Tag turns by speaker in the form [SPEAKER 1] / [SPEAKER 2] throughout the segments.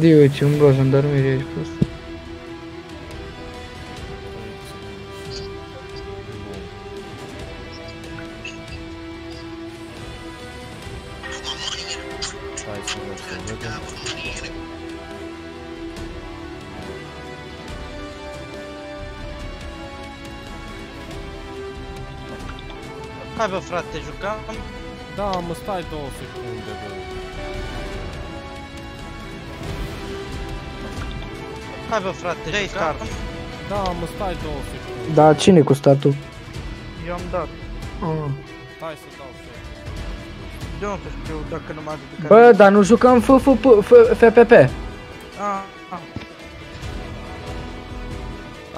[SPEAKER 1] Dioci, un bă, jandarmerie aici pus.
[SPEAKER 2] Hai să vedem, să vedem.
[SPEAKER 3] Hai bă frate, jucam.
[SPEAKER 2] Da, mă stai două secunde, bă.
[SPEAKER 3] Hai bă frate, dai start.
[SPEAKER 2] Da, mă stai două secunde.
[SPEAKER 1] Da, cine cu statul?
[SPEAKER 3] Eu am dat.
[SPEAKER 1] Ah.
[SPEAKER 2] Stai să dau set.
[SPEAKER 3] De unde știu dacă nu m-a ridicat?
[SPEAKER 1] Bă, dar nu jucăm F, F, P, F, FPP.
[SPEAKER 3] Ah, ah.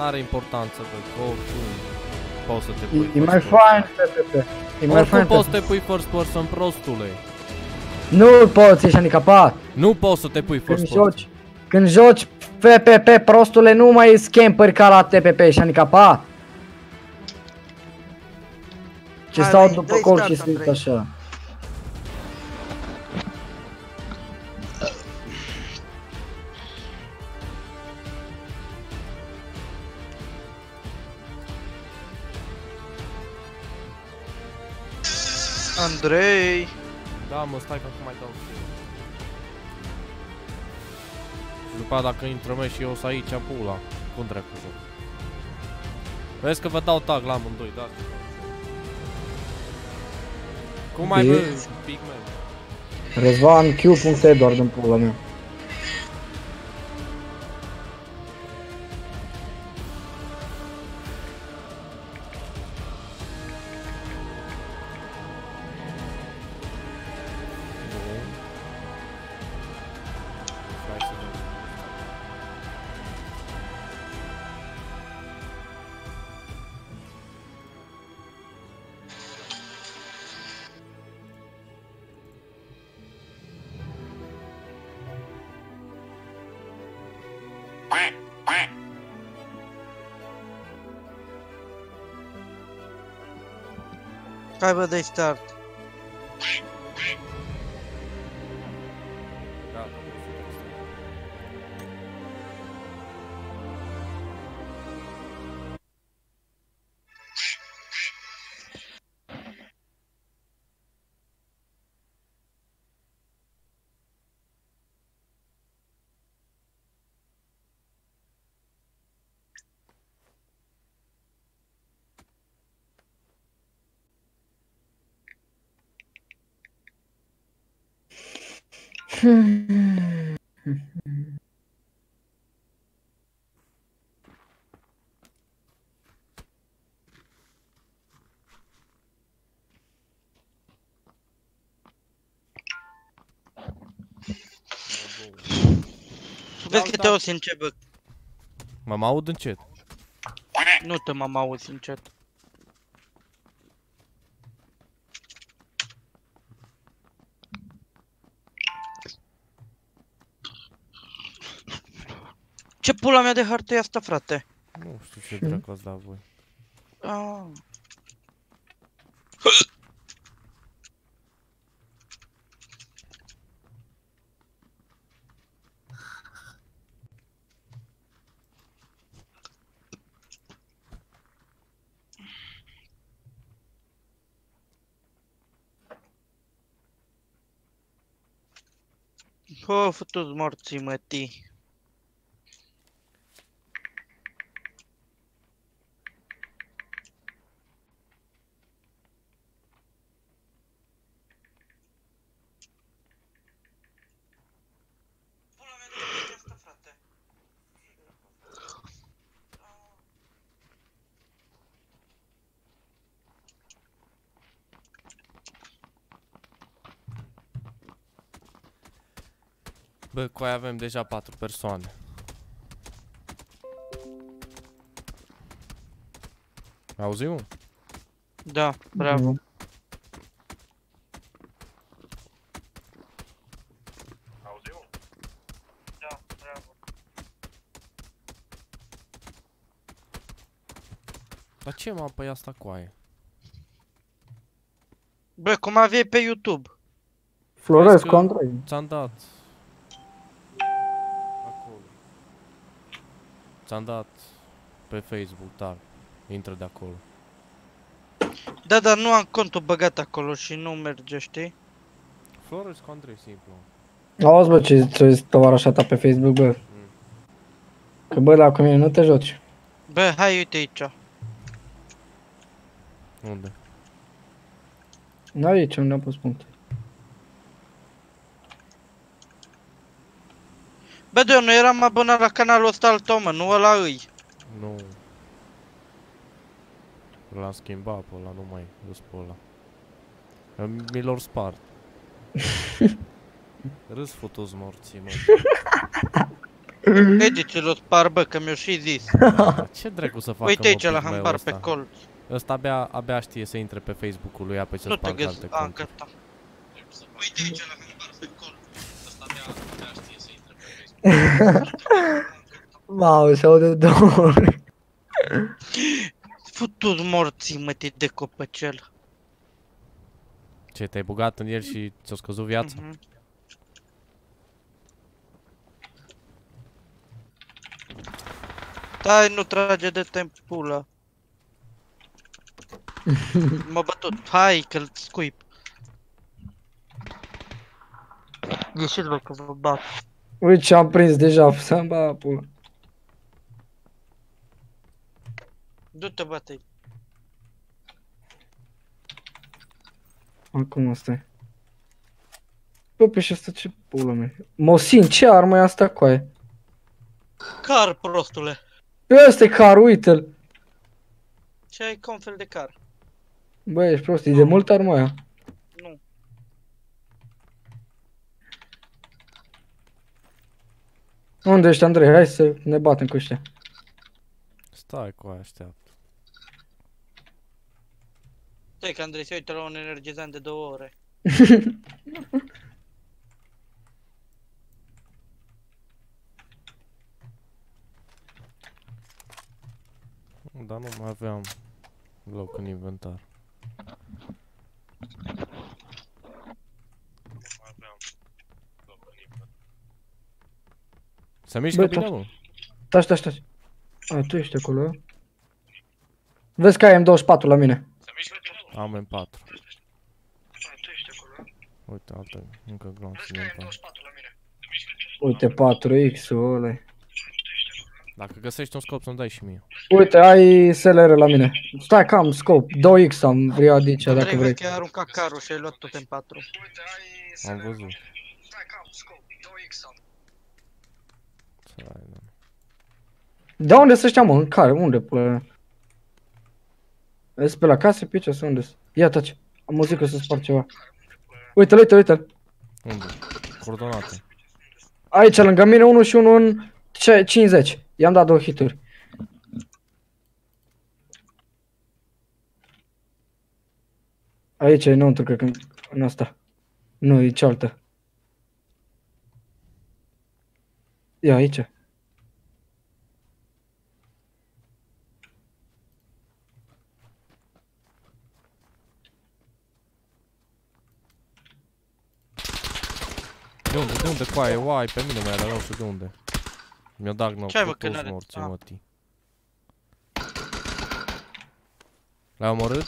[SPEAKER 2] Are importanță, bă, că oricum poți să te pui
[SPEAKER 1] E mai
[SPEAKER 2] first
[SPEAKER 1] fain FPP. E
[SPEAKER 2] person.
[SPEAKER 1] mai
[SPEAKER 2] Oricum
[SPEAKER 1] fain
[SPEAKER 2] poți să te
[SPEAKER 1] FPP.
[SPEAKER 2] pui first person, prostule.
[SPEAKER 1] Nu poți, ești handicapat.
[SPEAKER 2] Nu poți să te pui
[SPEAKER 1] Când
[SPEAKER 2] first person.
[SPEAKER 1] joci, când joci FPP, prostule, nu mai e scamperi ca la TPP, ești handicapat. Ce
[SPEAKER 3] Hai,
[SPEAKER 1] stau
[SPEAKER 3] vei,
[SPEAKER 1] după
[SPEAKER 3] dă-i
[SPEAKER 1] col
[SPEAKER 3] start,
[SPEAKER 1] și sunt
[SPEAKER 3] Andrei.
[SPEAKER 1] așa.
[SPEAKER 3] Andrei.
[SPEAKER 2] Da, mă, stai că acum mai dau după aia dacă intră mă și eu să aici pula. Cum dracu joc? Vezi că vă dau tag la amândoi, da? Cum ai bă,
[SPEAKER 1] Bine.
[SPEAKER 2] pigment?
[SPEAKER 1] Răzvan Q.Edward în pula mea.
[SPEAKER 2] Hai
[SPEAKER 3] bă, dai start. Vezi că te auzi încet, bă.
[SPEAKER 2] Mă mă aud încet.
[SPEAKER 3] Nu te m-am auzi încet. Ce pula mea de hartă e asta, frate?
[SPEAKER 2] Nu știu ce dracu ați dat voi.
[SPEAKER 3] Ah. Ho, fătut morții mătii.
[SPEAKER 2] Bă, cu aia avem deja patru persoane. Auzi, mă?
[SPEAKER 3] Da, bravo. Da, bravo.
[SPEAKER 2] Dar ce mă pe asta cu aia?
[SPEAKER 3] Bă, cum aveai pe YouTube?
[SPEAKER 1] Florescu
[SPEAKER 2] că-
[SPEAKER 1] Andrei.
[SPEAKER 2] Ți-am dat. Ți-am dat pe Facebook, da. Intră de acolo.
[SPEAKER 3] Da, dar nu am contul băgat acolo și nu merge, știi?
[SPEAKER 2] Flores cu Andrei, simplu.
[SPEAKER 1] Auzi, bă, ce ce zice tovarășa ta pe Facebook, bă. Că, bă, la cu mine nu te joci.
[SPEAKER 3] Bă, hai uite aici.
[SPEAKER 2] Unde?
[SPEAKER 1] Nu aici, unde am pus puncte.
[SPEAKER 3] Bă, de eu nu eram abonat la canalul ăsta al tău, mă, nu ăla îi.
[SPEAKER 2] Nu. L-am schimbat pe ăla, nu mai îs pe ăla. Că Mi l-or spart. Râs futus morții, mă.
[SPEAKER 3] Ei, de ce l-o spar, bă, că mi-o și zis.
[SPEAKER 2] Da, Ce dracu să facă,
[SPEAKER 3] Uite
[SPEAKER 2] mă,
[SPEAKER 3] aici la
[SPEAKER 2] pigmeul
[SPEAKER 3] hambar
[SPEAKER 2] ăsta?
[SPEAKER 3] pe colț.
[SPEAKER 2] Ăsta abia, abia știe să intre pe Facebook-ul lui, apoi să
[SPEAKER 3] Nu te
[SPEAKER 2] spargă
[SPEAKER 3] găsi,
[SPEAKER 2] alte
[SPEAKER 3] a,
[SPEAKER 2] conturi.
[SPEAKER 3] gata. Uite aici la hambar pe colț. Ăsta abia, abia știe să intre pe
[SPEAKER 1] Mamă, se aude două ori.
[SPEAKER 3] Futus morții, mă, te de copăcel.
[SPEAKER 2] Ce, te-ai bugat în el și ți-a scăzut viața?
[SPEAKER 3] Mhm. Dai, nu trage de timp pula. M-a bătut. Hai, că-l scuip. Ieșiți, bă, că vă bat.
[SPEAKER 1] Uite ce am prins deja, să-mi ba pula.
[SPEAKER 3] Du-te, bate
[SPEAKER 1] Acum stai. Bă, pe și asta ce pula mea. Mosin, ce armă e asta cu aia?
[SPEAKER 3] Car, prostule.
[SPEAKER 1] Bă, ăsta e car, uite-l.
[SPEAKER 3] Ce ai ca un fel de car?
[SPEAKER 1] Bă, ești prost, e de mult armă aia.
[SPEAKER 3] Nu.
[SPEAKER 1] Unde ești, Andrei? Hai să ne batem cu ăștia.
[SPEAKER 2] Stai cu aia, așteaptă.
[SPEAKER 3] Stai că Andrei se uită la un energizant de două ore.
[SPEAKER 2] Dar nu mai aveam loc în inventar. Se mișcă
[SPEAKER 1] Bă,
[SPEAKER 2] bine,
[SPEAKER 1] tot-
[SPEAKER 2] mă.
[SPEAKER 1] Taci, taci, taci. A, tu ești acolo. Vezi că ai M24 la mine.
[SPEAKER 2] Am M4. Uite, altă, încă glonț din M4.
[SPEAKER 1] Uite, 4X-ul ăla -i.
[SPEAKER 2] Dacă găsești un scop să-mi dai și mie.
[SPEAKER 1] Uite, ai SLR la mine. Stai că am scop. 2X am vreau de aici, dacă
[SPEAKER 3] Andrei,
[SPEAKER 1] vrei.
[SPEAKER 3] vezi că ai aruncat carul și ai luat tot în patru.
[SPEAKER 2] Am văzut. Să ai, da.
[SPEAKER 1] De unde să știam, mă? În care? Unde, pula mea? Ești pe la casă, pe ce? Unde -s? Ia taci. Am muzică să spar ceva. Uite-l, uite-l, uite-l.
[SPEAKER 2] Unde? Coordonate.
[SPEAKER 1] Aici, lângă mine, unul și unul în ce- 50. I-am dat două hituri. Aici e înăuntru, cred că în- în asta. Nu, e cealaltă. Ia aici.
[SPEAKER 2] Unde? De unde coaie? Uai, pe mine mai era, nu știu de unde. Mi-a dat nou,
[SPEAKER 3] Ce ai, mă,
[SPEAKER 2] cu
[SPEAKER 3] că
[SPEAKER 2] toți
[SPEAKER 3] n-are-
[SPEAKER 2] morții,
[SPEAKER 3] Ah.
[SPEAKER 2] mătii. L-ai omorât?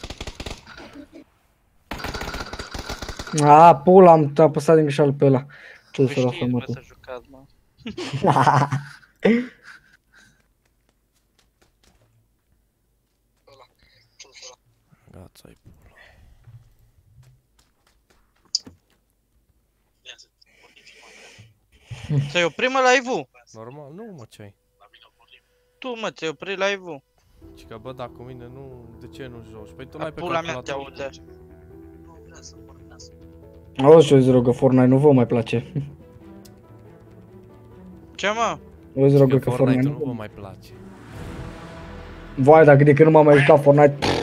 [SPEAKER 1] A, pula, am apăsat din greșeală pe ăla. Tu
[SPEAKER 3] Vă
[SPEAKER 1] să la
[SPEAKER 3] știți, bă,
[SPEAKER 1] fămătul.
[SPEAKER 3] să jucați, mă.
[SPEAKER 2] Gata, ai pula.
[SPEAKER 3] Ți-ai oprit, mă, live-ul?
[SPEAKER 2] Normal, nu mă, ce ai?
[SPEAKER 3] Tu, mă, ți-ai oprit live-ul?
[SPEAKER 2] Și că bă, dacă cu mine nu, de ce nu joci? Păi tu l-ai pe
[SPEAKER 3] Pula mea te
[SPEAKER 2] calculator.
[SPEAKER 3] aude.
[SPEAKER 1] Auzi ce îți rog, Fortnite nu vă mai place.
[SPEAKER 3] Ce, mă?
[SPEAKER 1] Auzi rog,
[SPEAKER 2] Că
[SPEAKER 1] că Fortnite
[SPEAKER 2] Fortnite
[SPEAKER 1] nu
[SPEAKER 2] nu
[SPEAKER 1] vă
[SPEAKER 2] vă mai place.
[SPEAKER 1] Vai, dacă de când nu m-am mai jucat Fortnite.
[SPEAKER 2] Dar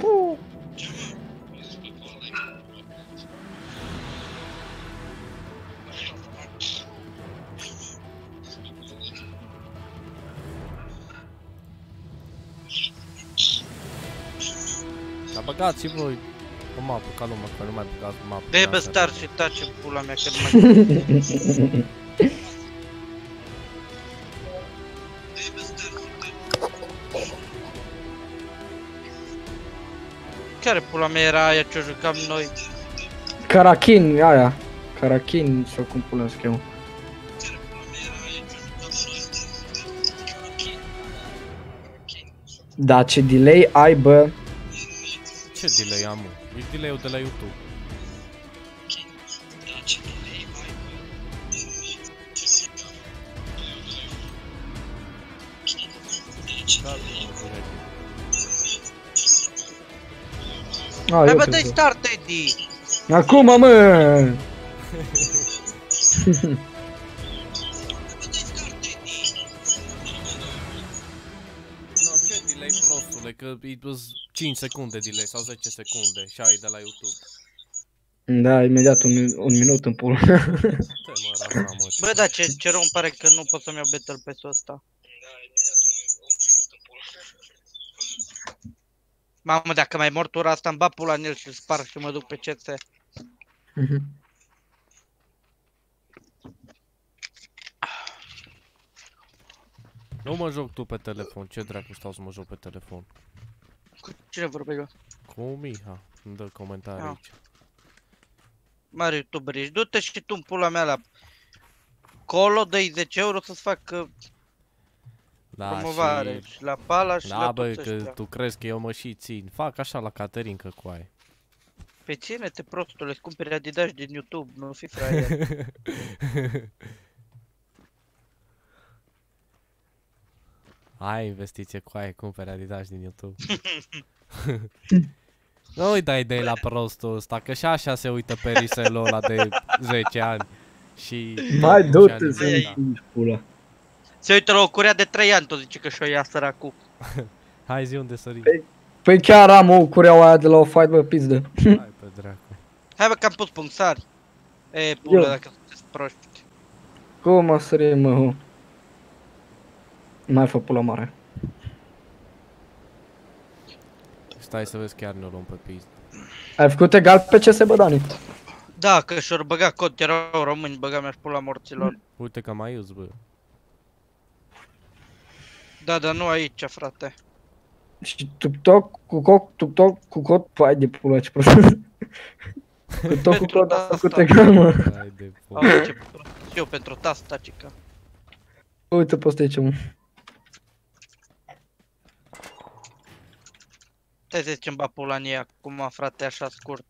[SPEAKER 2] Dați-i voi o mapă ca lumea, că nu mai bucați mapă.
[SPEAKER 3] De bă, starce, tace pula mea, că nu mai... Care pula mea era aia ce-o jucam noi?
[SPEAKER 1] Karakin, aia. Karakin sau cum pula se cheamă. Da, ce delay ai, bă.
[SPEAKER 2] Ce delay am, mă? E delay-ul de la YouTube. Da, nu, direct.
[SPEAKER 1] A,
[SPEAKER 3] Hai
[SPEAKER 1] eu
[SPEAKER 3] bă,
[SPEAKER 1] te
[SPEAKER 3] dai
[SPEAKER 1] văd.
[SPEAKER 3] start, Eddie!
[SPEAKER 1] Acum, mă!
[SPEAKER 2] No, ce delay prostule, că e dus 5 secunde delay sau 10 secunde și ai de la YouTube.
[SPEAKER 1] Da, imediat un, un minut în pula.
[SPEAKER 2] Te mă rasa, mă.
[SPEAKER 3] Bă, da, ce, ce rău îmi pare că nu pot să-mi iau battle pass-ul ăsta. Mamă, dacă mai mor tura asta, îmi bat pula în el și îl spar și mă duc pe CT.
[SPEAKER 1] Mhm.
[SPEAKER 2] Nu mă joc tu pe telefon, ce dracu stau să mă joc pe telefon?
[SPEAKER 3] Cu cine vorbești, bă?
[SPEAKER 2] Cu Miha, îmi dă comentarii
[SPEAKER 3] Ah.
[SPEAKER 2] aici.
[SPEAKER 3] Mare youtuber ești. Du-te și tu în pula mea la Colo, dă 10 euro să-ți fac uh,
[SPEAKER 2] Da,
[SPEAKER 3] promovare.
[SPEAKER 2] și...
[SPEAKER 3] Și la Pala și
[SPEAKER 2] Da,
[SPEAKER 3] la
[SPEAKER 2] bă,
[SPEAKER 3] toți
[SPEAKER 2] că
[SPEAKER 3] ăștia.
[SPEAKER 2] tu crezi că eu mă și țin. Fac așa la Caterinca cu aia.
[SPEAKER 3] Pe cine te prostule, îți cumperi Adidas din YouTube, nu fi fraier.
[SPEAKER 2] Ai investiție cu aia, cumperi Adidas din YouTube. nu îi dai idei la prostul ăsta, că și așa se uită pe riselul ăla de 10 ani. Și...
[SPEAKER 1] Mai
[SPEAKER 2] și
[SPEAKER 1] du-te
[SPEAKER 2] ani
[SPEAKER 1] să
[SPEAKER 2] de-
[SPEAKER 3] Ai,
[SPEAKER 1] nu pula.
[SPEAKER 3] Se uită la o curea de 3 ani, tot zice că și-o ia săracul.
[SPEAKER 2] Hai zi unde sări.
[SPEAKER 1] Păi chiar am o cureaua aia de la o fight, bă, pizdă.
[SPEAKER 2] Hai pe dracu.
[SPEAKER 3] Hai bă că am pus punctari. E, pula,
[SPEAKER 1] Eu.
[SPEAKER 3] dacă sunteți proști.
[SPEAKER 1] Cum a sărit, mă, hu? N-ai fă pula mare.
[SPEAKER 2] Stai să vezi chiar ne luăm pe pizd.
[SPEAKER 1] Ai făcut egal pe CS, bă, Dani?
[SPEAKER 3] Da, că și-or băga cod, erau români, băga mea și pula morților.
[SPEAKER 2] Uite că mai ius, bă.
[SPEAKER 3] Da, dar nu aici, frate.
[SPEAKER 1] Și tuk-toc, cu coc, tuk-toc, cu cot, pai de pula, ce prost. Cu tot cu
[SPEAKER 3] Pentru
[SPEAKER 1] cot, a
[SPEAKER 3] asta.
[SPEAKER 1] făcut egal, mă.
[SPEAKER 2] Hai de
[SPEAKER 3] Au
[SPEAKER 2] pula.
[SPEAKER 3] ce prost. Și eu pentru tasta, cica.
[SPEAKER 1] Uite pe ăsta aici, mă.
[SPEAKER 3] Stai să zicem ba pula în ea, acum frate, așa scurt.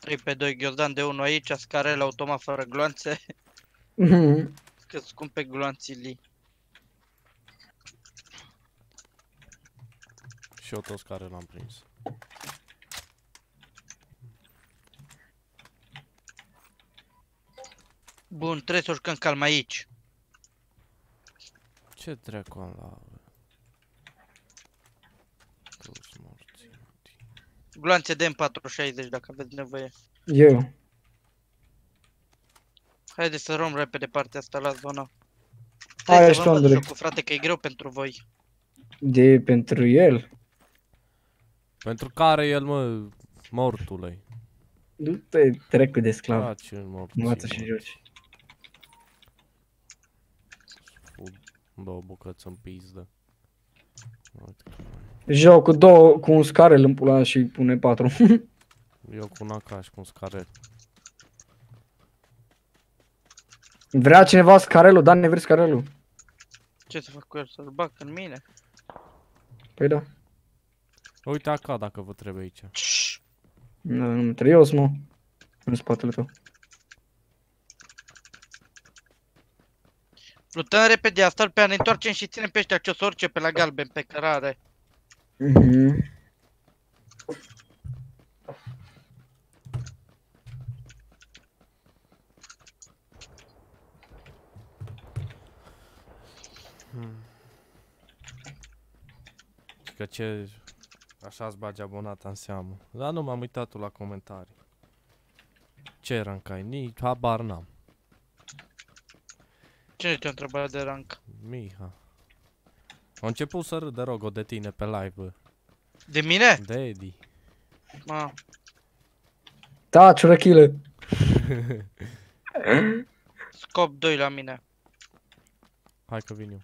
[SPEAKER 3] 3 pe 2 ghiozdan de 1 aici, scarel automat fără gloanțe,
[SPEAKER 1] Mhm.
[SPEAKER 3] că scumpe gloanții
[SPEAKER 2] Și eu toți care l-am prins.
[SPEAKER 3] Bun, trebuie să o jucăm calm aici.
[SPEAKER 2] Ce dracu am la... Toți morți.
[SPEAKER 3] Gloanțe de M460 dacă aveți nevoie.
[SPEAKER 1] Eu.
[SPEAKER 3] Haideți să luăm repede partea asta la zona.
[SPEAKER 1] Hai,
[SPEAKER 3] Hai
[SPEAKER 1] ești
[SPEAKER 3] să vă învăț
[SPEAKER 1] Andrei.
[SPEAKER 3] jocul, frate, că e greu pentru voi.
[SPEAKER 1] De pentru el.
[SPEAKER 2] Pentru care el, mă, mortule.
[SPEAKER 1] Du-te, trecu de sclav.
[SPEAKER 2] Da, ce morți.
[SPEAKER 1] Învață și joci.
[SPEAKER 2] Două bucăți în pizdă. Uite că
[SPEAKER 1] Joc cu două, cu un scarel în pula și pune patru.
[SPEAKER 2] Eu cu un AK și cu un scarel.
[SPEAKER 1] Vrea cineva scarelul? Dan, ne vrei scarelul?
[SPEAKER 3] Ce să fac cu el? Să-l bag în mine?
[SPEAKER 1] Păi da.
[SPEAKER 2] Uite AK dacă vă trebuie aici.
[SPEAKER 1] Nu, nu mă trebuie, eu sunt, mă. În spatele tău.
[SPEAKER 3] Lutăm repede asta, pe a ne întoarcem și ținem pe ăștia ce o să orice pe la galben, pe cărare.
[SPEAKER 1] Mhm.
[SPEAKER 2] Și Că ce... Așa-ți bagi abonata în seamă. Dar nu m-am uitat tu la comentarii. Ce rank ai? Nici habar n-am.
[SPEAKER 3] Cine te-a întrebat de rank?
[SPEAKER 2] Miha. A început să râdă rogo de tine pe live, bă.
[SPEAKER 3] De mine?
[SPEAKER 2] De Eddie.
[SPEAKER 3] Ma,
[SPEAKER 1] Da, ciurăchile.
[SPEAKER 3] scop 2 la mine.
[SPEAKER 2] Hai că vin eu.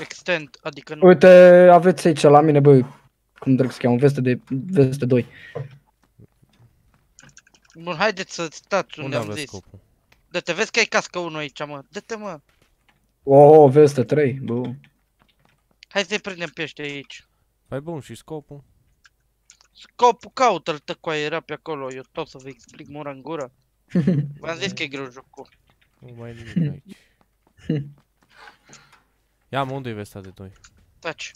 [SPEAKER 3] Extend, adică nu.
[SPEAKER 1] Uite, aveți aici la mine, bă. cum trebuie să cheamă, veste de, veste 2.
[SPEAKER 3] Bun, haideți să stați unde,
[SPEAKER 2] Unde
[SPEAKER 3] am
[SPEAKER 2] aveți
[SPEAKER 3] zis.
[SPEAKER 2] scopul?
[SPEAKER 3] Dă-te, vezi că ai cască unul aici, mă. Dă-te, mă.
[SPEAKER 1] Oh, veste 3, bă.
[SPEAKER 3] Hai să-i prindem pe ăștia aici.
[SPEAKER 2] Păi bun, și scopul?
[SPEAKER 3] Scopul caută-l tăcoaie, era pe acolo. Eu tot să vă explic mura în gură. V-am zis că e greu jocul.
[SPEAKER 2] Nu mai e nimic aici. Ia mă, unde e vestea de 2?
[SPEAKER 3] Taci.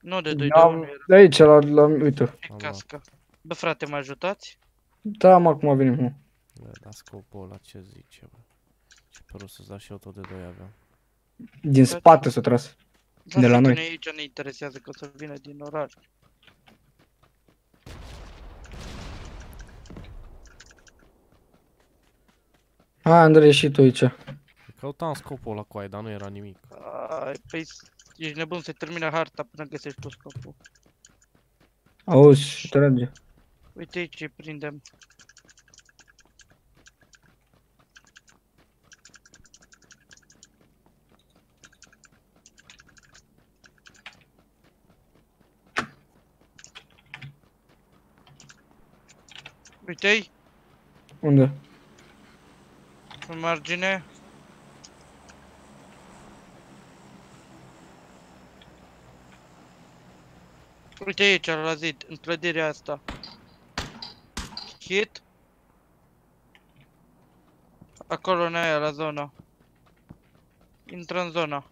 [SPEAKER 3] Nu de 2 de
[SPEAKER 1] Am,
[SPEAKER 3] 1 era
[SPEAKER 1] de aici, la, la, uite.
[SPEAKER 3] pe
[SPEAKER 2] Am
[SPEAKER 3] cască. Bă, frate, mă ajutați?
[SPEAKER 1] Da, mă, acum venim, mă.
[SPEAKER 2] Bă, dar scopul ăla ce zice, bă? Ce părul să-ți dau și eu tot de 2 aveam.
[SPEAKER 1] Din spate s-a tras. De la noi.
[SPEAKER 3] Ne aici ne interesează că o să vină din oraș.
[SPEAKER 1] Hai, Andrei, și tu aici.
[SPEAKER 2] Căutam scopul ăla cu aia, dar nu era nimic.
[SPEAKER 3] Ai, păi, ești nebun să termine harta până găsești tu scopul.
[SPEAKER 1] Auzi, trage.
[SPEAKER 3] Uite aici îi prindem. Uite-i,
[SPEAKER 1] Unde?
[SPEAKER 3] în margine. Uite aici, la zid, în clădirea asta. Hit. Acolo în aia, la zona. Intră în zona.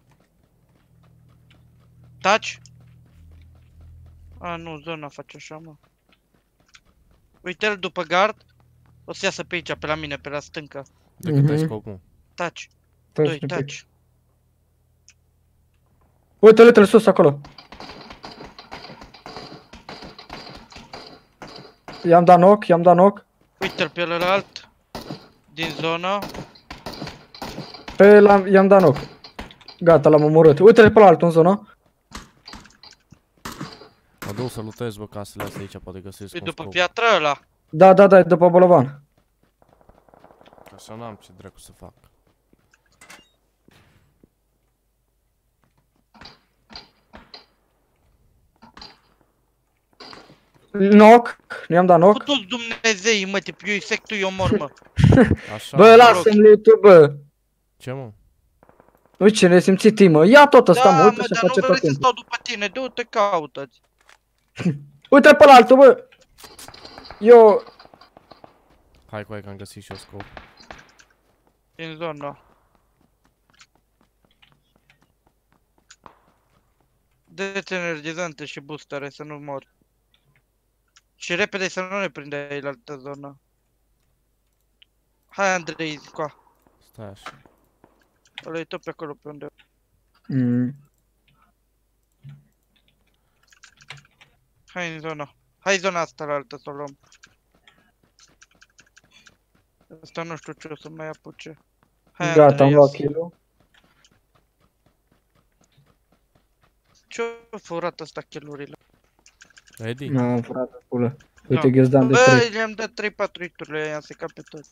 [SPEAKER 3] Taci? A, nu, zona face așa, mă. Uite-l după gard. O să iasă pe aici, pe la mine, pe la stâncă.
[SPEAKER 2] De cât ai
[SPEAKER 1] Mhm.
[SPEAKER 2] scopul?
[SPEAKER 3] Taci.
[SPEAKER 1] Taci
[SPEAKER 3] Doi,
[SPEAKER 1] un pic.
[SPEAKER 3] taci.
[SPEAKER 1] Uite, uite-l sus acolo. I-am dat knock, i-am dat knock.
[SPEAKER 3] Uite-l pe celălalt. Din zonă.
[SPEAKER 1] Pe l-am, i-am dat knock. Gata, l-am omorât. Uite-l pe la altul în zonă.
[SPEAKER 2] Mă duc să lutez, bă, casele astea aici, poate găsesc
[SPEAKER 3] E
[SPEAKER 2] un
[SPEAKER 3] după
[SPEAKER 2] scop.
[SPEAKER 3] piatră ăla.
[SPEAKER 1] Da, da, da, e după bolovan.
[SPEAKER 2] Așa n-am ce dracu să fac.
[SPEAKER 1] Knock, i-am dat
[SPEAKER 3] Cu
[SPEAKER 1] knock.
[SPEAKER 3] toți Dumnezeii, mă, tip, eu sectul, eu mor, mă.
[SPEAKER 2] Așa.
[SPEAKER 1] Bă,
[SPEAKER 2] mă.
[SPEAKER 1] lasă-mi loot bă.
[SPEAKER 2] Ce, mă?
[SPEAKER 1] Uite ce nesimțit e, mă. Ia tot ăsta,
[SPEAKER 3] da,
[SPEAKER 1] mă,
[SPEAKER 3] mă,
[SPEAKER 1] uite ce
[SPEAKER 3] dar nu
[SPEAKER 1] face
[SPEAKER 3] vreau
[SPEAKER 1] tot
[SPEAKER 3] să
[SPEAKER 1] timpul.
[SPEAKER 3] stau după tine, du-te, caută-ți.
[SPEAKER 1] Uite pe la altul, bă. Eu,
[SPEAKER 2] Hai cu aia că am găsit și eu scop.
[SPEAKER 3] Din zonă. Dă-ți energizante și boostere să nu mor. Și repede să nu ne prinde la altă zonă. Hai Andrei, coa.
[SPEAKER 2] Stai așa.
[SPEAKER 3] E tot pe acolo pe unde.
[SPEAKER 1] Mm.
[SPEAKER 3] Hai în zona. Hai zona asta la altă să o luăm. Asta nu știu ce o să mai apuce. Hai
[SPEAKER 1] Gata, am
[SPEAKER 3] Andrei,
[SPEAKER 1] luat
[SPEAKER 3] ia-ți.
[SPEAKER 1] kill-ul.
[SPEAKER 3] Ce-a furat asta killurile?
[SPEAKER 2] Ready?
[SPEAKER 1] N-am furat de pulă.
[SPEAKER 3] Da.
[SPEAKER 1] Uite, ghiozdan de
[SPEAKER 3] Bă,
[SPEAKER 1] 3.
[SPEAKER 3] le-am dat 3-4 hiturile, i-am secat pe toți.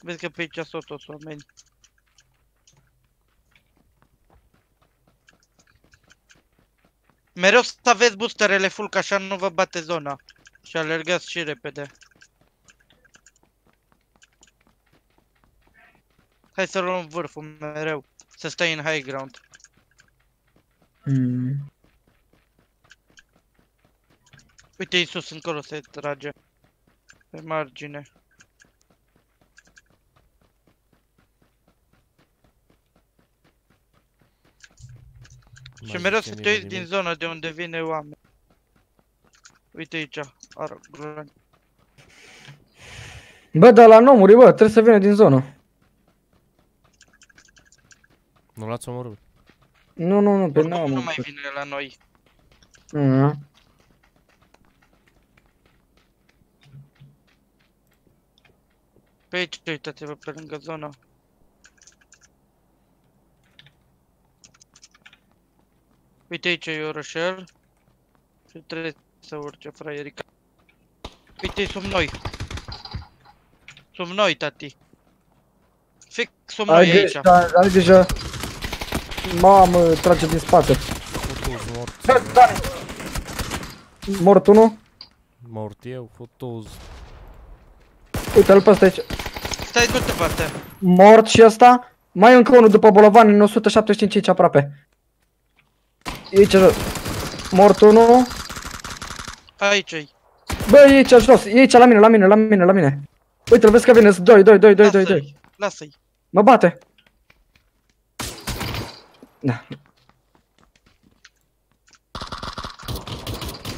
[SPEAKER 3] Vezi că pe aici sunt toți oameni. Mereu să aveți boosterele full, că așa nu vă bate zona. Și alergați și repede. Hai să luăm vârful mereu. Să stai în high ground.
[SPEAKER 1] Mm.
[SPEAKER 3] Uite-i sus încolo se trage. Pe margine. Și
[SPEAKER 2] mai
[SPEAKER 3] mereu
[SPEAKER 2] zice
[SPEAKER 3] să te
[SPEAKER 2] nimeni
[SPEAKER 3] uiți din
[SPEAKER 2] nimic.
[SPEAKER 3] zona de unde vine oameni. Uite aici, ar glonț.
[SPEAKER 1] Bă, dar la nu muri, bă, trebuie să vină din zonă.
[SPEAKER 2] Nu l-ați omorât.
[SPEAKER 1] Nu, nu, nu, pe
[SPEAKER 3] Oricum
[SPEAKER 1] n-am.
[SPEAKER 3] nu mai vine la noi.
[SPEAKER 1] Mm.
[SPEAKER 3] Pe aici, uitați-vă pe lângă zona. Uite aici e orășel. Și trebuie să urce fraierica. Uite, sub noi. Sub noi, tati. Fix sub noi
[SPEAKER 1] Ai
[SPEAKER 3] aici.
[SPEAKER 1] grijă, ai grijă. Mamă, trage din spate.
[SPEAKER 2] Cu tu, mort.
[SPEAKER 1] Dani, Mort unul.
[SPEAKER 2] Mort eu, fotuz.
[SPEAKER 1] Uite-l pe ăsta aici.
[SPEAKER 3] Stai du departe.
[SPEAKER 1] Mort și ăsta. Mai e încă unul după bolovan în 175 aici aproape. E Aici jos. Mort unul.
[SPEAKER 3] Aici e.
[SPEAKER 1] Bă, e aici jos. E aici la mine, la mine, la mine, la mine. Uite-l vezi că vine. 2, 2, 2, 2, 2, 2.
[SPEAKER 3] Lasă-i. Lasă-i.
[SPEAKER 1] Mă bate. Da.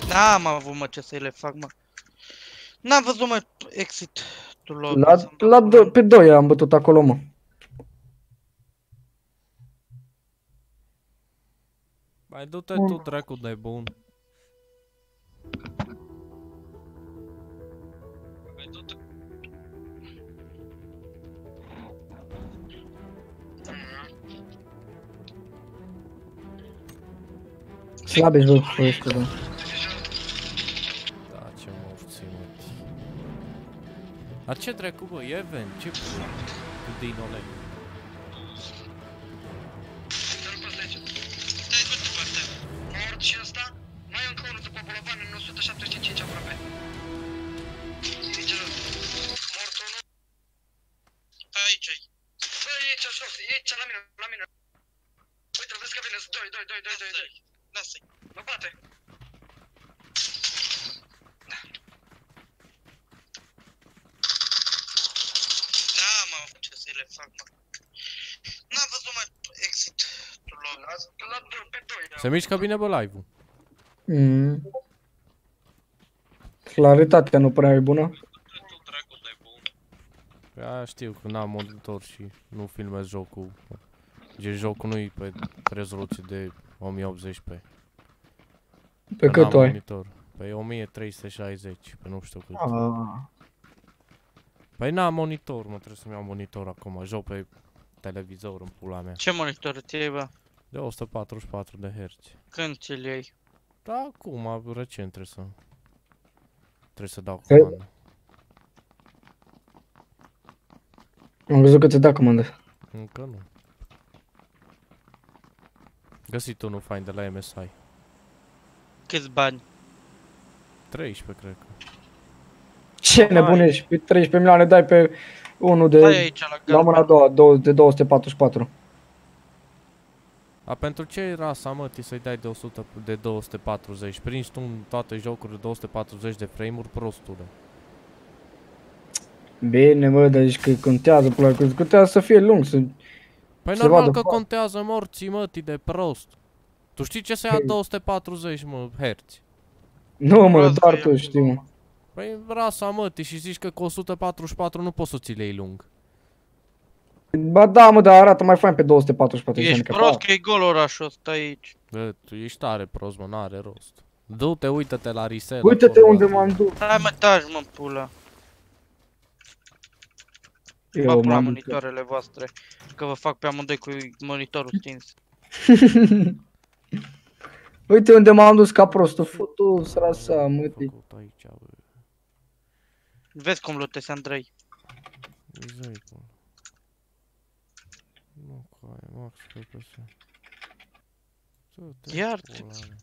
[SPEAKER 3] N-am avut mă ce să-i le fac mă. N-am văzut mă exit. Tu lobby,
[SPEAKER 1] La,
[SPEAKER 3] să-mi
[SPEAKER 1] la
[SPEAKER 3] dau
[SPEAKER 1] do,
[SPEAKER 3] curaj.
[SPEAKER 1] pe 2 am bătut acolo, mă.
[SPEAKER 2] Mai du-te tu, dracu de bun.
[SPEAKER 1] Slab ești, bă, cu ăsta, da.
[SPEAKER 2] Da, ce morți, mă. Dar ce dracu, bă, e event, ce pula? Cu dinole.
[SPEAKER 4] Vine 2, 2, 2, 2, 2, 2. Lasă-i. Mă bate. N-am avut ce să le fac, mă. N-am văzut mai exit. Tu l-a la doi, pe doi.
[SPEAKER 2] Se mișcă bine, bă, live-ul.
[SPEAKER 1] Mm. Claritatea nu prea e bună.
[SPEAKER 4] Tu dracu de bun.
[SPEAKER 2] Da, știu că n-am monitor și nu filmez jocul. Deci jocul nu-i pe rezoluție de 1080p.
[SPEAKER 1] Pe
[SPEAKER 2] Că
[SPEAKER 1] cât
[SPEAKER 2] n-am
[SPEAKER 1] o ai?
[SPEAKER 2] monitor. Pe 1360, pe nu știu cât.
[SPEAKER 1] Ah.
[SPEAKER 2] Păi n-am monitor, mă, trebuie să-mi iau monitor acum. Joc pe televizor în pula mea.
[SPEAKER 3] Ce monitor ți iei, bă?
[SPEAKER 2] De 144 de Hz.
[SPEAKER 3] Când ți-l iei?
[SPEAKER 2] Da, acum, recent trebuie să... Trebuie să dau
[SPEAKER 1] Păi-
[SPEAKER 2] comandă.
[SPEAKER 1] Am văzut că ți-a dat comandă.
[SPEAKER 2] Încă nu. Găsit unul fain de la MSI.
[SPEAKER 3] Câți bani?
[SPEAKER 2] 13, cred că.
[SPEAKER 1] Ce nebun ești? Pe 13 milioane dai pe unul de...
[SPEAKER 3] Stai aici la
[SPEAKER 1] La mâna a
[SPEAKER 3] galben.
[SPEAKER 1] doua, două- de 244.
[SPEAKER 2] A, pentru ce e rasa, mă, ți să-i dai de 100, de 240? Prinzi tu în toate jocurile 240 de frame-uri, prostule.
[SPEAKER 1] Bine, mă, dar zici că contează, pula, că contează să fie lung, să...
[SPEAKER 2] Păi
[SPEAKER 1] Se
[SPEAKER 2] normal
[SPEAKER 1] vadă
[SPEAKER 2] că
[SPEAKER 1] foarte.
[SPEAKER 2] contează morții, mă, ti de prost. Tu știi ce să ia
[SPEAKER 1] Păi-
[SPEAKER 2] 240, mă, herți?
[SPEAKER 1] Nu, mă,
[SPEAKER 3] Prost
[SPEAKER 1] doar
[SPEAKER 3] că
[SPEAKER 1] tu
[SPEAKER 3] e
[SPEAKER 1] știi, mă.
[SPEAKER 2] Păi rasa, mă, ti și zici că cu 144 nu poți să ți le iei lung.
[SPEAKER 1] Ba da, mă, dar arată mai fain pe 244.
[SPEAKER 3] Ești
[SPEAKER 1] adică,
[SPEAKER 3] prost
[SPEAKER 1] pa.
[SPEAKER 3] că e gol orașul ăsta aici.
[SPEAKER 2] Bă, tu ești tare prost, mă, n-are rost. Du-te, uită-te la Risel.
[SPEAKER 1] Uite-te
[SPEAKER 2] acolo,
[SPEAKER 1] unde
[SPEAKER 2] la-
[SPEAKER 1] m-am dus.
[SPEAKER 3] Hai mă, taci mă, pula. Vă
[SPEAKER 1] Eu
[SPEAKER 3] pula
[SPEAKER 1] m-am dus.
[SPEAKER 3] monitoarele voastre. Că vă fac pe amândoi cu monitorul stins.
[SPEAKER 1] Uite unde m-am dus ca prostul. Futu, srasa, mă, te-
[SPEAKER 2] Făcut aici, bă.
[SPEAKER 3] Vezi cum lutezi, Andrei.
[SPEAKER 2] Zăi, bă. Nu, cu aia, Max, pe PS. Du-te,
[SPEAKER 3] Iar
[SPEAKER 2] pula mea.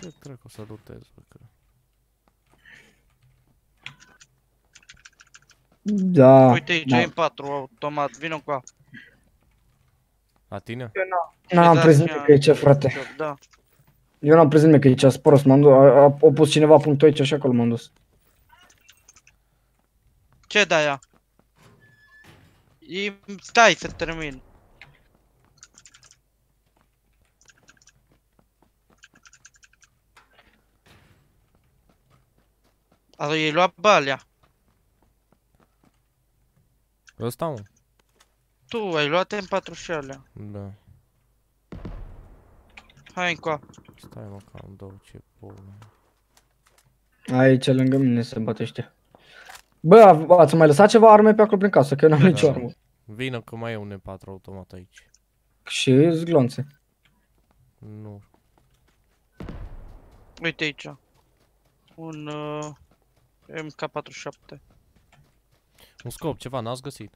[SPEAKER 2] Ce cred că o să lutez, bă, că...
[SPEAKER 1] Da.
[SPEAKER 3] Uite aici,
[SPEAKER 1] da.
[SPEAKER 3] M4 automat, vină cu a.
[SPEAKER 2] La tine?
[SPEAKER 1] N-am
[SPEAKER 3] Uite,
[SPEAKER 1] prins
[SPEAKER 3] așa,
[SPEAKER 1] nimic aici, frate.
[SPEAKER 3] Da.
[SPEAKER 1] Eu n-am prins nimic aici, sunt prost. M-am dus, a, a, a pus cineva punctul aici și acolo m-am dus.
[SPEAKER 3] Ce de aia? E... Stai să termin. A, ei luat balea.
[SPEAKER 2] Ăsta, mă?
[SPEAKER 3] Tu ai luat M4 și alea.
[SPEAKER 2] Da.
[SPEAKER 3] Hai încoa.
[SPEAKER 2] Stai, mă, că am două, ce pula.
[SPEAKER 1] Aici, lângă mine se bate ăștia. Bă, a- ați mai lăsat ceva arme pe acolo prin casă, că eu n-am
[SPEAKER 2] Da.
[SPEAKER 1] nicio armă.
[SPEAKER 2] Vină că mai e un M4 automat aici.
[SPEAKER 1] Și zglonțe.
[SPEAKER 2] Nu.
[SPEAKER 3] Uite aici. Un uh, MK47.
[SPEAKER 2] Un scop, ceva, n-ați găsit.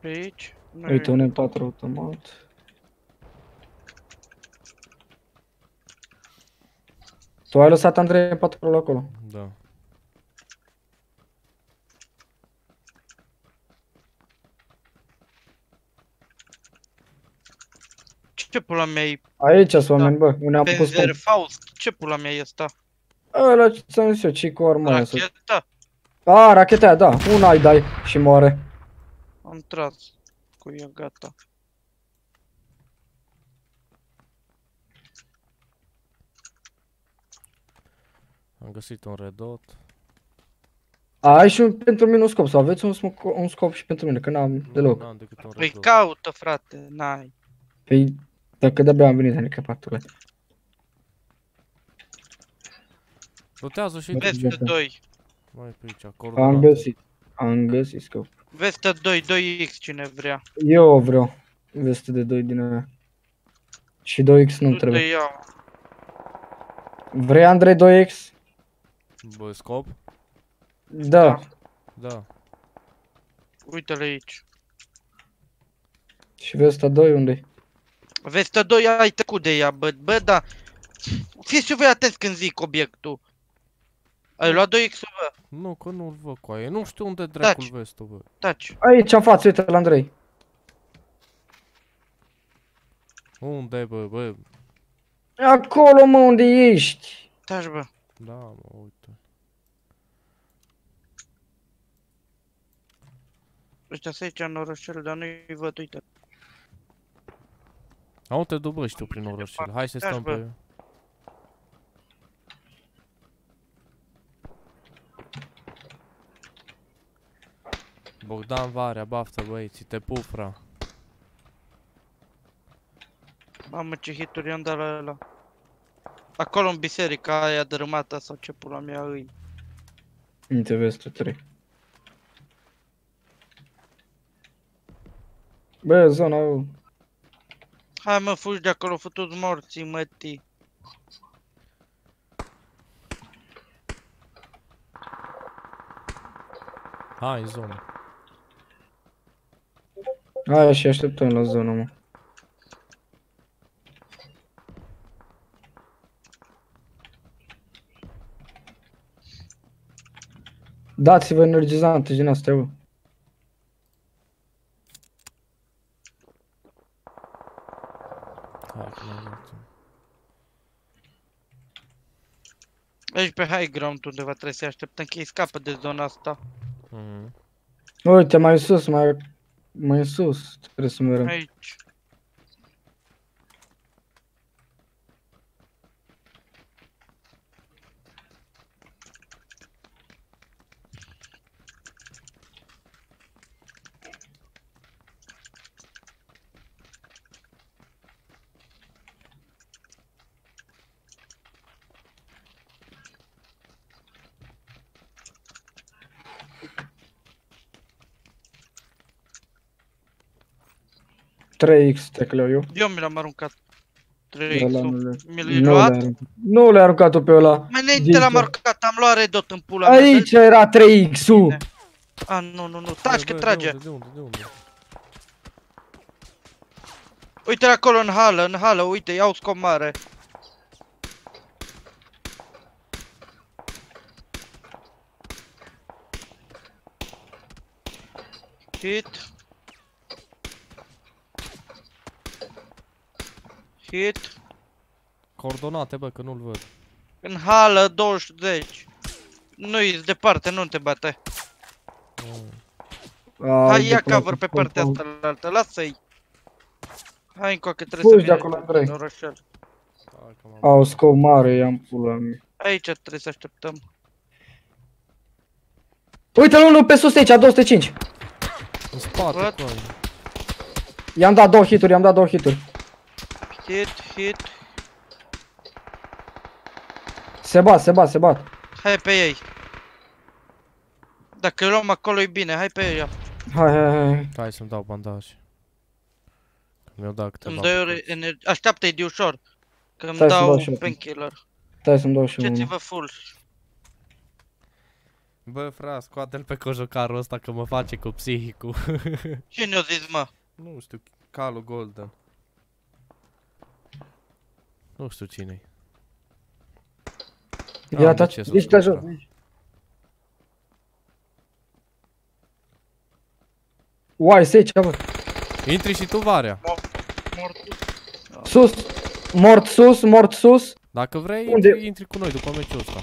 [SPEAKER 3] Pe aici? Nu
[SPEAKER 1] Uite, un M4 automat. Tu ai lăsat, Andrei, M4 acolo?
[SPEAKER 2] Da.
[SPEAKER 3] Ce pula mea e?
[SPEAKER 1] Aici sunt oameni, bă, unde am pus
[SPEAKER 3] Benzer Faust? Ce pula mea e asta?
[SPEAKER 1] Ăla ce ți-am zis eu, ce cu armă să...
[SPEAKER 3] Racheta?
[SPEAKER 1] A, racheta aia, da, una îi dai și moare.
[SPEAKER 3] Am tras cu ea, gata.
[SPEAKER 2] Am găsit un redot.
[SPEAKER 1] A, ai și un pentru mine un scop, sau aveți un, smoc- un scop și pentru mine, că n-am
[SPEAKER 2] Nu,
[SPEAKER 1] deloc.
[SPEAKER 2] N-am decât un
[SPEAKER 3] Păi
[SPEAKER 2] redot.
[SPEAKER 3] caută, frate, n-ai.
[SPEAKER 1] Păi, dacă de-abia am venit handicapatule.
[SPEAKER 2] Rotează și tu.
[SPEAKER 1] Vezi?
[SPEAKER 3] Vestă 2.
[SPEAKER 2] Mai pe aici,
[SPEAKER 1] Am
[SPEAKER 2] coordonate.
[SPEAKER 1] găsit, am găsit scop.
[SPEAKER 3] Vestă 2, 2X cine vrea.
[SPEAKER 1] Eu o vreau, veste de 2 din aia. Și 2x nu
[SPEAKER 3] Tu te
[SPEAKER 1] trebuie.
[SPEAKER 3] iau.
[SPEAKER 1] Vrei Andrei 2x?
[SPEAKER 2] Bă, scop?
[SPEAKER 1] Da.
[SPEAKER 2] Da.
[SPEAKER 3] Uite-l aici.
[SPEAKER 1] Și vesta 2 unde
[SPEAKER 3] Vestă 2 ai trecut de ea, bă, bă, da. Fiți și voi atenți când zic obiectul. Ai luat 2X-ul, bă,
[SPEAKER 2] Nu, că nu-l văd cu aia. Nu știu unde dracul
[SPEAKER 3] Taci.
[SPEAKER 2] vezi tu, bă.
[SPEAKER 3] taci.
[SPEAKER 1] Aici în față, uite la Andrei.
[SPEAKER 2] Unde, bă, bă?
[SPEAKER 1] Acolo mă, unde ești.
[SPEAKER 3] Taci, bă.
[SPEAKER 2] Da, mă, uite.
[SPEAKER 3] Ăștia sunt aici în orășel, dar nu-i văd, uite.
[SPEAKER 2] Au te duc, bă, știu prin orășel. Hai să
[SPEAKER 3] Taci,
[SPEAKER 2] stăm
[SPEAKER 3] bă.
[SPEAKER 2] pe... Bogdan Varea, baftă băieți, te pup, fra.
[SPEAKER 3] Mamă, ce hituri i-am dat la ăla. Acolo în biserica aia dărâmată sau ce pula mea îi.
[SPEAKER 1] Uite, vezi tu 3. Bă, zona...
[SPEAKER 3] Hai mă, fugi de acolo, futu morții, mătii.
[SPEAKER 2] Hai, în zonă.
[SPEAKER 1] Hai și așteptăm la zona, mă. Dați-vă energizante din astea, bă.
[SPEAKER 2] Hai, că mai luat.
[SPEAKER 3] Aici pe high ground undeva trebuie să așteptăm că ei scapă de zona asta.
[SPEAKER 2] Mhm.
[SPEAKER 1] Uite, mai sus, mai... Mai sus, trebuie să mergem.
[SPEAKER 3] Aici.
[SPEAKER 1] Trei x tecleu eu.
[SPEAKER 3] Eu mi l-am aruncat. 3
[SPEAKER 1] Ăla
[SPEAKER 3] x
[SPEAKER 1] nu le-
[SPEAKER 3] Mi l-ai
[SPEAKER 1] nu
[SPEAKER 3] luat?
[SPEAKER 1] le-ai aruncat. Nu le-ai aruncat-o pe ăla.
[SPEAKER 3] Mai înainte l-am
[SPEAKER 1] Zice.
[SPEAKER 3] aruncat, am luat redot în pula mea.
[SPEAKER 1] Aici era 3x-ul.
[SPEAKER 3] Bine. A, nu, nu, nu, taci că
[SPEAKER 2] Bă,
[SPEAKER 3] trage.
[SPEAKER 2] De unde, de unde, de unde?
[SPEAKER 3] Uite acolo în hală, în hală, uite, iau scop mare. Hit. Hit.
[SPEAKER 2] Coordonate, bă, că nu-l văd.
[SPEAKER 3] În hală 20. Nu-i departe, nu te bate.
[SPEAKER 2] Mm.
[SPEAKER 3] Hai, ia cover pe partea asta la altă, lasă-i. Hai încoace, trebuie
[SPEAKER 1] Fugi
[SPEAKER 3] să
[SPEAKER 1] de
[SPEAKER 3] vină
[SPEAKER 1] acolo, Andrei.
[SPEAKER 3] în orășel.
[SPEAKER 2] Hai că m-am...
[SPEAKER 1] Au scop mare, i-am pula mea.
[SPEAKER 3] Aici trebuie să așteptăm.
[SPEAKER 1] Uite-l unul pe sus aici, 205.
[SPEAKER 2] În spate,
[SPEAKER 3] What?
[SPEAKER 2] coi.
[SPEAKER 1] I-am dat două hituri, i-am dat două hituri.
[SPEAKER 3] Hit, hit.
[SPEAKER 1] Se bat, se bat, se bat.
[SPEAKER 3] Hai pe ei. Dacă îi luăm acolo e bine, hai pe ei.
[SPEAKER 1] Hai, hai, hai.
[SPEAKER 2] Hai să-mi dau bandaj. Că Mi-au dat câteva
[SPEAKER 3] Îmi dai ori
[SPEAKER 2] bucăți.
[SPEAKER 3] energie. Așteaptă-i de ușor. Că îmi
[SPEAKER 1] Stai să dau
[SPEAKER 3] dau
[SPEAKER 1] și eu.
[SPEAKER 3] painkiller.
[SPEAKER 1] Stai să-mi dau și unul.
[SPEAKER 3] Ceți-vă full.
[SPEAKER 2] Bă, frate, scoate-l pe cojocarul ăsta că mă face cu psihicul.
[SPEAKER 3] Cine a zis, mă?
[SPEAKER 2] nu știu, calul golden. Nu știu cine-i.
[SPEAKER 1] Ia
[SPEAKER 2] de
[SPEAKER 1] taci,
[SPEAKER 2] ce să
[SPEAKER 1] ești
[SPEAKER 2] spun
[SPEAKER 1] pe jos.
[SPEAKER 2] asta?
[SPEAKER 1] Uai, se aici, bă.
[SPEAKER 2] Intri și tu, Varea.
[SPEAKER 3] Mortul.
[SPEAKER 1] Sus, mort sus, mort sus.
[SPEAKER 2] Dacă vrei,
[SPEAKER 1] Unde?
[SPEAKER 2] intri, intri cu noi după meciul ăsta.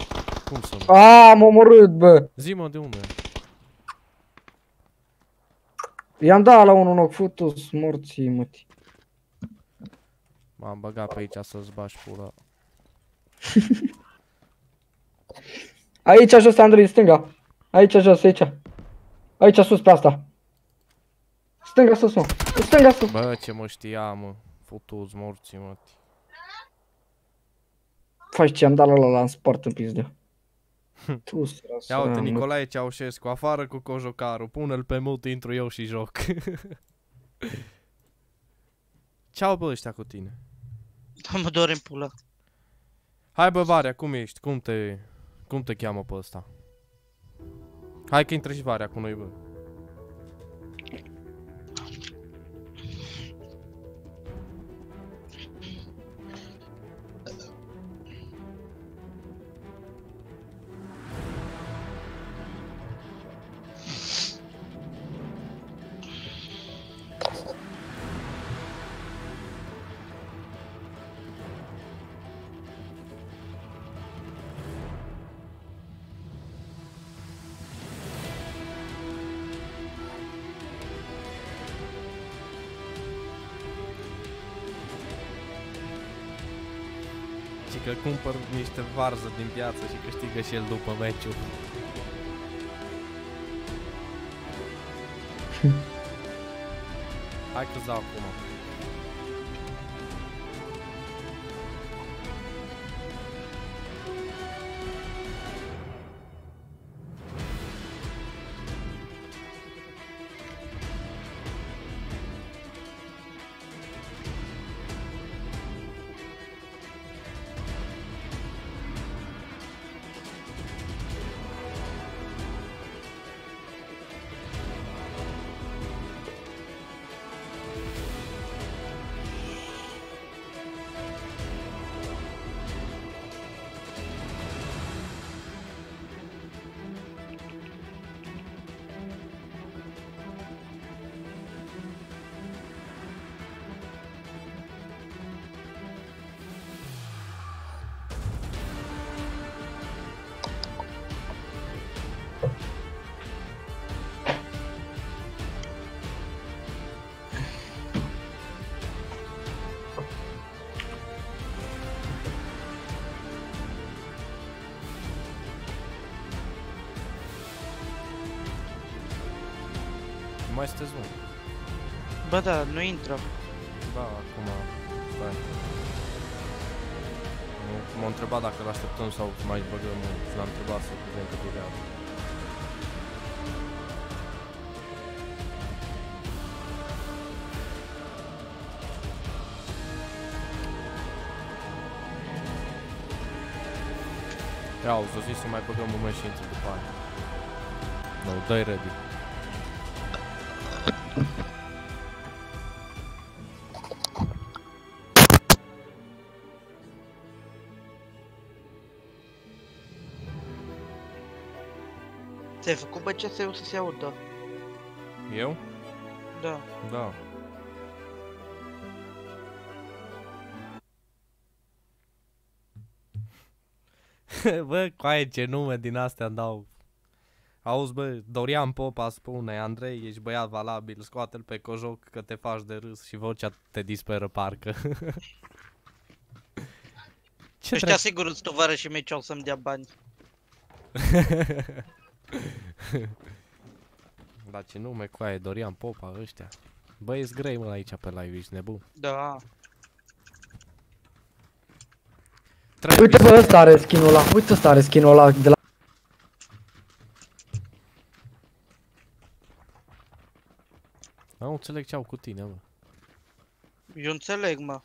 [SPEAKER 2] Cum să nu?
[SPEAKER 1] A, am omorât, bă.
[SPEAKER 2] Zi-mă de unde.
[SPEAKER 1] I-am dat la unul ochi futus, morții, măti.
[SPEAKER 2] M-am băgat pe aici să-ți bași pula.
[SPEAKER 1] Aici jos, Andrei, în stânga. Aici jos, aici. Aici sus, pe asta. Stânga sus, mă. Stânga sus.
[SPEAKER 2] Bă, ce mă știa, mă. Futu-ți morții, mă.
[SPEAKER 1] Faci ce am dat la ăla, în spart în pizdă. Tu, sără,
[SPEAKER 2] Ia uite,
[SPEAKER 1] sără, mă.
[SPEAKER 2] Nicolae Ceaușescu, afară cu cojocarul, pune-l pe mut, intru eu și joc. Ce-au bă ăștia cu tine?
[SPEAKER 3] Da, mă dor în pula.
[SPEAKER 2] Hai bă, Varea, cum ești? Cum te... Cum te cheamă pe ăsta? Hai că intră și Varea cu noi, bă. Cumpăr niște varză din piață și câștigă și el după meciul. Hai că-ți dau acum. Mai sunteți bun.
[SPEAKER 3] Bă, da, nu intră.
[SPEAKER 2] Da, acum, stai. Nu, M-a întrebat dacă îl așteptăm sau mai băgăm și l-am întrebat să vedem cât durează. Ia auzi, o zis să mai băgăm un moment și intru după aia. No, dă-i ready.
[SPEAKER 3] Ți-ai făcut bă CSU să se audă?
[SPEAKER 2] Eu?
[SPEAKER 3] Da.
[SPEAKER 2] Da. bă, coaie ce nume din astea îmi dau. Auzi, bă, Dorian Popa spune, Andrei, ești băiat valabil, scoate-l pe cojoc că te faci de râs și vocea te disperă parcă. ce
[SPEAKER 3] Ăștia sigur îți tovară și mei ce o să-mi dea bani.
[SPEAKER 2] Da, ce nume, coaie, Dorian Popa, ăștia. Bă, ești grei, mă, aici pe live, ești nebun.
[SPEAKER 3] Da.
[SPEAKER 2] Trebuie
[SPEAKER 1] Uite bă, ăsta are skin-ul ăla. Uite ăsta are skin-ul ăla de la...
[SPEAKER 2] Nu înțeleg ce au cu tine, mă.
[SPEAKER 3] Eu înțeleg, mă.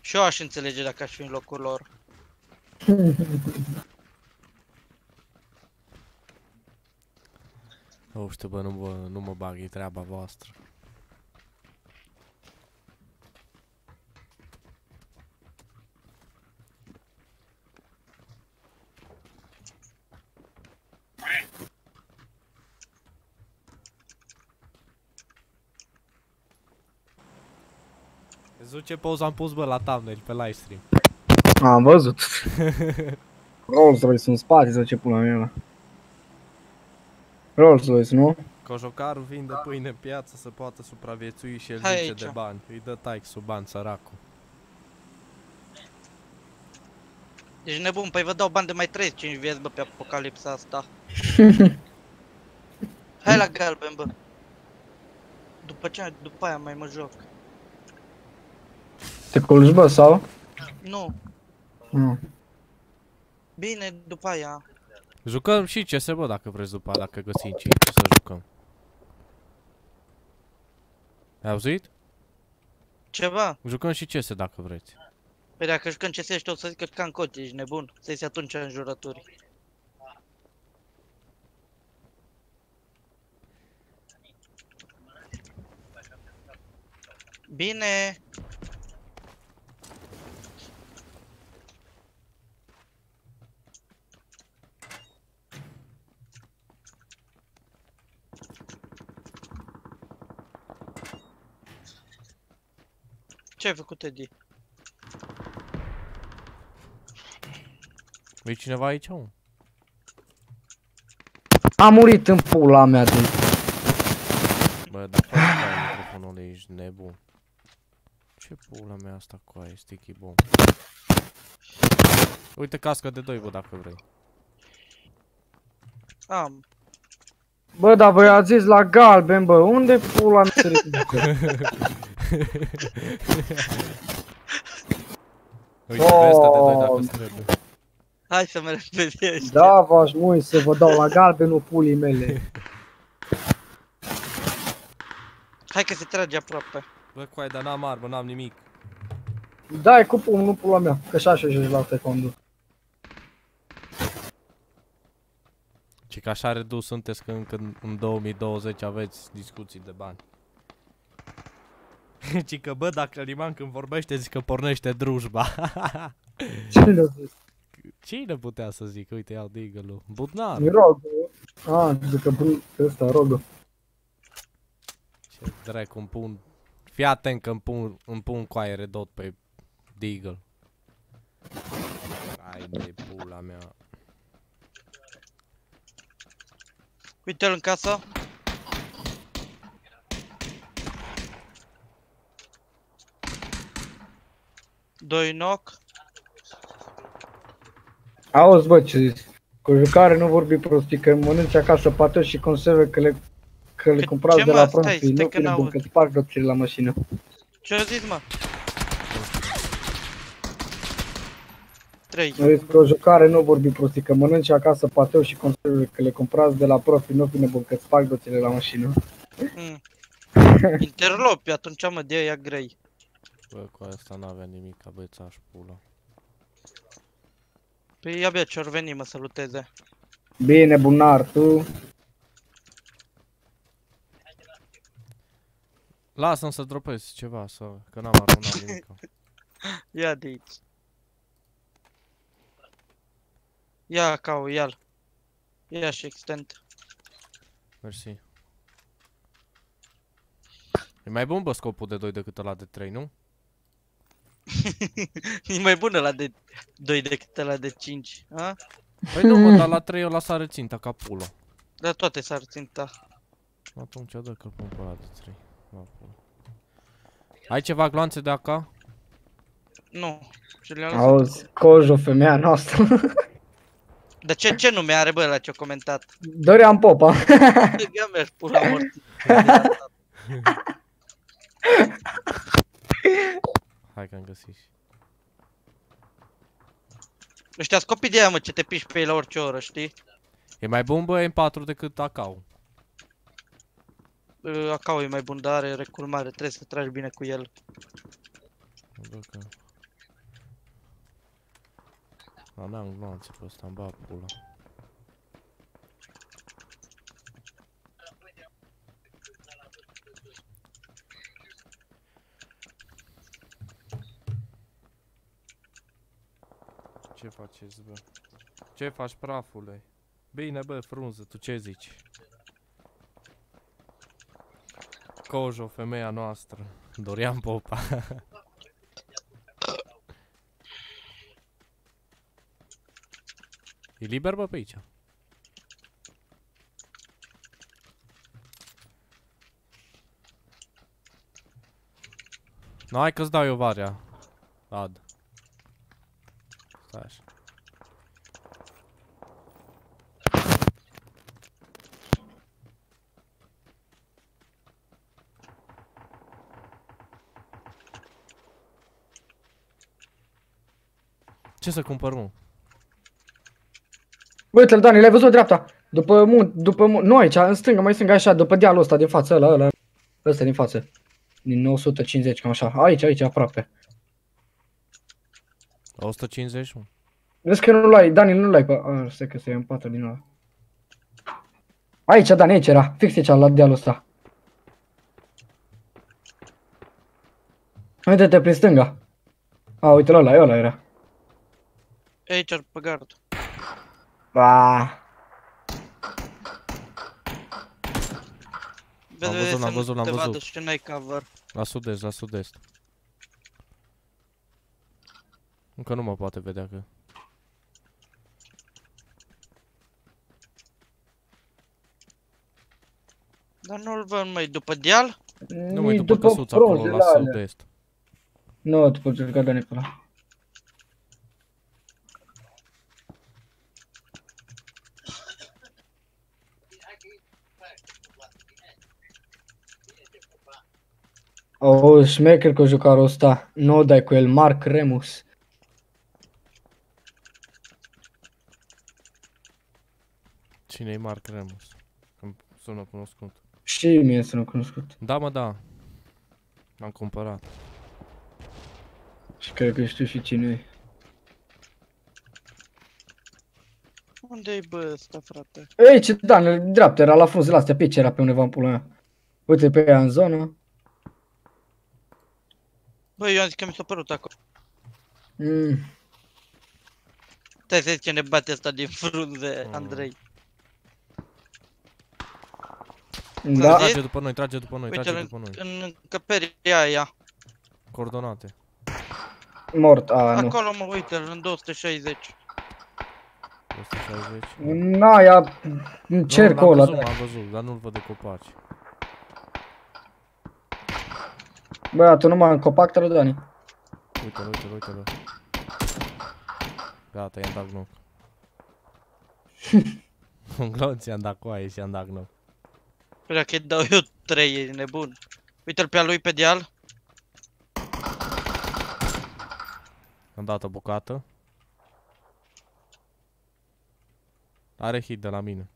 [SPEAKER 3] Și eu aș înțelege dacă aș fi în locul lor.
[SPEAKER 2] Nu știu, bă, nu, bă, nu mă bag, e treaba voastră. Îți duce poza am pus, bă, la thumbnail pe live stream.
[SPEAKER 1] Am văzut. Rolls Royce în spate sau ce pula mea ăla. Rolls Royce, nu?
[SPEAKER 2] Cojocarul vinde pâine în piață să poată supraviețui și el
[SPEAKER 3] Hai
[SPEAKER 2] zice
[SPEAKER 3] aici.
[SPEAKER 2] de bani. Îi dă taic sub bani, săracul.
[SPEAKER 3] Ești nebun, păi vă dau bani de mai 35 vieți, bă, pe apocalipsa asta. Hai la galben, bă. După ce, după aia mai mă joc.
[SPEAKER 1] Te culci, bă, sau?
[SPEAKER 3] Nu,
[SPEAKER 1] Nu.
[SPEAKER 3] bine, după aia.
[SPEAKER 2] Jucăm și CS, bă, dacă vreți după aia, dacă găsim 5 să jucăm. Ai auzit?
[SPEAKER 3] Ceva?
[SPEAKER 2] Jucăm și CS dacă vreți.
[SPEAKER 3] Păi dacă jucăm ce ești, o să zic că ca în coci, ești nebun. Să iei atunci în jurături. Bine. Ce ai făcut, Edi?
[SPEAKER 2] E cineva aici, mă?
[SPEAKER 1] A murit în pula mea de...
[SPEAKER 2] Bă, dar poți să dai microfonul ăla, ești nebun. Ce pula mea asta cu aia, sticky bomb. Uite cască de 2, bă, dacă vrei.
[SPEAKER 3] Am.
[SPEAKER 1] Bă, dar voi ați zis la galben, bă, unde pula mea se ridică?
[SPEAKER 2] Uite, oh. asta de 2 dacă
[SPEAKER 1] Oh.
[SPEAKER 2] îți trebuie.
[SPEAKER 3] Hai să mergem pe ăștia.
[SPEAKER 1] Da, v-aș mui să vă dau la galbenul pulii mele.
[SPEAKER 3] Hai că se trage aproape.
[SPEAKER 2] Bă, coai, dar n-am armă, n-am nimic.
[SPEAKER 1] Dai cu pumnul pula mea, că și așa joci la taekwondo.
[SPEAKER 2] Și că așa redus sunteți că încă în- în 2020 aveți discuții de bani. Ci că bă, dacă Liman când vorbește zic că pornește drujba.
[SPEAKER 1] Cine a zis?
[SPEAKER 2] Cine putea să zic? Uite, iau Deagle-ul. Budnar.
[SPEAKER 1] E rog. A, zic că bru- ăsta, rogă.
[SPEAKER 2] Ce dracu, îmi pun... Fii atent că îmi pun, îmi pun coaie redot pe Deagle. Ai de pula mea.
[SPEAKER 3] Uite-l în casă. Doi knock.
[SPEAKER 1] Auzi, bă, ce zici? Cu jucare nu vorbi prostii, că mănânci acasă patăți și conserve că le, că le
[SPEAKER 3] Că-
[SPEAKER 1] cumpărați
[SPEAKER 3] ce,
[SPEAKER 1] de
[SPEAKER 3] mă?
[SPEAKER 1] la
[SPEAKER 3] Stai,
[SPEAKER 1] Pronfi.
[SPEAKER 3] stai
[SPEAKER 1] Nu
[SPEAKER 3] că
[SPEAKER 1] fii nebun,
[SPEAKER 3] n-aud.
[SPEAKER 1] că îți sparg roțile la mașină.
[SPEAKER 3] Ce a zis, mă? Trei.
[SPEAKER 1] Nu zici că o jucare nu vorbi prostii, că mănânci acasă pateu și conserve că le cumpărați de la Profi. Nu fi nebun, că îți sparg roțile la mașină.
[SPEAKER 3] Mm. Interlopi, atunci mă, de aia grei.
[SPEAKER 2] Bă, cu asta n-avea nimic, ca băiețaș pula.
[SPEAKER 3] Păi abia ce-or veni mă să luteze.
[SPEAKER 1] Bine, bunar, tu.
[SPEAKER 2] Lasă-mi să dropez ceva, să... că n-am armă, n-am nimic.
[SPEAKER 3] Ia de aici. Ia cau, ia-l. Ia și extend.
[SPEAKER 2] Mersi. E mai bun, bă, scopul de 2 decât ăla de 3, nu?
[SPEAKER 3] e mai bună la de 2 decât la de 5. A?
[SPEAKER 2] Păi nu, mă, dar la 3 ăla sare ținta ca pula.
[SPEAKER 3] Dar toate s-ar ținta.
[SPEAKER 2] Atunci dă că-l pun pe ăla de 3. La pula. Ai ceva gloanțe de AK?
[SPEAKER 3] Nu. Și le-am lăsat.
[SPEAKER 1] Auzi, Cojo, femeia noastră.
[SPEAKER 3] Dar ce, ce nume are bă la ce-a comentat?
[SPEAKER 1] Dorian Popa.
[SPEAKER 3] Ia merg pula morții.
[SPEAKER 2] Hai că am găsit. și-
[SPEAKER 3] Ăștia scopii de aia mă ce te piși pe ei la orice oră, știi?
[SPEAKER 2] E mai bun, bă, M4 decât AK-ul.
[SPEAKER 3] Uh, Acau e mai bun, dar are reculmare, trebuie să tragi bine cu el.
[SPEAKER 2] Bă, că... Dar n-am glanțe pe ăsta, îmi bag pula. Ce faceți, bă? Ce faci, prafule? Bine, bă, frunză, tu ce zici? Cojo, femeia noastră. Dorian Popa. e liber, bă, pe aici? Nu, hai că-ți dau eu varea. Ad. Stai așa. Ce să cumpăr, mă?
[SPEAKER 1] Uite-l, Dani, l-ai văzut dreapta. După mun, după mun, nu aici, în stânga, mai stânga, așa, după dealul ăsta din față, ăla, ăla. Ăsta din față. Din 950, cam așa. Aici, aici, aproape.
[SPEAKER 2] 150, mă?
[SPEAKER 1] Vezi că nu-l ai, Dani, nu-l ai pe... A, stai că se ia în patru din ăla. Aici, Dani, aici era. Fix aici, la dealul ăsta. Uite-te prin stânga. A, uite-l ăla, ăla era.
[SPEAKER 3] Aici ar pe gard.
[SPEAKER 1] Ba.
[SPEAKER 3] Vede,
[SPEAKER 2] văzut,
[SPEAKER 3] să
[SPEAKER 2] l-am
[SPEAKER 3] nu
[SPEAKER 2] văzut, l-am
[SPEAKER 3] te
[SPEAKER 2] văzut.
[SPEAKER 3] vadă și n-ai cover.
[SPEAKER 2] La sud-est, la sud-est. Încă nu mă poate vedea că...
[SPEAKER 3] Dar nu-l văd mai după deal?
[SPEAKER 2] Nu mai după căsuța acolo, la sud-est.
[SPEAKER 1] Nu, după ce Dani pe ăla. Oh, șmecher cu jucarul ăsta. Nu dai cu el, Mark Remus.
[SPEAKER 2] Cine-i Mark Remus? Îmi sună cunoscut.
[SPEAKER 1] Și mie să nu cunoscut.
[SPEAKER 2] Da, mă, da. Am cumpărat.
[SPEAKER 1] Și cred că știu și cine e.
[SPEAKER 3] Unde-i bă ăsta, frate?
[SPEAKER 1] Ei, ce da, dreapta, era la frunzele astea, pe ce era pe undeva în pula mea. Uite pe ea în zonă.
[SPEAKER 3] Băi, eu am zis că mi s-a părut acolo.
[SPEAKER 1] Mm.
[SPEAKER 3] Stai să zici ce ne bate asta din frunze,
[SPEAKER 2] Mm.
[SPEAKER 3] Andrei.
[SPEAKER 1] Da,
[SPEAKER 2] Trage după noi, trage după noi, trage
[SPEAKER 3] Uite-l
[SPEAKER 2] după noi.
[SPEAKER 3] în, în încăperia aia.
[SPEAKER 2] Coordonate.
[SPEAKER 1] mort, a, nu.
[SPEAKER 3] Acolo, mă, uite-l, în 260.
[SPEAKER 2] 160.
[SPEAKER 1] Na, ia în cercul
[SPEAKER 2] nu,
[SPEAKER 1] ăla.
[SPEAKER 2] l-am văzut, l-am văzut, dar nu-l văd de copaci.
[SPEAKER 1] Băiatul numai în copac, te Dani.
[SPEAKER 2] Uite-l, uite-l, uite-l. Gata, i-am dat knock. Un glonț ți-am dat coaie și i-am dat knock.
[SPEAKER 3] Păi dacă îi dau eu 3, e nebun. Uite-l pe a lui pe deal.
[SPEAKER 2] Am dat o bucată. Are hit de la mine.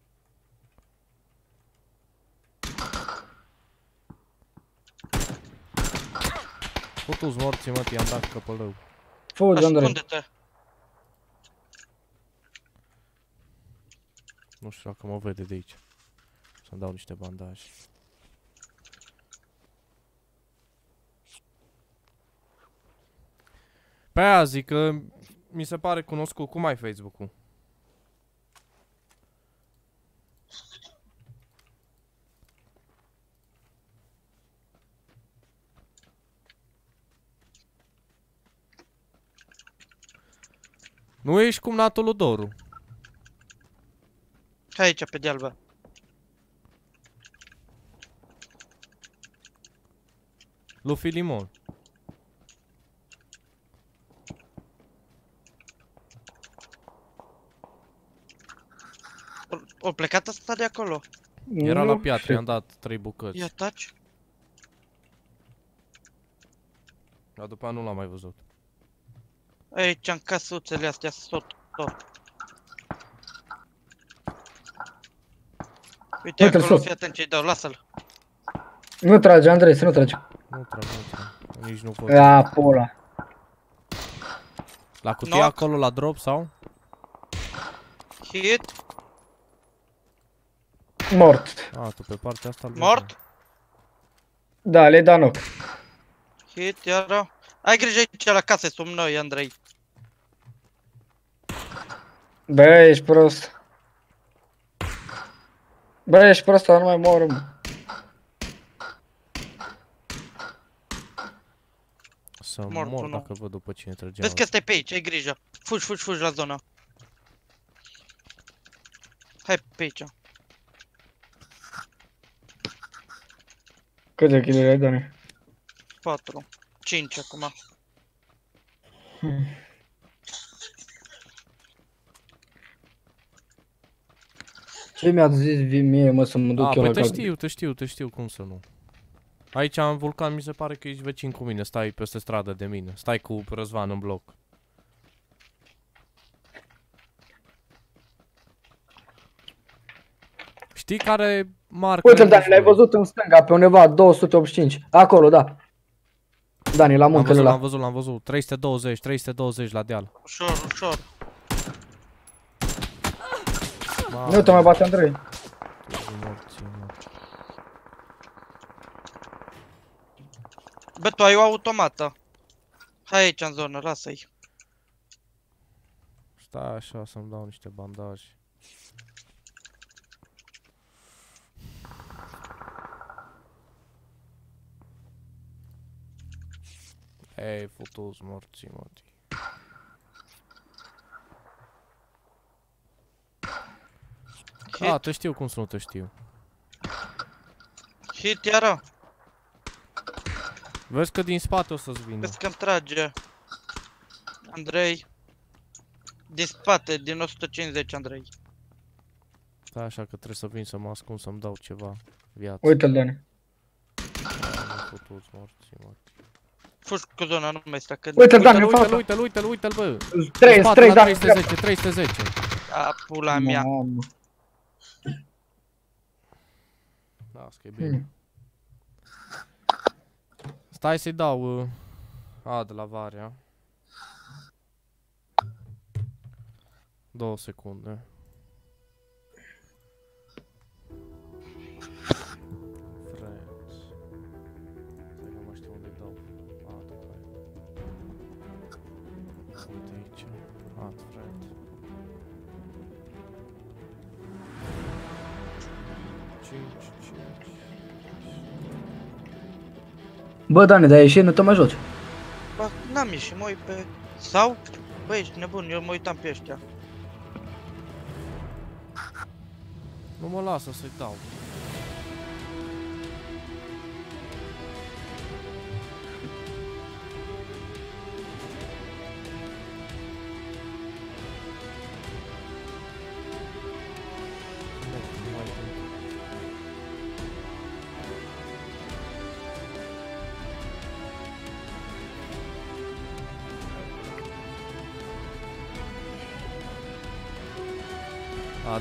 [SPEAKER 2] Putu-ți morții, mă, i-am dat căpălău.
[SPEAKER 1] Fugi, Andrei.
[SPEAKER 3] Ascunde-te.
[SPEAKER 2] Nu știu dacă mă vede de aici. Să-mi dau niște bandaje. Pe aia zic că mi se pare cunoscut. Cum ai Facebook-ul? Nu ești cum natul lui Doru.
[SPEAKER 3] Hai aici pe deal,
[SPEAKER 2] Lui Filimon.
[SPEAKER 3] O, o plecat asta de acolo.
[SPEAKER 2] Era la
[SPEAKER 1] Nu
[SPEAKER 2] piatră,
[SPEAKER 1] știu.
[SPEAKER 2] i-am dat trei bucăți.
[SPEAKER 3] Ia taci.
[SPEAKER 2] Dar după aia nu l-am mai văzut.
[SPEAKER 3] Aici în casuțele astea tot, tot. Uite
[SPEAKER 1] Uite-l
[SPEAKER 3] acolo,
[SPEAKER 1] sus.
[SPEAKER 3] fii atent ce-i dau, lasă-l.
[SPEAKER 1] Nu trage, Andrei, să nu tragi.
[SPEAKER 2] Nu trag, nu trag. Nici nu pot.
[SPEAKER 1] Ia, pula.
[SPEAKER 2] La cutie
[SPEAKER 3] Knock.
[SPEAKER 2] acolo, la drop sau?
[SPEAKER 3] Hit.
[SPEAKER 1] Mort.
[SPEAKER 2] A, tu pe partea asta îl
[SPEAKER 3] Mort.
[SPEAKER 1] Da, le-ai dat knock.
[SPEAKER 3] Hit, iară. Ai grijă aici la case, sub noi, Andrei.
[SPEAKER 1] Bă, ești prost. Bă, ești prost, dar nu mai mor, mă.
[SPEAKER 2] Să
[SPEAKER 3] Mort
[SPEAKER 2] mor
[SPEAKER 3] unul.
[SPEAKER 2] dacă văd după cine trăgea.
[SPEAKER 3] Vezi că stai pe aici, ai grijă. Fugi, fugi, fugi la zona. Hai pe aici.
[SPEAKER 1] Câte kill ai, Dani?
[SPEAKER 3] 4. 5 acum.
[SPEAKER 1] Ce mi-a zis vi- mie, mă, să mă duc
[SPEAKER 2] A,
[SPEAKER 1] eu
[SPEAKER 2] păi
[SPEAKER 1] la
[SPEAKER 2] te
[SPEAKER 1] cal-
[SPEAKER 2] știu, te știu, te știu, cum să nu. Aici am vulcan, mi se pare că ești vecin cu mine, stai peste stradă de mine. Stai cu Răzvan în bloc. Știi care marcă?
[SPEAKER 1] Uite-l,
[SPEAKER 2] lângă
[SPEAKER 1] Dani, l-ai
[SPEAKER 2] voi?
[SPEAKER 1] văzut în stânga, pe undeva, 285. Acolo, da. Dani, la
[SPEAKER 2] L-am
[SPEAKER 1] muntele
[SPEAKER 2] văzut, l-am
[SPEAKER 1] ăla.
[SPEAKER 2] văzut, l-am văzut. 320, 320 la deal.
[SPEAKER 3] Ușor, ușor.
[SPEAKER 1] Nu te mai bate Andrei.
[SPEAKER 2] morții, mă.
[SPEAKER 3] Bă, tu ai o automată. Hai aici în zonă, lasă-i.
[SPEAKER 2] Stai așa să-mi dau niște bandaje. Ei, futus morții, mătii.
[SPEAKER 3] Hit,
[SPEAKER 2] A, te știu cum să nu te știu.
[SPEAKER 3] hit, iară.
[SPEAKER 2] Vezi că din spate o să-ți vină.
[SPEAKER 3] Vezi că-mi trage. Andrei. Din spate, din 150, Andrei.
[SPEAKER 2] Stai așa că trebuie să vin să mă ascund să-mi dau ceva viață.
[SPEAKER 1] Uite-l, Dani.
[SPEAKER 2] Ai, Futus morții, mătii.
[SPEAKER 3] Fugi cu zona, nu mai sta că...
[SPEAKER 1] Uite-l, Dani, în
[SPEAKER 2] Uite-l,
[SPEAKER 1] fața.
[SPEAKER 2] uite-l, uite-l, uite-l, bă!
[SPEAKER 1] 3,
[SPEAKER 2] În spate,
[SPEAKER 1] 3,
[SPEAKER 2] la
[SPEAKER 1] da.
[SPEAKER 2] 310, 310.
[SPEAKER 3] A, pula mea.
[SPEAKER 1] Mamă.
[SPEAKER 2] Las că e bine.
[SPEAKER 1] Hmm.
[SPEAKER 2] Stai să-i dau uh, A de la Varea. Două secunde.
[SPEAKER 1] Bă, Dani, dar ieși, nu te mai joci.
[SPEAKER 3] Bă, n-am ieșit, mă uit pe... Sau? Bă, ești nebun, eu mă uitam pe ăștia.
[SPEAKER 2] Nu mă lasă să-i dau.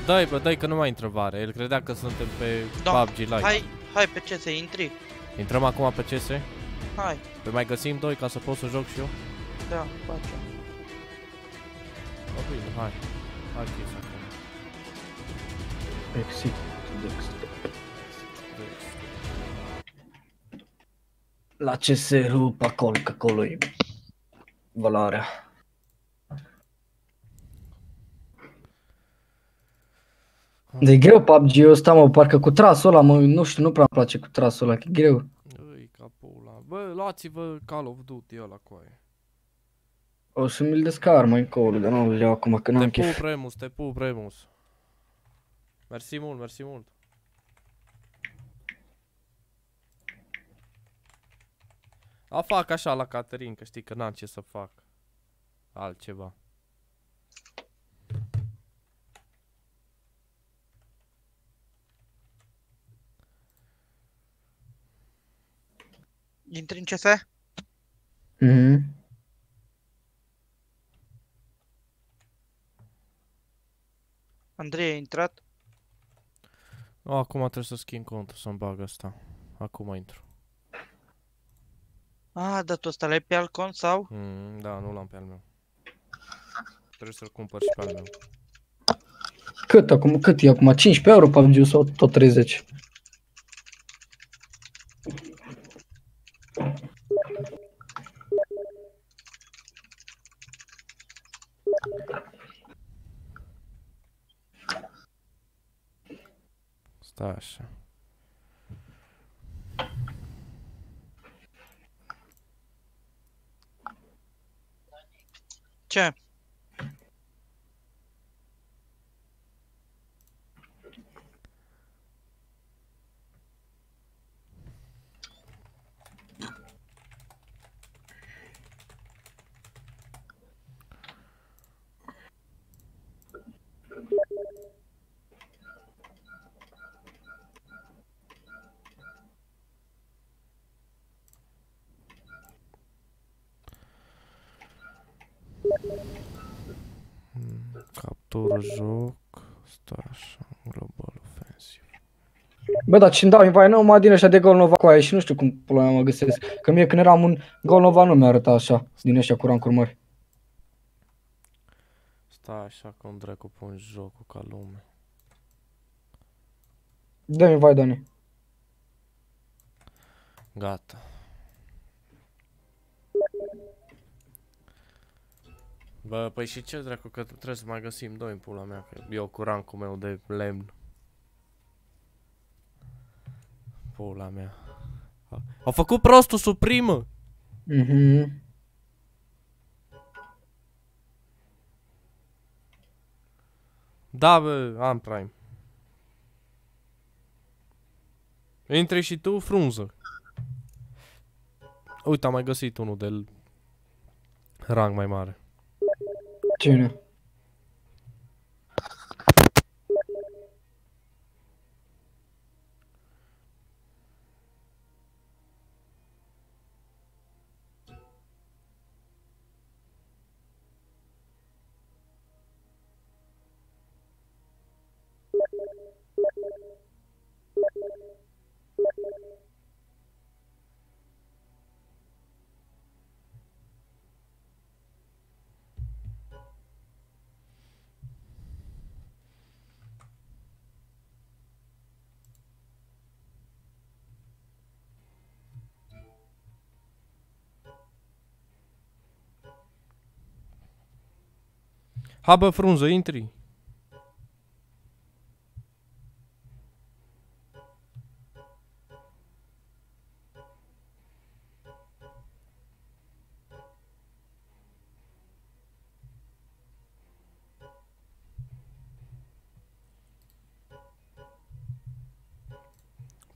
[SPEAKER 2] Dai, bă, dai că nu mai intră vare. El credea că suntem pe
[SPEAKER 3] Da,
[SPEAKER 2] PUBG Live.
[SPEAKER 3] Hai, hai pe ce să intri?
[SPEAKER 2] Intrăm acum pe CS?
[SPEAKER 3] Hai,
[SPEAKER 2] Păi mai găsim doi ca să pot să joc și eu?
[SPEAKER 3] da, facem.
[SPEAKER 2] Bă, bine, hai. Hai chis acum.
[SPEAKER 1] Exit. La CSR pe acolo, că acolo e valoarea. De greu PUBG ăsta, mă, parcă cu trasul ăla, mă, nu știu, nu prea îmi place cu trasul ăla, că e greu.
[SPEAKER 2] Ui, ca pula. Bă, luați-vă Call of Duty ăla cu aia.
[SPEAKER 1] O să mi-l descar mai încolo, dar nu vreau acum, că n-am
[SPEAKER 2] Te
[SPEAKER 1] chef.
[SPEAKER 2] pup, Remus, te pup, Remus. Mersi mult, mersi mult. A fac așa la Caterin, că știi că n-am ce să fac. Altceva.
[SPEAKER 3] Intri în CS?
[SPEAKER 1] Mhm.
[SPEAKER 3] Andrei a intrat?
[SPEAKER 2] O, acum trebuie să schimb contul, să-mi bag asta. Acum intru.
[SPEAKER 3] Ah, dar tu ăsta l-ai pe alt cont sau?
[SPEAKER 2] Mm, da, nu l-am pe al meu. Trebuie să-l cumpăr și pe al meu.
[SPEAKER 1] Cât acum, cât e acum? 15 euro PUBG sau tot 30?
[SPEAKER 2] Stai așa.
[SPEAKER 3] Ce?
[SPEAKER 2] Captură joc. Stai așa. Global offensive.
[SPEAKER 1] Bă, dar ce-mi dau invite, nu mă din ăștia de Golnova cu aia și nu știu cum pula mea mă găsesc. Că mie când eram un Golnova nu mi-a arătat așa, din ăștia cu rancuri mari.
[SPEAKER 2] Stai așa că un dracu pun jocul ca lume.
[SPEAKER 1] Dă-mi invite, Dani.
[SPEAKER 2] Gata. Bă, păi și ce dracu, că trebuie să mai găsim doi în pula mea, că eu cu rancul meu de lemn. Pula mea. A- Au făcut prostul suprimă!
[SPEAKER 1] Mhm.
[SPEAKER 2] Da, bă, am Prime. Intri și tu, frunză. Uite, am mai găsit unul de l- rang mai mare.
[SPEAKER 1] Cine?
[SPEAKER 2] Ha, bă, frunză, intri.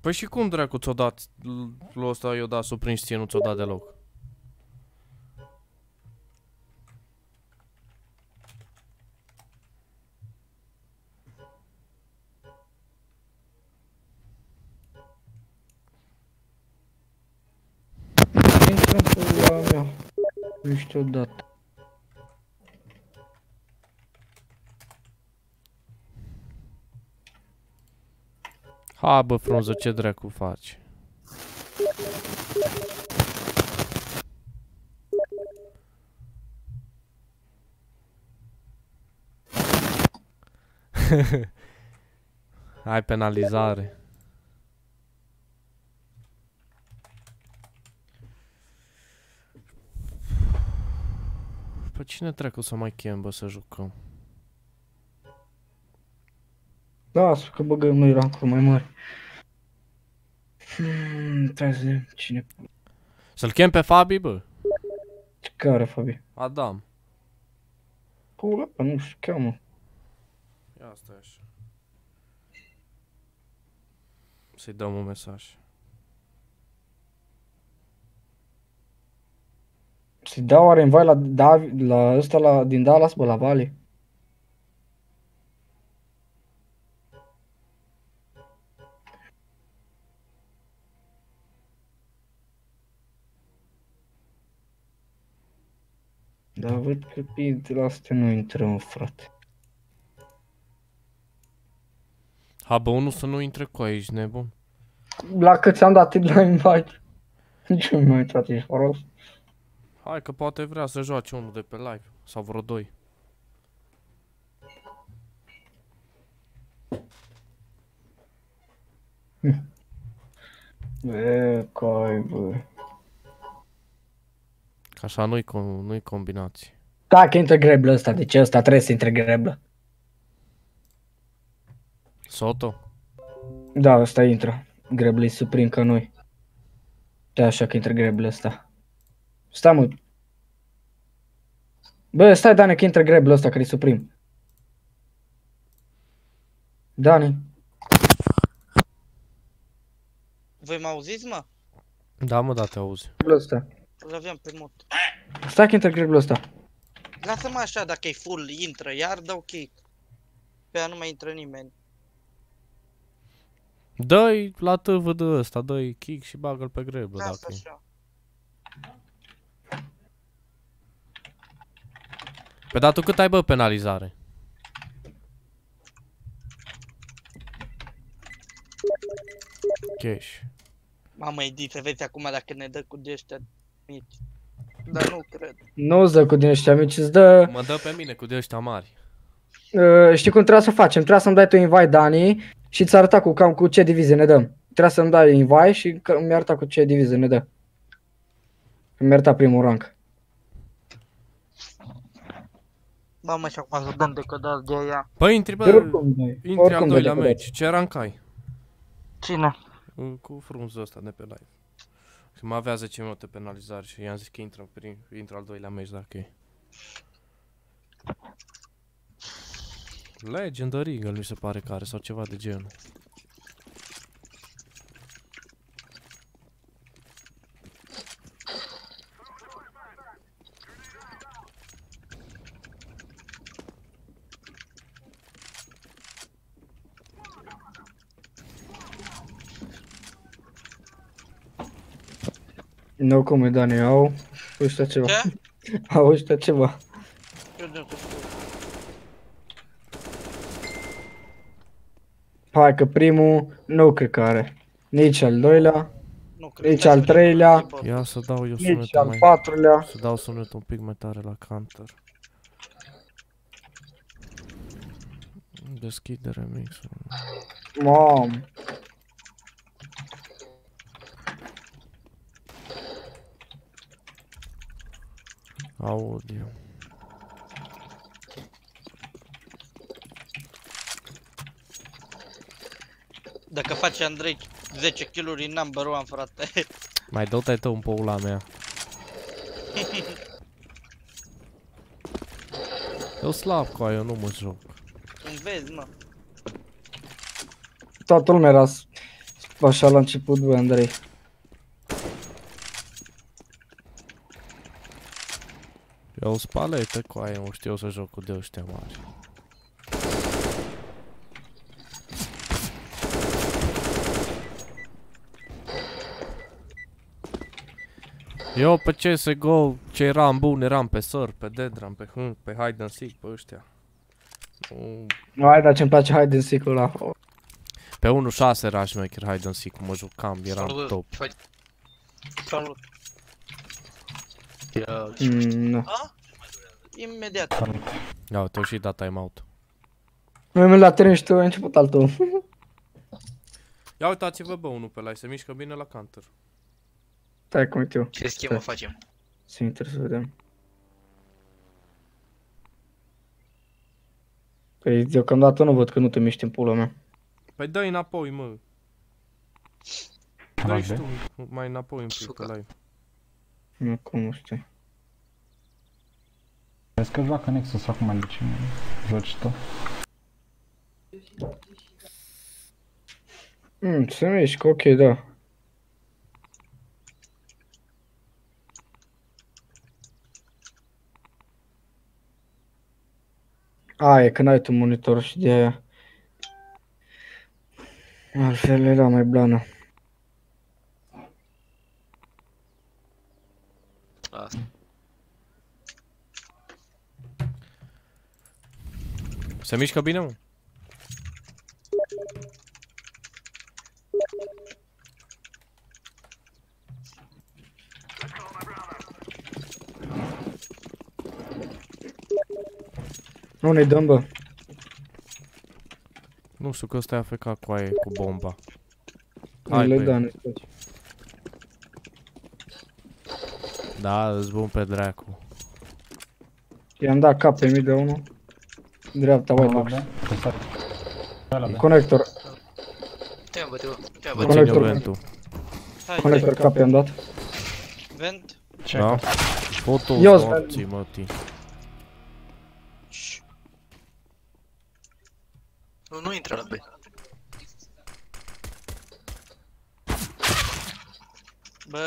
[SPEAKER 2] Păi și cum dracu ți-o dat, l- l- ăsta i-o dat surprins ție, nu ți-o dat deloc?
[SPEAKER 1] Nu știu odată.
[SPEAKER 2] Ha, bă, frunză, ce dracu faci? Ai penalizare. Pe cine trecu să mai chem, bă, să jucăm?
[SPEAKER 1] Lasă că băgăm noi rancuri mai mari. Hmm, trebuie să vedem cine...
[SPEAKER 2] Să-l chem pe Fabi, bă?
[SPEAKER 1] Care, Fabi?
[SPEAKER 2] Adam.
[SPEAKER 1] Pula, bă, nu știu, cheamă.
[SPEAKER 2] Ia stai așa. Să-i dăm un mesaj.
[SPEAKER 1] Să-i dau oare invite la, Davi, la ăsta la, din Dallas, bă, la Vali? Da, văd că pe la astea nu intrăm, frate.
[SPEAKER 2] Ha, bă, unul să nu intre cu aici, nebun.
[SPEAKER 1] La cât ți-am dat la invite? Nici nu mi-a intrat, ești horos.
[SPEAKER 2] Hai că poate vrea să joace unul de pe live. Sau vreo doi.
[SPEAKER 1] E, coi bă.
[SPEAKER 2] Că așa nu-i com nu combinații.
[SPEAKER 1] Da, că intră greblă ăsta, deci ăsta trebuie să intre greblă.
[SPEAKER 2] Soto?
[SPEAKER 1] Da, ăsta intră. Greblă e suprim ca noi. Da, așa că intră greblă ăsta. Stai mă. Bă, stai Dani că intră greblă ăsta care e suprim. Dani.
[SPEAKER 3] Voi mă auziți, mă?
[SPEAKER 2] Da, mă, da, te auzi.
[SPEAKER 1] Greblă ăsta.
[SPEAKER 3] Îl aveam pe mut.
[SPEAKER 1] Stai că intră greblă ăsta.
[SPEAKER 3] Lasă-mă așa, dacă e full, intră, iar dau kick. Pe ea nu mai intră nimeni.
[SPEAKER 2] Dă-i la TVD ăsta, dă-i kick și bagă-l pe greblă
[SPEAKER 3] Lasă
[SPEAKER 2] dacă e.
[SPEAKER 3] așa.
[SPEAKER 2] Pe dar tu cât ai, bă, penalizare? Cash.
[SPEAKER 3] Mamă, Edi, să vezi acum dacă ne dă cu de ăștia mici. Dar nu cred.
[SPEAKER 1] Nu îți dă cu din ăștia mici, îți dă...
[SPEAKER 2] Mă dă pe mine cu de ăștia mari.
[SPEAKER 1] Uh, știi cum trebuie să facem? Trebuie să-mi dai tu invite, Dani, și ți arăta cu cam cu ce divizie ne dăm. Trebuie să-mi dai invite și că mi arăta cu ce divizie ne dă. Mi arăta primul rank.
[SPEAKER 3] Mamă, și acum să dăm decodaj de ea.
[SPEAKER 2] Păi intri,
[SPEAKER 1] De
[SPEAKER 2] bă,
[SPEAKER 1] oricum dai.
[SPEAKER 2] intri al
[SPEAKER 1] Oricum dai
[SPEAKER 2] doilea
[SPEAKER 1] decodaj.
[SPEAKER 2] meci. Ce rank ai?
[SPEAKER 3] Cine?
[SPEAKER 2] Uh, Cu frunzul ăsta de pe live. Și mă avea 10 minute penalizare și i-am zis că intră, prin, intră al doilea meci dacă e. Legendary Eagle mi se pare că are sau ceva de genul.
[SPEAKER 1] Nu cum e, Dani, au ăștia ceva.
[SPEAKER 3] Ce?
[SPEAKER 1] Au ăștia ceva.
[SPEAKER 3] Eu nu știu.
[SPEAKER 1] Hai că primul nu cred că are. Nici al doilea,
[SPEAKER 3] Nu cred.
[SPEAKER 1] Nici
[SPEAKER 3] Stai
[SPEAKER 1] al
[SPEAKER 3] să vedem
[SPEAKER 1] treilea.
[SPEAKER 3] cum e, bă.
[SPEAKER 2] Ia să dau eu
[SPEAKER 1] nici
[SPEAKER 2] sunetul
[SPEAKER 1] al
[SPEAKER 2] mai...
[SPEAKER 1] patrulea.
[SPEAKER 2] Să dau sunetul un pic mai tare la counter. Deschide remixul.
[SPEAKER 1] Mam.
[SPEAKER 2] Audio.
[SPEAKER 3] Dacă face Andrei 10 kill-uri în number one, frate.
[SPEAKER 2] Mai dă-te tău în pula mea. Eu slab cu aia, eu nu mă joc.
[SPEAKER 3] Îmi vezi, mă.
[SPEAKER 1] Toată lumea era s- așa la început, bă, Andrei.
[SPEAKER 2] Eu spalete cu aia, nu știu să joc cu de ăștia mari. Eu pe CSGO ce eram bun eram pe SOR, pe Deadram, pe Hunt, pe Hide and Seek, pe ăștia. Nu,
[SPEAKER 1] Nu, hai, dar ce-mi place hide and seek-ul ăla.
[SPEAKER 2] Pe 1.6 era șmecher Hide and Seek, mă jucam, eram
[SPEAKER 4] Salut.
[SPEAKER 2] top.
[SPEAKER 3] Salut.
[SPEAKER 1] Mm, nu.
[SPEAKER 3] A? Imediat.
[SPEAKER 2] Ia uite, și dat timeout.
[SPEAKER 1] Noi am la teren și tu ai început altul.
[SPEAKER 2] Ia uitați-vă bă unul pe la se mișcă bine la counter.
[SPEAKER 1] Stai cum uite eu.
[SPEAKER 4] Ce schemă facem?
[SPEAKER 1] Să intră să vedem. Păi deocamdată nu văd că nu te miști în pula mea.
[SPEAKER 2] Păi dă înapoi, mă. dă și tu mai înapoi un pic pe
[SPEAKER 4] Sucă.
[SPEAKER 2] live.
[SPEAKER 1] Nu, cum nu știu.
[SPEAKER 5] Vezi că joacă Nexus acum de ce nu joci tu?
[SPEAKER 1] Mm, se mișcă, ok, da. A, e când ai tu monitor și de aia. Altfel era mai blană.
[SPEAKER 4] Asta.
[SPEAKER 2] Se mișcă bine, mă?
[SPEAKER 1] Nu ne dăm, bă.
[SPEAKER 2] Nu știu că ăsta e AFK cu aia cu bomba. Hai
[SPEAKER 1] le
[SPEAKER 2] pe
[SPEAKER 1] da,
[SPEAKER 2] el.
[SPEAKER 1] nu știu.
[SPEAKER 2] Da, îți bun pe dracu.
[SPEAKER 1] I-am dat cap pe mid de unul. Dreapta, white
[SPEAKER 5] La
[SPEAKER 1] box.
[SPEAKER 5] B. Pe site. Pe la B.
[SPEAKER 1] Conector,
[SPEAKER 4] Te-am bătut, te-am
[SPEAKER 2] Vă
[SPEAKER 4] bătut.
[SPEAKER 2] țin eu
[SPEAKER 1] Conector.
[SPEAKER 2] ventul.
[SPEAKER 3] Hai,
[SPEAKER 1] conector cap i-am dat.
[SPEAKER 3] vent.
[SPEAKER 5] Ce?
[SPEAKER 2] Da? Foto
[SPEAKER 1] Eu-s
[SPEAKER 2] morții, mătii.
[SPEAKER 4] Nu, nu intră la B.
[SPEAKER 3] Bă,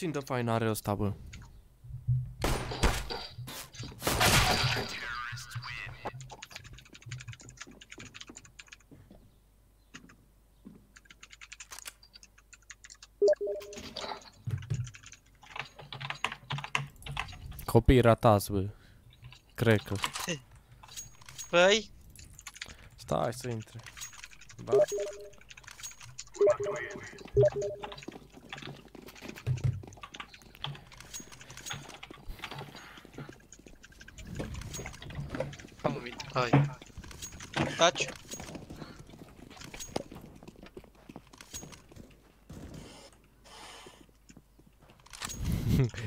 [SPEAKER 2] Ce țin de fain are ăsta, bă? Copii ratați, bă. Cred că.
[SPEAKER 3] păi,
[SPEAKER 2] Stai să intre. Da?
[SPEAKER 4] Am mid. Hai.
[SPEAKER 3] Taci.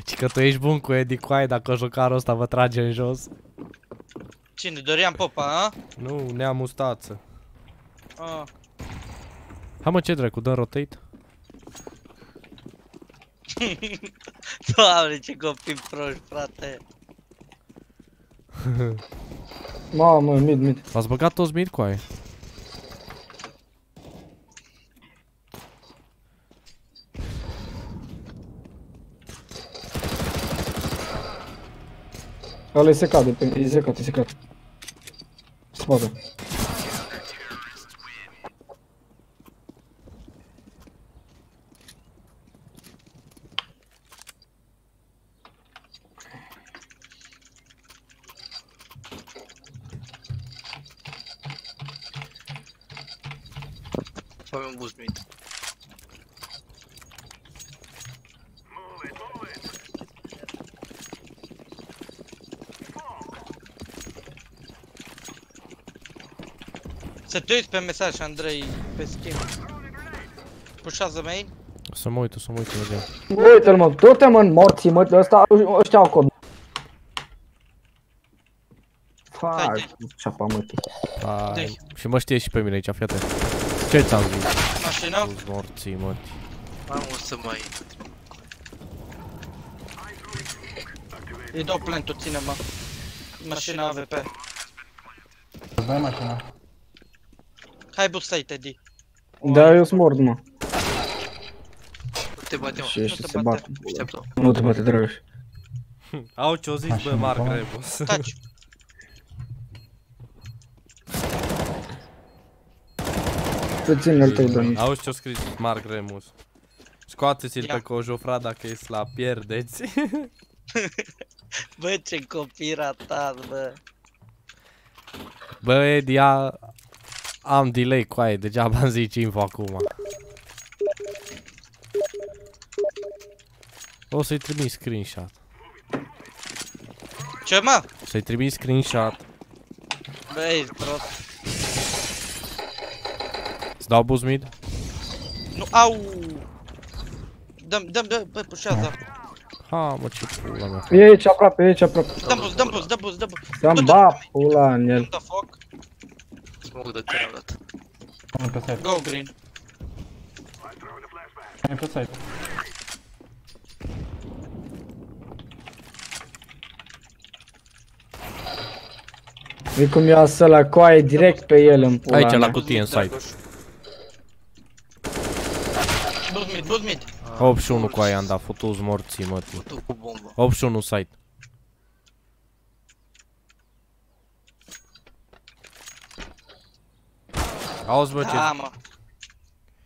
[SPEAKER 2] Și că tu ești bun cu Eddie Coai dacă jocarul ăsta vă trage în jos.
[SPEAKER 3] Cine? Dorian Popa, a?
[SPEAKER 2] Nu, nea mustață.
[SPEAKER 3] a?
[SPEAKER 2] Hai mă, ce dracu, dăm rotate?
[SPEAKER 3] Doamne, ce copii proști, frate.
[SPEAKER 1] Mamă, mid, mid.
[SPEAKER 2] V-ați băgat toți mid cu aia?
[SPEAKER 1] Ăla e secat, de pe, e secat, e secat. Spate.
[SPEAKER 4] Fă un boost mid.
[SPEAKER 3] Să te uiți pe mesaj, Andrei, pe schimb. Pușează main?
[SPEAKER 2] O să mă uit, o să mă uit imediat.
[SPEAKER 1] Uite-l mă, du-te mă în morții mă, ăsta, ăștia au cod.
[SPEAKER 3] Hai,
[SPEAKER 1] Fai, ceapa mă.
[SPEAKER 2] Hai,
[SPEAKER 3] Deci.
[SPEAKER 2] și mă știe și pe mine aici, fii atent. Ce ți-am zis?
[SPEAKER 3] Mașină?
[SPEAKER 2] Toți morții, mă.
[SPEAKER 4] Am o să mai...
[SPEAKER 3] Îi dau plantul, ține-mă. Mașina AVP.
[SPEAKER 5] Îți dai mașina.
[SPEAKER 3] Hai boostai, Teddy.
[SPEAKER 1] Da, eu sunt mort, mă.
[SPEAKER 4] Nu te bate, mă.
[SPEAKER 1] Și
[SPEAKER 3] nu
[SPEAKER 1] ăștia
[SPEAKER 3] te
[SPEAKER 1] se
[SPEAKER 3] bate.
[SPEAKER 1] bat.
[SPEAKER 4] Așteaptă.
[SPEAKER 1] Nu te bate, Dragoș.
[SPEAKER 2] Au ce-o zis,
[SPEAKER 5] Așa,
[SPEAKER 2] bă, Marc
[SPEAKER 5] acum.
[SPEAKER 2] Rebus.
[SPEAKER 3] Taci.
[SPEAKER 1] Te ține-l tău, Dani.
[SPEAKER 2] Auzi ce-o scris Marc Remus. Scoateți-l
[SPEAKER 3] Ia.
[SPEAKER 2] pe Cojofra dacă e slab, pierdeți.
[SPEAKER 3] Bă, ce copii ratat, bă.
[SPEAKER 2] Bă, Edi, a... am delay cu aia, degeaba am zici info acum. O să-i trimis screenshot.
[SPEAKER 3] Ce, mă?
[SPEAKER 2] Să-i trimis screenshot.
[SPEAKER 3] Bă, ești prost.
[SPEAKER 2] Îți dau boost mid?
[SPEAKER 3] Nu, au! Dăm, dăm, dăm, bă, pușează.
[SPEAKER 2] Ha, mă, ce pula mea.
[SPEAKER 1] E aici aproape, e aici aproape.
[SPEAKER 3] Dăm bus, dăm bus, dăm bus, dăm bus.
[SPEAKER 1] Dăm ba pula în el.
[SPEAKER 3] Dă foc.
[SPEAKER 4] Smoke de care am dat.
[SPEAKER 5] Unul pe site.
[SPEAKER 3] Go green.
[SPEAKER 5] Unul pe site.
[SPEAKER 1] E cum ia să la coaie direct pe el în pula
[SPEAKER 2] Aici, la
[SPEAKER 1] mea.
[SPEAKER 2] cutie în site.
[SPEAKER 3] Boost mid, boost mid.
[SPEAKER 2] 81 cu aia am dat, futu morții, mă. tii.
[SPEAKER 4] Tu cu bombă.
[SPEAKER 2] 81 site. Auzi, bă, ce,
[SPEAKER 3] Da, mă.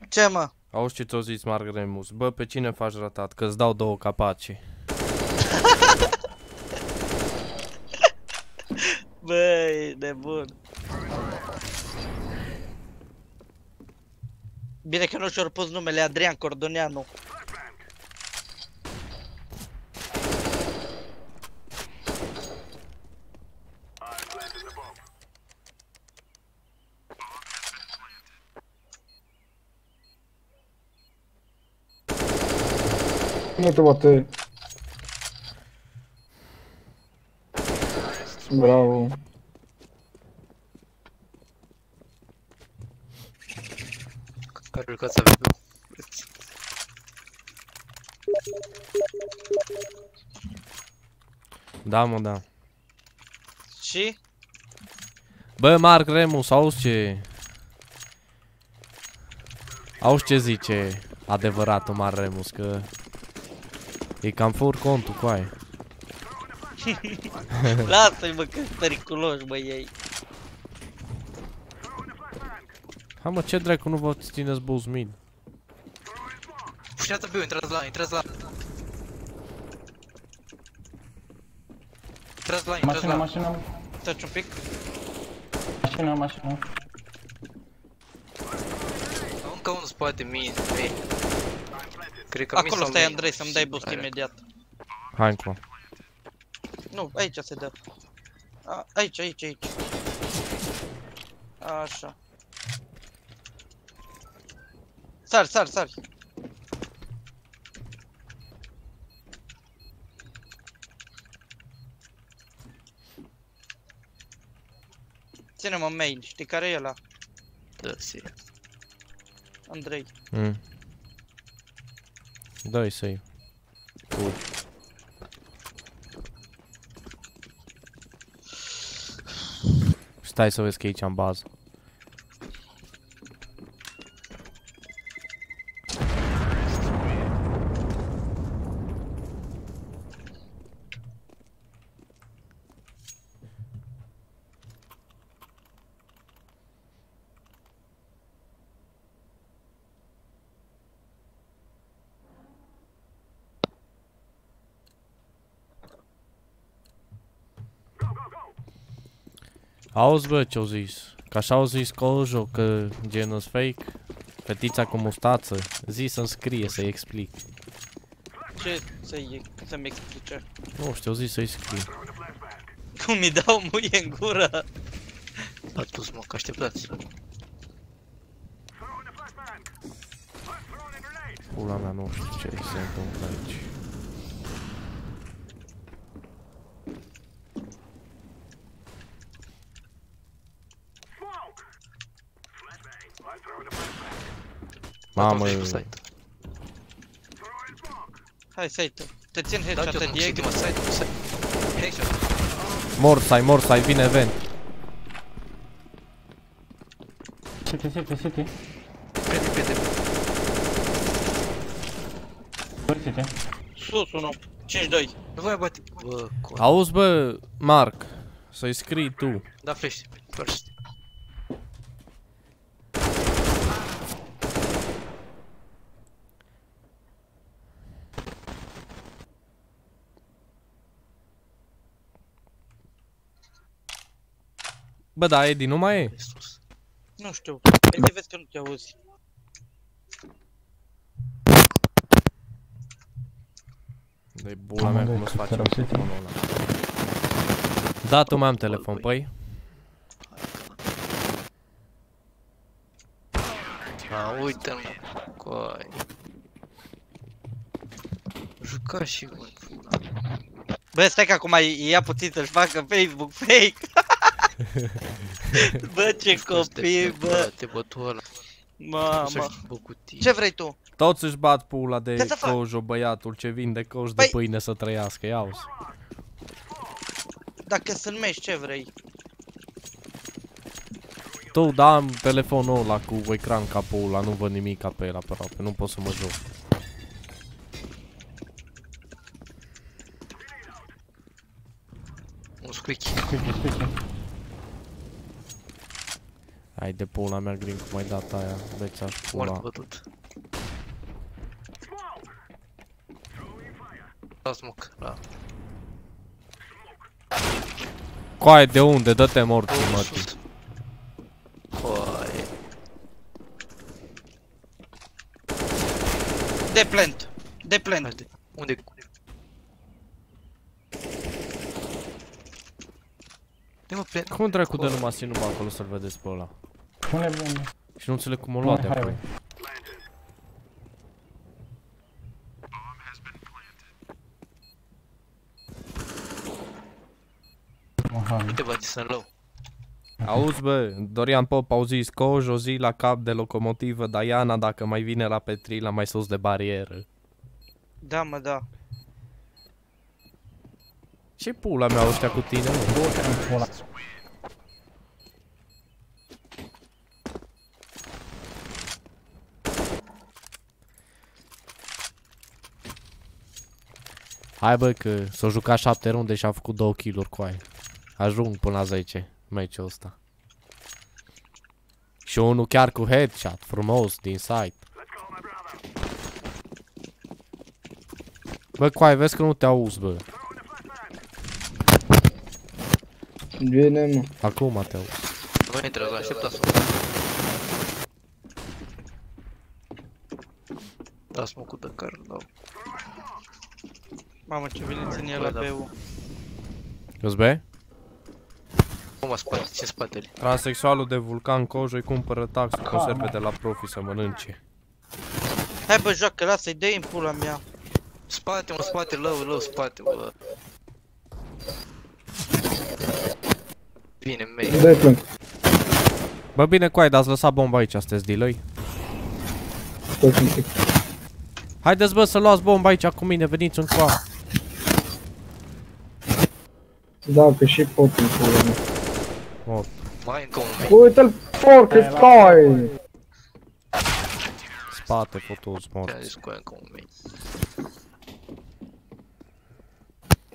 [SPEAKER 3] Ce, mă?
[SPEAKER 2] auzi ce ți-o zis Mark Remus. Bă, pe cine faci ratat? Că-ți dau două capaci.
[SPEAKER 3] Băi, nebun. Bine că nu și-au pus numele Adrian Cordoneanu.
[SPEAKER 1] Nu te bate. Bravo.
[SPEAKER 6] Care că să avem.
[SPEAKER 2] Da, mă, da.
[SPEAKER 3] Și?
[SPEAKER 2] Bă, Mark Remus, auzi ce... Auzi ce zice adevăratul Mark Remus, că... E cam fur contul cu aia.
[SPEAKER 3] Lasă-i mă că periculoși bă ei.
[SPEAKER 2] Ha mă, ce dracu nu vă țineți boost mid?
[SPEAKER 6] Pușnează B, intrați la, intrați la. Intrați la, intrați
[SPEAKER 5] Mașina,
[SPEAKER 6] la.
[SPEAKER 5] mașina,
[SPEAKER 3] Taci un pic.
[SPEAKER 5] mașina, mașina.
[SPEAKER 6] Încă unul spate mie, mie. Cred că mi
[SPEAKER 3] Acolo
[SPEAKER 6] sau
[SPEAKER 3] stai
[SPEAKER 6] main.
[SPEAKER 3] Andrei să-mi dai boost
[SPEAKER 6] Hai,
[SPEAKER 3] imediat.
[SPEAKER 2] Hai încă.
[SPEAKER 3] Nu, aici se dă. A, aici, aici, aici. Așa. Sari, sari, sari. Ține-mă main, știi care e ăla?
[SPEAKER 6] Da, serios.
[SPEAKER 3] Andrei.
[SPEAKER 2] Mm. Dă-i save. Bun. Stai să vezi că e. Auzi bă ce-au zis? Că așa au zis Cojo că genul fake Fetița cu mustață Zi să-mi scrie să-i explic
[SPEAKER 3] Ce să-i, să-mi explice?
[SPEAKER 2] Nu știu, au zis să-i scrie
[SPEAKER 3] Cum mi dau muie în gură?
[SPEAKER 6] A dus mă, că așteptați.
[SPEAKER 2] Pula mea nu știu ce se întâmplă aici Mamă,
[SPEAKER 6] Atunci, site.
[SPEAKER 3] Hai, site Te țin
[SPEAKER 6] Da,
[SPEAKER 3] headshot
[SPEAKER 6] ce
[SPEAKER 3] de
[SPEAKER 6] mă,
[SPEAKER 3] Diego.
[SPEAKER 6] mă, site, mă, site. Headshot.
[SPEAKER 2] Morsai, Morsai, vine vent
[SPEAKER 5] City, city, city.
[SPEAKER 6] Prede, prede.
[SPEAKER 5] Doi city.
[SPEAKER 3] Sus, unul. 5-2.
[SPEAKER 6] Nu voi bate. Bă, cu...
[SPEAKER 2] Auzi bă, Mark Să-i scrii tu
[SPEAKER 6] Da, flash. First.
[SPEAKER 2] Bă, da, Edi nu mai e
[SPEAKER 6] De sus.
[SPEAKER 3] Nu știu. Edi, vezi că nu te auzi.
[SPEAKER 2] Dă-i bula mea cum
[SPEAKER 5] Amândoi
[SPEAKER 2] îți face
[SPEAKER 5] rău City.
[SPEAKER 2] telefonul ăla Da, tu mai am telefon, păi
[SPEAKER 6] A, uite mă. Coi. Juca și mă, fula.
[SPEAKER 3] Bă, stai că acum ia puțin să-și facă Facebook fake. bă, ce copii, bă.
[SPEAKER 6] Te bătu ăla.
[SPEAKER 3] Mamă.
[SPEAKER 6] Să-și bă cutii.
[SPEAKER 3] Ce vrei tu?
[SPEAKER 2] Toți își bat pula de
[SPEAKER 3] Ce să fac?
[SPEAKER 2] cojo, băiatul ce vinde coș de
[SPEAKER 3] Păi-
[SPEAKER 2] pâine să trăiască, ia
[SPEAKER 3] Dacă sunt mești, ce vrei?
[SPEAKER 2] Tu, da, am telefonul ăla cu ecran ca pula, nu văd nimic pe el aproape, nu pot să mă joc.
[SPEAKER 6] Un squeaky.
[SPEAKER 5] Squeaky, squeaky.
[SPEAKER 2] Hai de pula mea, Green, cum ai dat aia. Deci aș
[SPEAKER 6] One
[SPEAKER 2] pula.
[SPEAKER 6] bătut. La smoke, da.
[SPEAKER 2] Coaie, de unde? Dă-te morți,
[SPEAKER 6] Oh,
[SPEAKER 2] mătii.
[SPEAKER 6] sus. Coaie.
[SPEAKER 3] De plant. De plant.
[SPEAKER 6] Haide. Unde? De mă, plec.
[SPEAKER 2] Cum dracu dă numai numai acolo să-l vedeți pe ăla?
[SPEAKER 5] Pune bine.
[SPEAKER 2] Și nu înțeleg cum o luat de
[SPEAKER 5] Hai,
[SPEAKER 2] acolo.
[SPEAKER 5] hai. Mohamed.
[SPEAKER 6] Te bate să low.
[SPEAKER 2] Auzi, bă, Dorian Pop au zis Coj, o zi la cap de locomotivă, Diana, dacă mai vine la Petri, la mai sus de barieră.
[SPEAKER 3] Da, mă, da.
[SPEAKER 2] Ce pula mea ăștia cu tine, mă? Hai bă că s-a jucat 7 runde și a făcut 2 kill-uri cu aia. Ajung până la 10 meciul ăsta. Și unul chiar cu headshot, frumos, din site. Bă, coai, vezi că nu te auzi, bă.
[SPEAKER 1] Bine, mă.
[SPEAKER 2] Acum te auzi.
[SPEAKER 6] Nu intră, aștepta să Da, smoke-ul de care îl dau.
[SPEAKER 3] Mamă, ce bine ține el
[SPEAKER 6] Bă,
[SPEAKER 3] la
[SPEAKER 6] da.
[SPEAKER 3] B-ul.
[SPEAKER 2] Îți be?
[SPEAKER 6] Cum a spate? Ce spatele?
[SPEAKER 2] Transexualul de Vulcan Cojo îi cumpără taxul conserve de la profi să mănânce.
[SPEAKER 3] Hai bă, joacă, lasă-i, dă-i în pula mea.
[SPEAKER 6] Spate, mă, spate, low, low, spate, bă. Bine, mei.
[SPEAKER 1] Dă-i plâng.
[SPEAKER 2] Bă, bine, coai, dar ați lăsat bomba aici, sunteți delay?
[SPEAKER 1] Tot un pic.
[SPEAKER 2] Haideți, bă, să luați bomba aici cu mine, veniți în coa.
[SPEAKER 1] Da, că și pot în pula mea.
[SPEAKER 6] Mai încă un mei.
[SPEAKER 1] Uite-l, porc, sky!
[SPEAKER 2] Spate, fotos,
[SPEAKER 6] Te-am
[SPEAKER 2] morți.
[SPEAKER 6] zis cu aia încă un mei.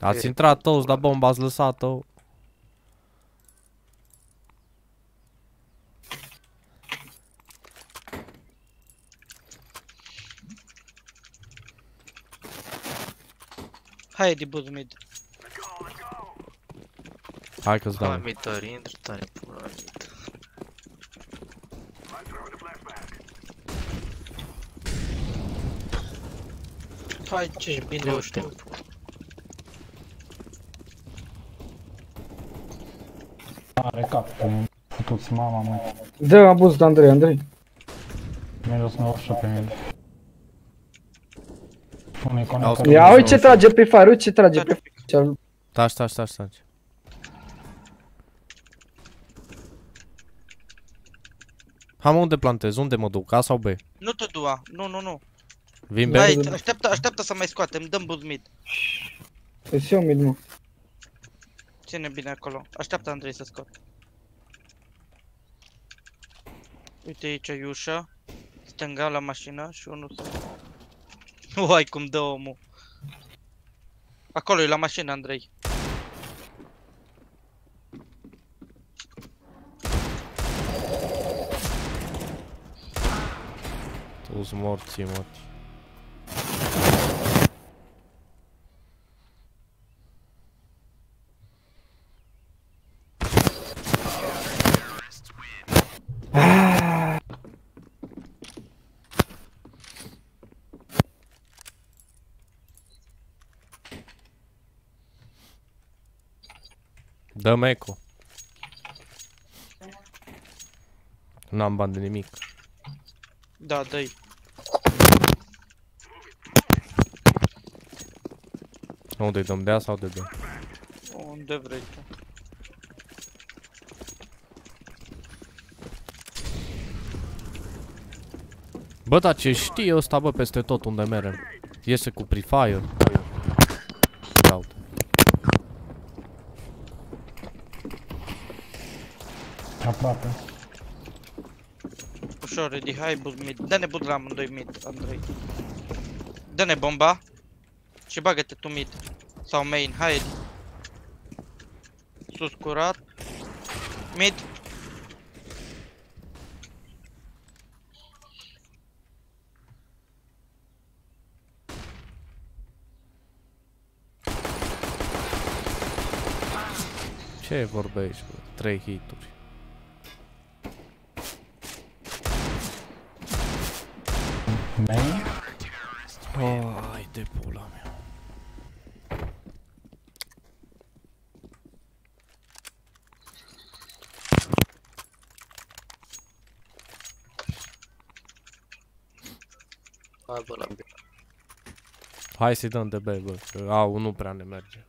[SPEAKER 2] Ați intrat toți, dar bomba ați lăsat-o.
[SPEAKER 3] Hai, Eddie Buzz mid.
[SPEAKER 2] Hai că-ți
[SPEAKER 6] Hai,
[SPEAKER 2] dau.
[SPEAKER 6] mid, tare, intră, tare, pula, mid.
[SPEAKER 3] Hai, ce bine
[SPEAKER 6] Nu
[SPEAKER 3] ăștia.
[SPEAKER 6] știu.
[SPEAKER 5] Are cap pe mine. Futuți mama, mă.
[SPEAKER 1] Dă abuz de Andrei, Andrei.
[SPEAKER 5] Miros 98 pe mine. Pune
[SPEAKER 2] Auzi,
[SPEAKER 5] conector.
[SPEAKER 1] Ia uite ce trage pe fire, uite ce trage pe fire.
[SPEAKER 2] Taci, taci, taci, taci. Ham, unde plantez? Unde mă duc? A sau B?
[SPEAKER 3] Nu te dua, nu, nu, nu.
[SPEAKER 2] Vin B?
[SPEAKER 3] Hai, așteaptă, așteaptă să mai scoatem, dăm Buzz mid.
[SPEAKER 1] Păi eu mid, mă.
[SPEAKER 3] Ține bine acolo. Așteaptă Andrei să scot. Uite aici e ușa. Stânga la mașină și unul să... Uai cum dă omul. Acolo e la mașină, Andrei.
[SPEAKER 2] Tu-s morții, mă. Dă-mi eco. N-am bani de nimic.
[SPEAKER 3] Da, dă-i.
[SPEAKER 2] Unde-i dăm de A sau de B?
[SPEAKER 3] Unde vrei tu.
[SPEAKER 2] Bă, dar ce știe ăsta, bă, peste tot unde merem. Iese cu Free Fire. Ia uite.
[SPEAKER 5] Aproape.
[SPEAKER 3] Ușor, ready, hai buz mid. Dă-ne buz la amândoi mid, Andrei. Dă-ne bomba. Și bagă-te tu mid sau main, hai. Sus curat. Mid.
[SPEAKER 2] Ce vorbești, bă? 3 hituri.
[SPEAKER 5] Main?
[SPEAKER 2] Hai să-i dăm de B, bă. Că au, nu prea ne merge.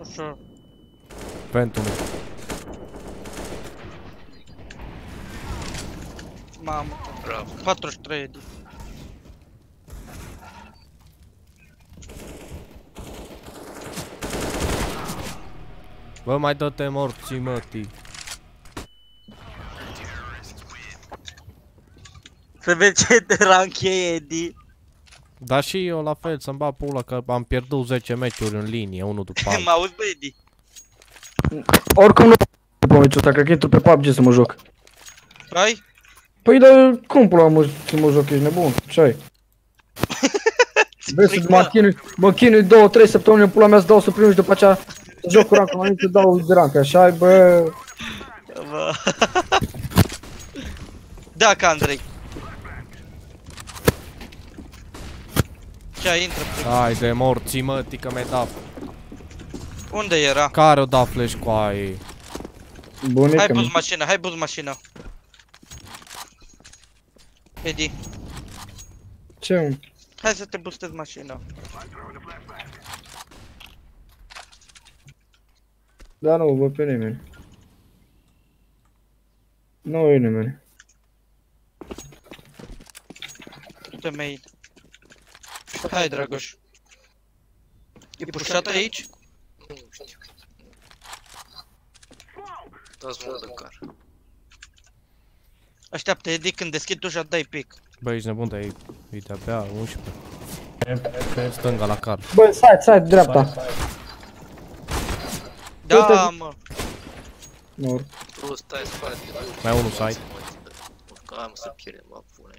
[SPEAKER 3] Ușor.
[SPEAKER 2] Pentru mine.
[SPEAKER 3] Mamă.
[SPEAKER 6] Bravo.
[SPEAKER 3] 43 Edi.
[SPEAKER 2] Bă, mai dă-te morții, mătii.
[SPEAKER 3] Să vezi ce de rank e Edi.
[SPEAKER 2] Dar și eu la fel, să-mi bat pula că am pierdut 10 meciuri în linie, unul după
[SPEAKER 3] Mă
[SPEAKER 2] altul.
[SPEAKER 3] auzi bă Edi?
[SPEAKER 1] Oricum nu după meciul ăsta, cred că intru pe PUBG să mă joc.
[SPEAKER 3] Hai?
[SPEAKER 1] Păi dar cum pula mă să mă joc, ești nebun? Ce ai? Vezi să mă chinui, mă chinui două, trei săptămâni în pula mea să dau să primul și după aceea să joc cu rank, mai să dau de rank, așa ai, bă...
[SPEAKER 3] Bă. Da, ca Andrei. Ce ai intră prin-
[SPEAKER 2] Hai de morții, mătii, că mi-ai dat.
[SPEAKER 3] Unde era?
[SPEAKER 2] Care o da flash cu aia?
[SPEAKER 1] Bunică
[SPEAKER 3] Hai buz
[SPEAKER 1] mea.
[SPEAKER 3] mașină, hai buz mașină. Edi,
[SPEAKER 1] Ce, mă?
[SPEAKER 3] hai să te boostezi mașina.
[SPEAKER 1] Da, nu, văd pe nimeni. Nu e nimeni.
[SPEAKER 3] Du-te main. Hai, Dragoș. E pușat aici?
[SPEAKER 6] Nu știu. Dați mult de car.
[SPEAKER 3] Așteaptă, Edi, când deschid ușa, dai pic.
[SPEAKER 2] Bă, ești nebun de aici. Uite, abia 11.
[SPEAKER 5] Pe, pe,
[SPEAKER 2] Stânga la car.
[SPEAKER 1] Bă, stai, stai, dreapta.
[SPEAKER 5] side, side.
[SPEAKER 3] Da, mă.
[SPEAKER 1] Nu,
[SPEAKER 6] Tu stai spate.
[SPEAKER 2] Mai unul side.
[SPEAKER 6] Cam să pierdem, mă, pune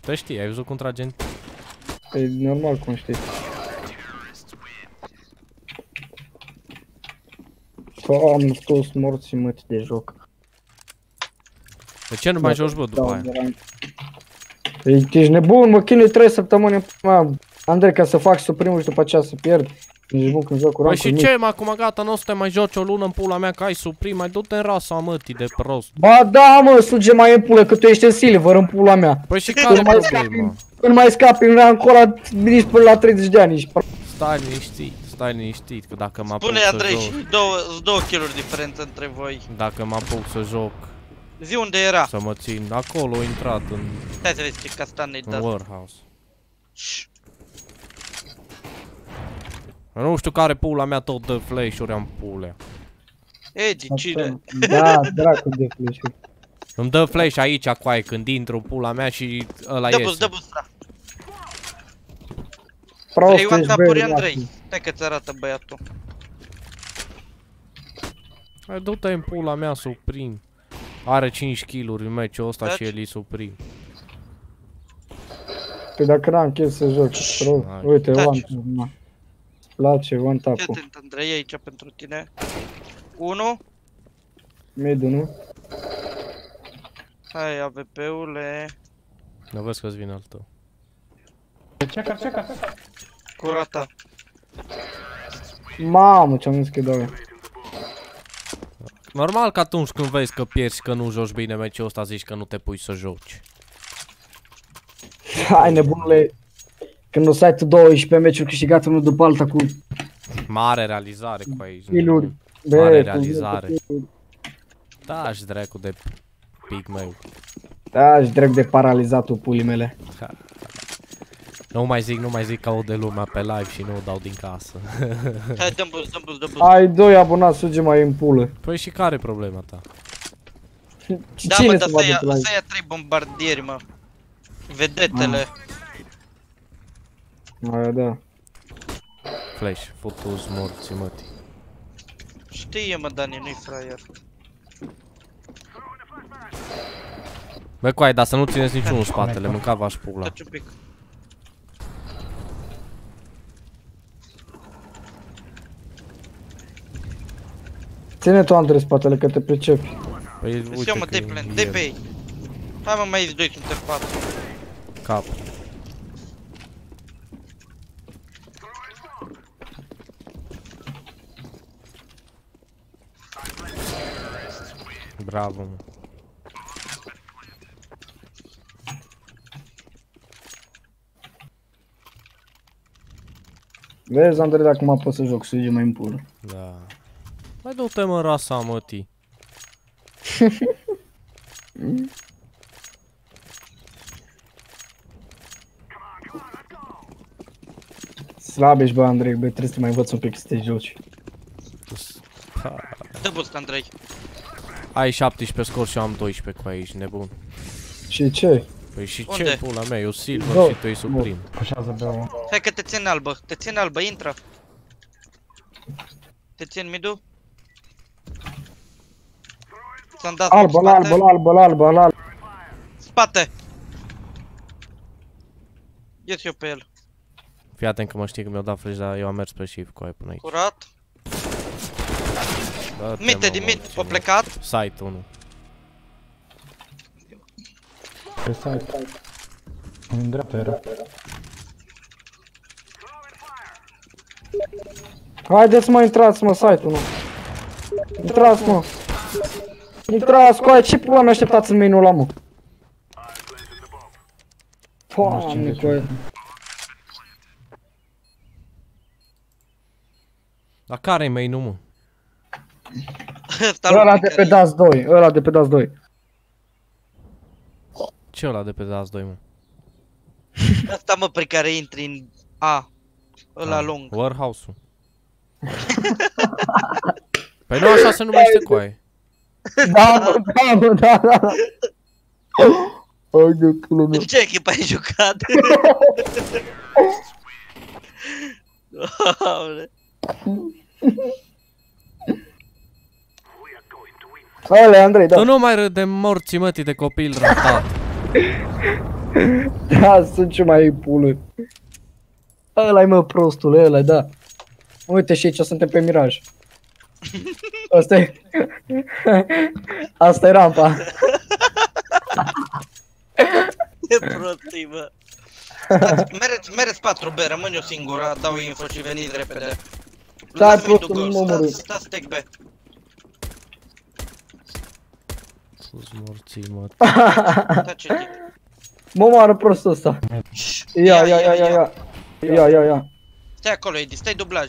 [SPEAKER 2] Te știi, ai văzut cum trage în...
[SPEAKER 1] e normal cum știi. Doamne, toți morții măti de joc.
[SPEAKER 2] De ce nu mai joci, bă, după aia?
[SPEAKER 1] Ei, ești nebun, mă chinui 3 săptămâni în pula mea. Andrei, ca să fac suprimul și după aceea să pierd. Ești nebun când joc cu
[SPEAKER 2] Păi
[SPEAKER 1] rancul
[SPEAKER 2] și
[SPEAKER 1] mic.
[SPEAKER 2] ce, mă, acum gata, nu o să te mai joci o lună în pula mea, că ai suprim, mai du-te în rasa mătii de prost.
[SPEAKER 1] Ba da, mă, suge mai în pulă, că tu ești în silver în pula mea.
[SPEAKER 2] Păi și care
[SPEAKER 1] mai
[SPEAKER 2] problema?
[SPEAKER 1] Când mai scapi în rancul ăla, nici până la 30 de ani, ești pro-
[SPEAKER 2] Stai liniștit, stai liniștit, că dacă mă apuc
[SPEAKER 3] Spune,
[SPEAKER 2] să
[SPEAKER 3] Andrei,
[SPEAKER 2] joc,
[SPEAKER 3] și două, sunt două kill-uri diferență între voi.
[SPEAKER 2] dacă mă apuc să joc,
[SPEAKER 3] Zi unde era.
[SPEAKER 2] să mă țin, acolo, intrat în,
[SPEAKER 3] Stai să vezi ce castanei
[SPEAKER 2] în
[SPEAKER 3] dați.
[SPEAKER 2] warehouse.
[SPEAKER 3] Shh.
[SPEAKER 2] Nu știu care pula mea tot dă flash-uri am pulea.
[SPEAKER 3] Edi, cine?
[SPEAKER 1] Da, dracu de flash
[SPEAKER 2] Îmi dă flash aici, coaie, când intru pula mea și ăla
[SPEAKER 3] Dă bus,
[SPEAKER 2] iese.
[SPEAKER 3] dă bus, da.
[SPEAKER 1] Prost
[SPEAKER 3] Vrei one
[SPEAKER 1] ești,
[SPEAKER 3] tap-uri,
[SPEAKER 1] băi,
[SPEAKER 3] Andrei? Stai că-ți arată băiatul.
[SPEAKER 2] Hai, du-te în pula mea, suprim. Are 5 kill-uri în meciul ăsta și
[SPEAKER 3] Taci.
[SPEAKER 2] el îi suprim.
[SPEAKER 1] Păi dacă n-am chef să joc, prost.
[SPEAKER 2] Hai.
[SPEAKER 1] Uite,
[SPEAKER 3] Taci.
[SPEAKER 1] one tap, na. Place one
[SPEAKER 3] Fii
[SPEAKER 1] tap-ul.
[SPEAKER 3] atent, Andrei, aici pentru tine. 1.
[SPEAKER 1] Mid nu?
[SPEAKER 3] Hai, AVP-ule.
[SPEAKER 2] Nu vezi că-ți vine al tău.
[SPEAKER 5] Checker, checker.
[SPEAKER 3] Curata.
[SPEAKER 1] Mamă, ce-am zis că dau.
[SPEAKER 2] Normal că atunci când vezi că pierzi, că nu joci bine meciul ăsta, zici că nu te pui să joci.
[SPEAKER 1] Hai nebunule. Când o să ai tu 12 meciuri câștigate unul după alta cu
[SPEAKER 2] Mare realizare cu aici.
[SPEAKER 1] kill-uri.
[SPEAKER 2] Mare
[SPEAKER 1] Bă,
[SPEAKER 2] realizare.
[SPEAKER 1] cu-
[SPEAKER 2] Da, și dracu de pic meu.
[SPEAKER 1] Da, și drept de paralizatul pulii mele.
[SPEAKER 2] Nu mai zic, nu mai zic că de lumea pe live și nu o dau din casă.
[SPEAKER 3] Hai, dăm bus, dăm bus, dăm bus.
[SPEAKER 1] Ai doi abonați, suge mai în pulă.
[SPEAKER 2] Păi și care e problema ta?
[SPEAKER 1] Și
[SPEAKER 3] Da,
[SPEAKER 1] cine
[SPEAKER 3] mă,
[SPEAKER 1] să
[SPEAKER 3] dar
[SPEAKER 1] vadă
[SPEAKER 3] să
[SPEAKER 1] pe la
[SPEAKER 3] ia, să ia trei bombardieri, mă. Vedetele.
[SPEAKER 1] Aia da.
[SPEAKER 2] Flash, futu-s morții mătii.
[SPEAKER 3] Știe mă, Dani, nu-i fraier.
[SPEAKER 2] Bă, coai, dar să nu țineți niciunul în spatele, mânca v-aș pula.
[SPEAKER 3] Taci un pic.
[SPEAKER 1] Ține tu, Andrei, spatele, că te pricepi.
[SPEAKER 2] Păi,
[SPEAKER 3] Îți
[SPEAKER 2] uite
[SPEAKER 3] iau mă,
[SPEAKER 2] că
[SPEAKER 3] dai
[SPEAKER 2] e
[SPEAKER 3] plan,
[SPEAKER 2] el.
[SPEAKER 3] dai pe ei. Hai mă, mai aici doi, suntem patru.
[SPEAKER 2] Cap. Bravo, mă.
[SPEAKER 1] Vezi, Andrei, dacă mă pot să joc, să mai în pulă.
[SPEAKER 2] Da. Mai du-te mă rasa, mătii.
[SPEAKER 1] Slab ești, bă, Andrei, bă, trebuie să te mai învăț un pic să te joci.
[SPEAKER 3] Dă boost, Andrei.
[SPEAKER 2] Ai 17 scor și eu am 12 cu aici, nebun.
[SPEAKER 1] Și ce?
[SPEAKER 2] Păi și
[SPEAKER 3] Unde?
[SPEAKER 2] ce pula mea, eu silver
[SPEAKER 1] Go,
[SPEAKER 2] și tu ești
[SPEAKER 1] go.
[SPEAKER 2] suprim.
[SPEAKER 5] Pușează B-ul.
[SPEAKER 3] Hai că te țin albă, te țin albă, intră. Te țin midu. Ți-am dat
[SPEAKER 1] Albă, la
[SPEAKER 3] spate.
[SPEAKER 1] albă, la albă, la albă, la albă.
[SPEAKER 3] Spate! Ies eu pe el.
[SPEAKER 2] Fii atent că mă știi că mi-au dat flash, dar eu am mers pe shift cu aia până aici.
[SPEAKER 3] Curat.
[SPEAKER 2] Dă-te,
[SPEAKER 3] Mite
[SPEAKER 2] mă,
[SPEAKER 3] din mid,
[SPEAKER 2] morții,
[SPEAKER 3] a
[SPEAKER 2] mă.
[SPEAKER 3] plecat.
[SPEAKER 2] Site 1.
[SPEAKER 5] Pe site. În dreapta era.
[SPEAKER 1] Haideți mă, intrați mă, site-ul, nu. Intrați mă. Intrați cu aia, ce pula mea așteptați în meniu ăla, mă? Doamne, cu aia.
[SPEAKER 2] Dar care-i main nu mă?
[SPEAKER 3] Ăsta
[SPEAKER 1] Ăla
[SPEAKER 3] lui
[SPEAKER 1] de
[SPEAKER 3] care
[SPEAKER 1] pe DAS 2, ăla de pe DAS 2.
[SPEAKER 2] Ce ăla de pe DAS 2 mă?
[SPEAKER 3] e- Ăsta mă pe care intri în A. Ăla
[SPEAKER 2] Ah,
[SPEAKER 3] lung.
[SPEAKER 2] Warehouse-ul. păi nu așa se numește cu aia.
[SPEAKER 1] Da, mă, da, mă, da, da, da. Hai de pula mea.
[SPEAKER 3] În ce echipă ai jucat? Doamne.
[SPEAKER 1] Ăla, Andrei, da.
[SPEAKER 2] Tu nu mai râde morții mătii de copil ratat.
[SPEAKER 1] Da, sunt ce mai pulă. ăla mă, prostul, ăla da. Uite și aici suntem pe Miraj. Asta e... Asta e rampa.
[SPEAKER 3] Ce prostii, bă. Stați, Mereți, mereți patru be, rămân eu singur, dau info și veniți repede.
[SPEAKER 1] Da,
[SPEAKER 3] Lăsați
[SPEAKER 1] prostul,
[SPEAKER 3] mid-ul
[SPEAKER 1] nu
[SPEAKER 3] gol,
[SPEAKER 1] mă omorâ.
[SPEAKER 3] stați, stați tech be.
[SPEAKER 2] Sus morții mă.
[SPEAKER 3] Tace tip.
[SPEAKER 1] Mă moară prostul ăsta. Ia, ia, ia, ia, ia. Ia, ia, ia.
[SPEAKER 3] Stai acolo, Edi, stai dublaj.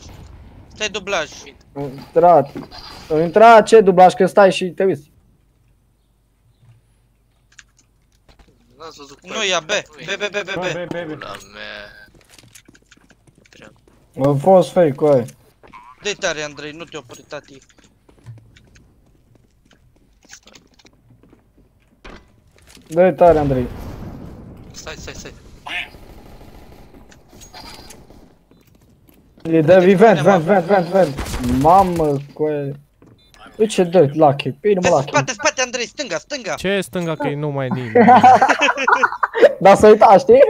[SPEAKER 3] Stai dublaj.
[SPEAKER 1] A intrat. A intrat ce dublaj că stai și te uiți.
[SPEAKER 6] N-ați văzut
[SPEAKER 3] Nu ia B, B, B, B, B, B.
[SPEAKER 5] Bebe, bebe.
[SPEAKER 6] La mea.
[SPEAKER 1] A fost fake cu aia.
[SPEAKER 3] Dă-i tare, Andrei, nu te opri, tati.
[SPEAKER 1] Dă-i tare, Andrei.
[SPEAKER 6] Stai, stai, stai.
[SPEAKER 1] E de vent, vent, vent, vent, vent. Mamă, cu aia. Uite ce dă, Lucky. Bine mă,
[SPEAKER 3] Pe
[SPEAKER 1] Lucky.
[SPEAKER 3] spate, spate, Andrei, stânga, stânga.
[SPEAKER 2] Ce e stânga că e nu mai nimeni?
[SPEAKER 1] Dar să uita, știi?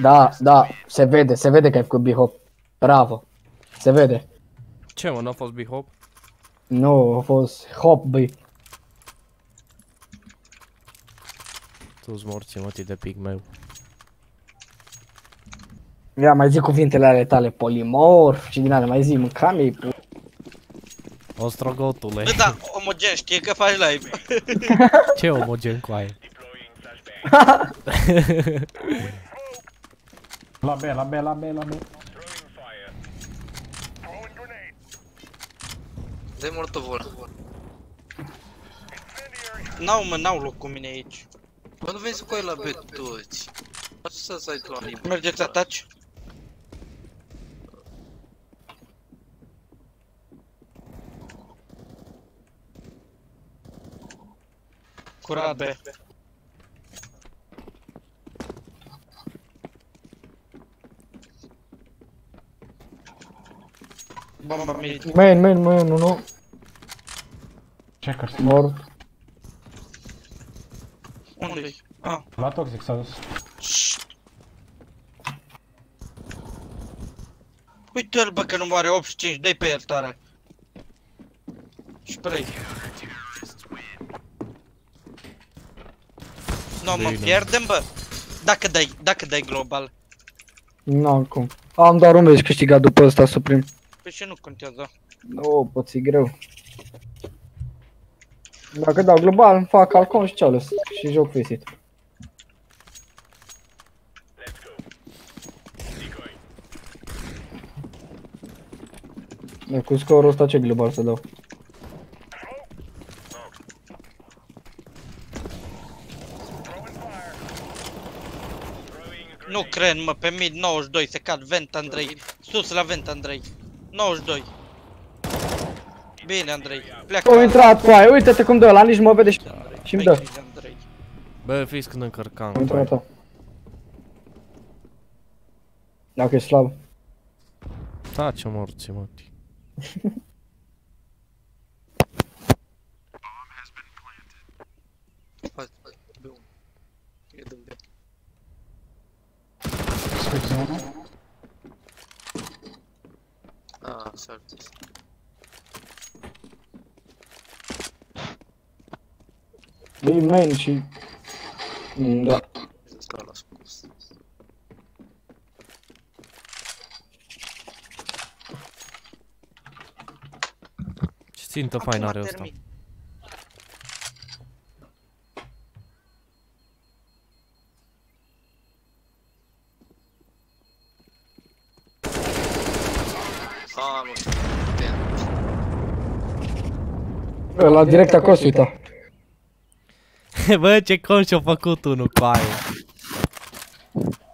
[SPEAKER 1] Da, da, se vede, se vede că ai făcut bihop. Bravo. Se vede.
[SPEAKER 2] Ce mă, n-a fost bihop?
[SPEAKER 1] Nu, a fost hop, băi.
[SPEAKER 2] Tu-s morții mătii de pigmeu.
[SPEAKER 1] Ia, mai zi cuvintele ale tale, polimorf și din alea, mai zi, mâncam ei.
[SPEAKER 2] Ostrogotule.
[SPEAKER 3] Bă, da, omogen, știe că faci live.
[SPEAKER 2] Ce omogen cu aia?
[SPEAKER 5] La B, la B, la B, la B.
[SPEAKER 6] Dă-i mortovul.
[SPEAKER 3] N-au, mă, n-au loc cu mine aici.
[SPEAKER 6] Nu vezi cu la B2 Așa să ai tu la liber
[SPEAKER 3] Mergeți ataci Curat B Bomba mid
[SPEAKER 1] Main, main, main, uno.
[SPEAKER 5] Checker's
[SPEAKER 1] Mort
[SPEAKER 3] Unde-i? Ah.
[SPEAKER 5] La toxic s-a dus.
[SPEAKER 3] Uite-l bă că nu moare 85, dai pe iertare. Spray. Nu mă
[SPEAKER 2] Bine.
[SPEAKER 3] pierdem bă. Dacă dai, dacă dai global.
[SPEAKER 1] N-am cum. Am doar un meci câștigat după ăsta suprim.
[SPEAKER 3] Păi și nu contează.
[SPEAKER 1] O, poți greu. Dacă dau global, îmi fac calcon și cealaltă și joc fesit. De cu scorul ăsta ce global să dau?
[SPEAKER 3] Nu cred mă, pe mid 92 se cad vent Andrei. Sus la vent Andrei. 92. Bine Andrei, pleacă.
[SPEAKER 1] Au intrat cu aia, uite-te cum dă ăla, nici mă vede și și îmi
[SPEAKER 3] Ai
[SPEAKER 1] dă.
[SPEAKER 3] Grijă, Andrei.
[SPEAKER 2] Bă, fiți când încărcam.
[SPEAKER 1] Au intrat ta. Dacă e slab.
[SPEAKER 2] Taci morții, mă.
[SPEAKER 6] Hai, hai, bun. E de unde?
[SPEAKER 5] Switch zone.
[SPEAKER 6] Ah, s-ar zis.
[SPEAKER 1] E main și... Mm, Da.
[SPEAKER 6] Stau la scos.
[SPEAKER 2] Ce țintă faină are
[SPEAKER 3] Acum
[SPEAKER 2] ăsta.
[SPEAKER 3] termin.
[SPEAKER 6] Ah, mă. Damn.
[SPEAKER 1] Ăla direct acolo se uita.
[SPEAKER 2] Bă, ce con și-a făcut unul cu aia.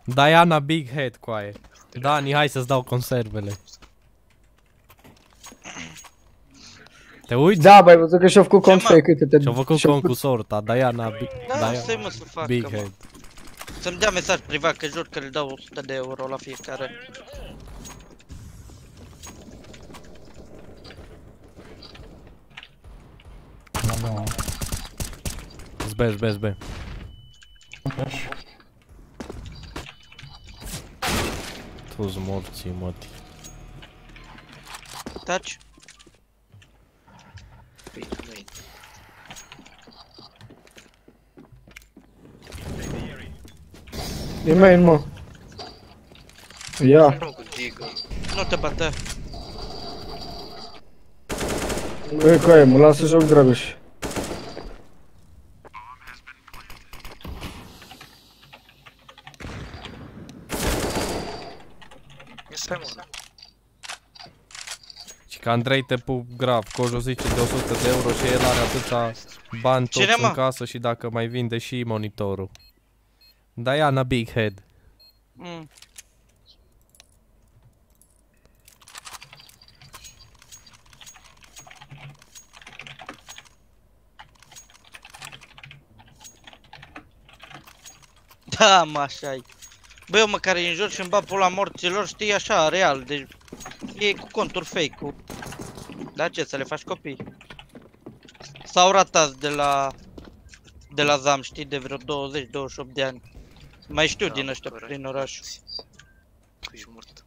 [SPEAKER 2] Diana Big Head cu aia. Dani, hai să-ți dau conservele. Te uiți?
[SPEAKER 1] Da, băi, văzut că și-a făcut cont
[SPEAKER 3] Ce, mă?
[SPEAKER 1] fake, uite-te.
[SPEAKER 2] Și-a făcut
[SPEAKER 1] și-a
[SPEAKER 2] con cu sorta, Diana Big...
[SPEAKER 3] Da,
[SPEAKER 2] Diana
[SPEAKER 3] stai mă să facă,
[SPEAKER 2] Big
[SPEAKER 3] mă.
[SPEAKER 2] Head.
[SPEAKER 3] Să-mi dea mesaj privat că jur că le dau 100 de euro la fiecare.
[SPEAKER 5] La două.
[SPEAKER 2] Zbe, zbe, zbe.
[SPEAKER 5] Flash.
[SPEAKER 2] Tu-ți morții, mătii.
[SPEAKER 3] Taci?
[SPEAKER 6] Bine, bine.
[SPEAKER 1] E main, mă. Ia.
[SPEAKER 6] Nu cu Deagle.
[SPEAKER 3] Nu te bate.
[SPEAKER 1] Băi, cu aia, mă lasă joc Dragoș.
[SPEAKER 6] E stai mă.
[SPEAKER 2] Și că Andrei te pup grav, Cojo zice de 100 de euro și el are atâția bani toți
[SPEAKER 3] Cine, mă?
[SPEAKER 2] în casă și dacă mai vinde și monitorul. Diana Big Head.
[SPEAKER 3] Mm. Da, mă, așa -i. Bă, eu măcar îi înjur și îmi bat pula morților, știi, așa, real, deci e cu conturi fake-ul. Da, ce, să le faci copii? Sau ratați de la... De la ZAM, știi, de vreo 20-28 de ani. Mai știu
[SPEAKER 6] Da,
[SPEAKER 3] din ăștia
[SPEAKER 6] corect.
[SPEAKER 3] prin oraș.
[SPEAKER 6] Tu ești mort.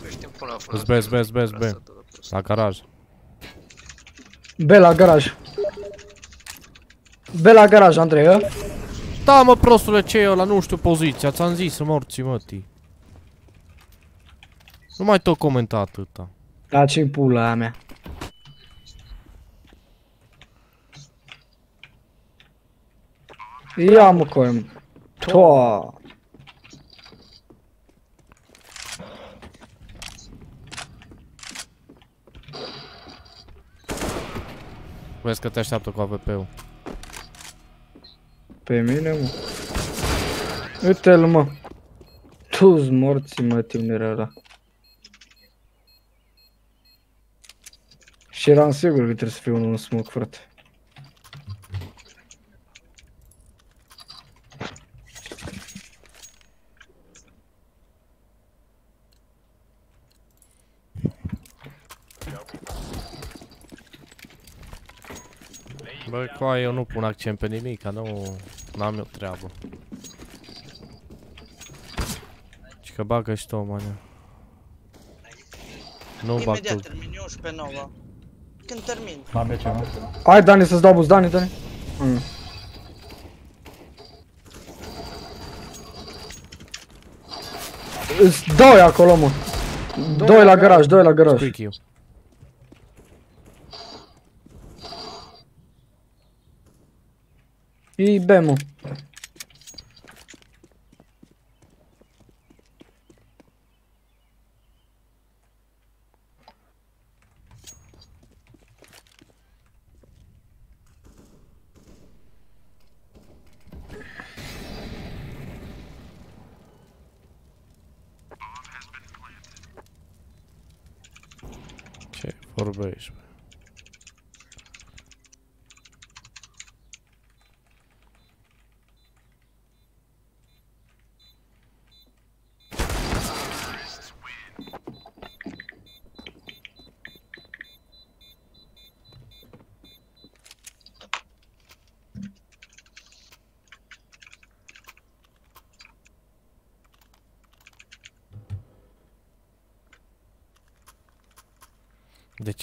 [SPEAKER 6] Păi știm până la final.
[SPEAKER 2] Zbe, zbe, zbe, zbe.
[SPEAKER 6] Asta tot prost.
[SPEAKER 2] La garaj.
[SPEAKER 1] B la garaj. B la garaj, Andrei, ă?
[SPEAKER 2] Da, mă, prostule, ce e ăla? Nu știu poziția, ți-am zis, morții, mătii. Nu mai tot comenta atâta.
[SPEAKER 1] Da, ce pula aia mea. Ia mă coem. Toa.
[SPEAKER 2] Vezi că te așteaptă cu AVP-ul.
[SPEAKER 1] Pe mine, mă. Uite-l, mă. Tu-ți morții, mă, tinerea ăla. Și eram sigur că trebuie să fie unul în smoke, frate.
[SPEAKER 2] Bă, coa, eu nu pun accent pe nimic, că nu am eu treabă. Și că bagă și tu, mania. Nu bag tu.
[SPEAKER 3] Imediat termin eu și pe 9. Când termin?
[SPEAKER 5] La BC, nu?
[SPEAKER 1] Hai, Dani, să-ți dau boost, Dani, Dani. Mm. Îs doi acolo, mă. Doi la garaj, doi la garaj.
[SPEAKER 2] Squeak you.
[SPEAKER 1] E B, mă.
[SPEAKER 2] Ce vorbești,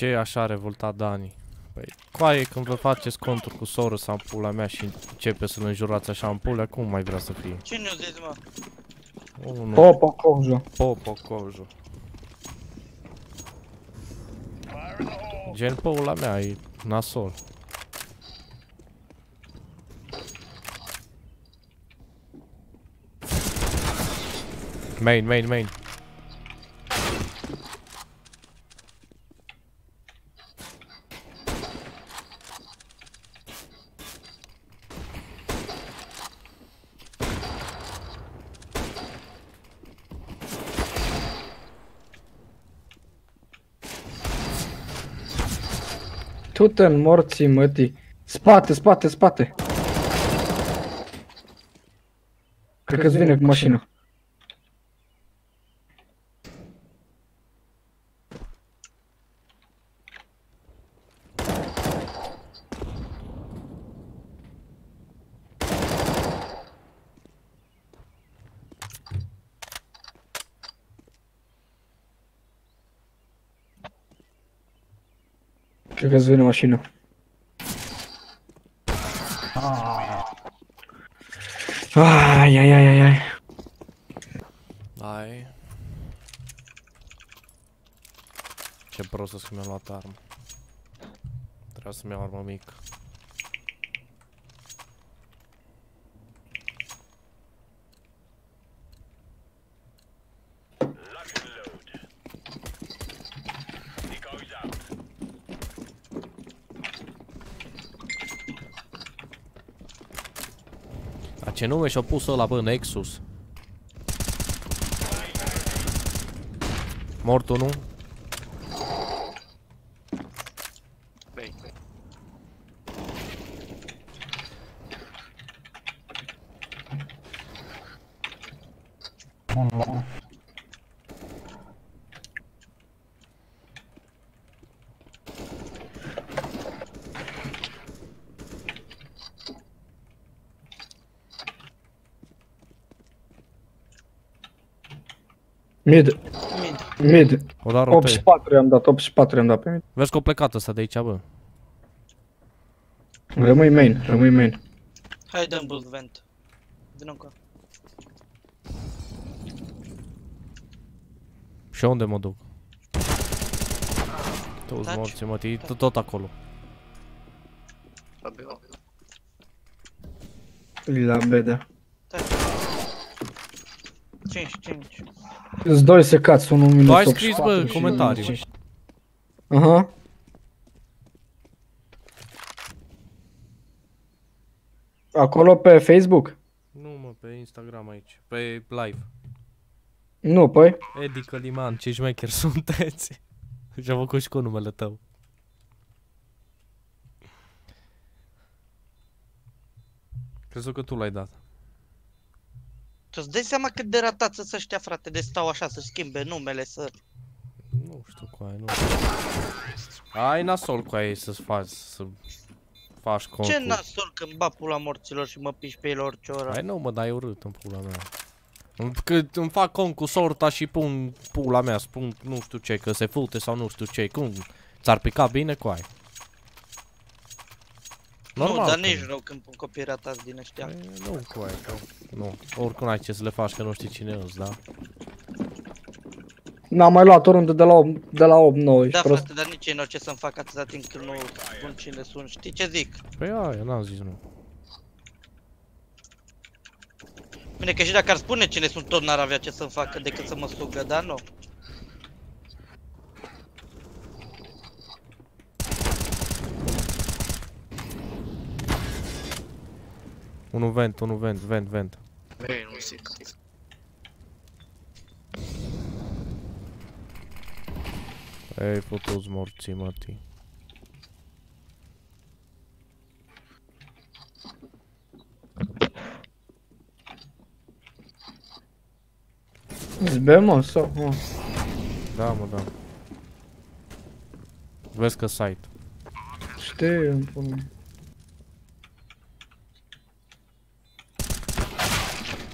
[SPEAKER 2] ce e așa revoltat Dani? Păi, coaie când vă faceți conturi cu soră sau în pula mea și începe să-l înjurați așa în pulea, cum mai vrea să fie?
[SPEAKER 3] Cine o zis, mă?
[SPEAKER 2] Unul,
[SPEAKER 1] Popo, cojo.
[SPEAKER 2] Popo Cojo. Gen pula mea, e nasol. Main, main, main.
[SPEAKER 1] Tu în morții, mătii. Spate, spate, spate. Cred că-ți vine cu mașina. Că-ți vine mașina. Ai, ai, ai, ai, ai.
[SPEAKER 2] Ai. Ce prost să mi-am luat armă. Trebuia să-mi iau armă mică. Ce nume și-a pus ăla, bă, Nexus? Mort unul.
[SPEAKER 1] Mid,
[SPEAKER 3] mid.
[SPEAKER 1] mid.
[SPEAKER 2] O dat
[SPEAKER 1] 8 și
[SPEAKER 2] rope.
[SPEAKER 1] 4 i-am dat, 8 și 4 i-am dat pe mid.
[SPEAKER 2] Vezi că a plecat ăsta de aici, bă.
[SPEAKER 1] Rămâi main, rămâi main.
[SPEAKER 3] Hai dăm boost vent. Vino încă.
[SPEAKER 2] Și unde mă duc? Toți
[SPEAKER 3] Taci.
[SPEAKER 2] morți, mă, e tot- tot acolo.
[SPEAKER 6] La B.
[SPEAKER 1] La B, da.
[SPEAKER 3] Stai. 5, 5.
[SPEAKER 1] Îți doi secați, unul minus
[SPEAKER 2] Tu ai
[SPEAKER 1] 8 și
[SPEAKER 2] scris,
[SPEAKER 1] 4
[SPEAKER 2] bă,
[SPEAKER 1] și
[SPEAKER 2] comentarii.
[SPEAKER 1] cinci. Aha. Acolo pe Facebook?
[SPEAKER 2] Nu, mă, pe Instagram aici. Pe live.
[SPEAKER 1] Nu, păi.
[SPEAKER 2] Edi Căliman, ce șmecher sunteți. Și-a făcut și cu numele tău. Crezut că tu l-ai dat.
[SPEAKER 3] Tu îți dai seama cât de ratați sunt ăștia, frate, de stau așa să schimbe numele, să...
[SPEAKER 2] Nu știu cu aia, nu. Ai nasol cu aia să-ți faci, să faci cont
[SPEAKER 3] Ce
[SPEAKER 2] cu...
[SPEAKER 3] nasol când ba pula morților și mă piși pe el orice oră?
[SPEAKER 2] Hai nu mă, dai urât în pula mea. Cât îmi fac cont cu sorta și pun pula mea, spun nu știu ce, că se fute sau nu știu ce, cum? Ți-ar pica bine cu ai?
[SPEAKER 3] nu, dar
[SPEAKER 2] că
[SPEAKER 3] nici rău când pun copii ratați din ăștia.
[SPEAKER 2] Păi, Nu, cu ai, că... Nu, oricum ai ce să le faci că nu știi cine ești, da?
[SPEAKER 1] N-am mai luat o rundă de la 8, de la 8 9
[SPEAKER 3] Da,
[SPEAKER 1] și prost.
[SPEAKER 3] frate, dar nici ei n-au ce să-mi fac atâta timp când nu spun cine sunt. Știi ce zic?
[SPEAKER 2] Păi aia, n-am zis nu.
[SPEAKER 3] Bine că și dacă ar spune cine sunt, tot n-ar avea ce să-mi facă decât să mă sugă, dar nu.
[SPEAKER 2] Unul vent, unul vent, vent, vent.
[SPEAKER 6] Ei, nu zic.
[SPEAKER 2] Ei, putu-ți morții, mătii.
[SPEAKER 1] Îți bem, mă, sau? Mă.
[SPEAKER 2] Da, mă, da. Vezi că site.
[SPEAKER 1] Știu, îmi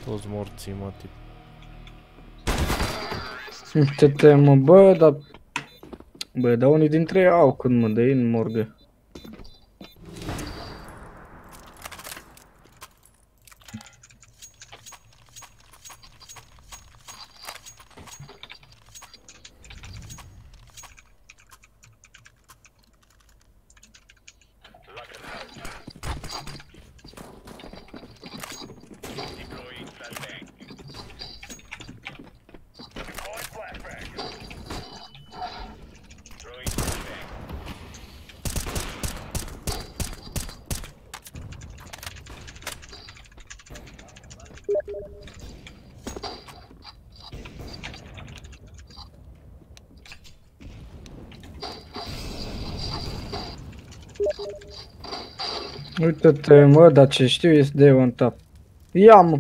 [SPEAKER 2] Toți morții, mătii.
[SPEAKER 1] Te temă, bă, dar... Bă, dar unii dintre ei au când mă dă ei în morgă. Uite-te, mă, dar ce știu este de on top. Ia, mă.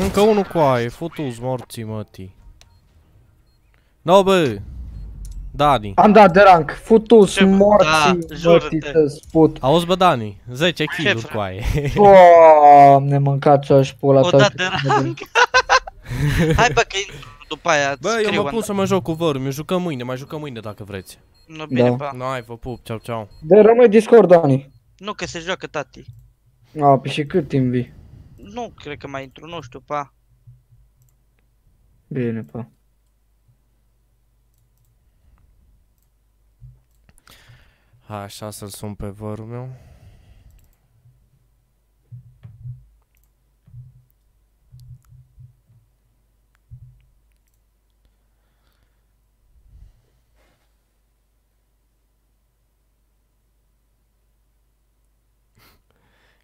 [SPEAKER 2] Încă unul cu aia, futu-ți morții, mătii. No, bă! Dani.
[SPEAKER 1] Am dat de rank, futus
[SPEAKER 3] Ce-
[SPEAKER 1] morții,
[SPEAKER 3] da,
[SPEAKER 1] da,
[SPEAKER 3] jură-te.
[SPEAKER 1] să sput.
[SPEAKER 2] Auzi, bă, Dani, 10 kill
[SPEAKER 3] frate?
[SPEAKER 2] cu aia.
[SPEAKER 1] Doamne, mâncați-o pula
[SPEAKER 3] O
[SPEAKER 1] ta.
[SPEAKER 3] dat de rank. Hai bă că intru după aia, îți
[SPEAKER 2] Bă, eu
[SPEAKER 3] scriu,
[SPEAKER 2] mă pun să mă joc cu vărul, mi jucăm mâine, mai jucăm mâine dacă vreți.
[SPEAKER 3] Nu bine,
[SPEAKER 1] Da.
[SPEAKER 3] pa.
[SPEAKER 2] No, hai, vă pup, ceau, ceau.
[SPEAKER 1] De rămâi Discord, Dani.
[SPEAKER 3] Nu că se joacă tati.
[SPEAKER 1] A, pe și cât timp vii?
[SPEAKER 3] Nu cred că mai intru, nu știu, pa.
[SPEAKER 1] Bine, pa.
[SPEAKER 2] Hai, așa să-l sun pe vărul meu.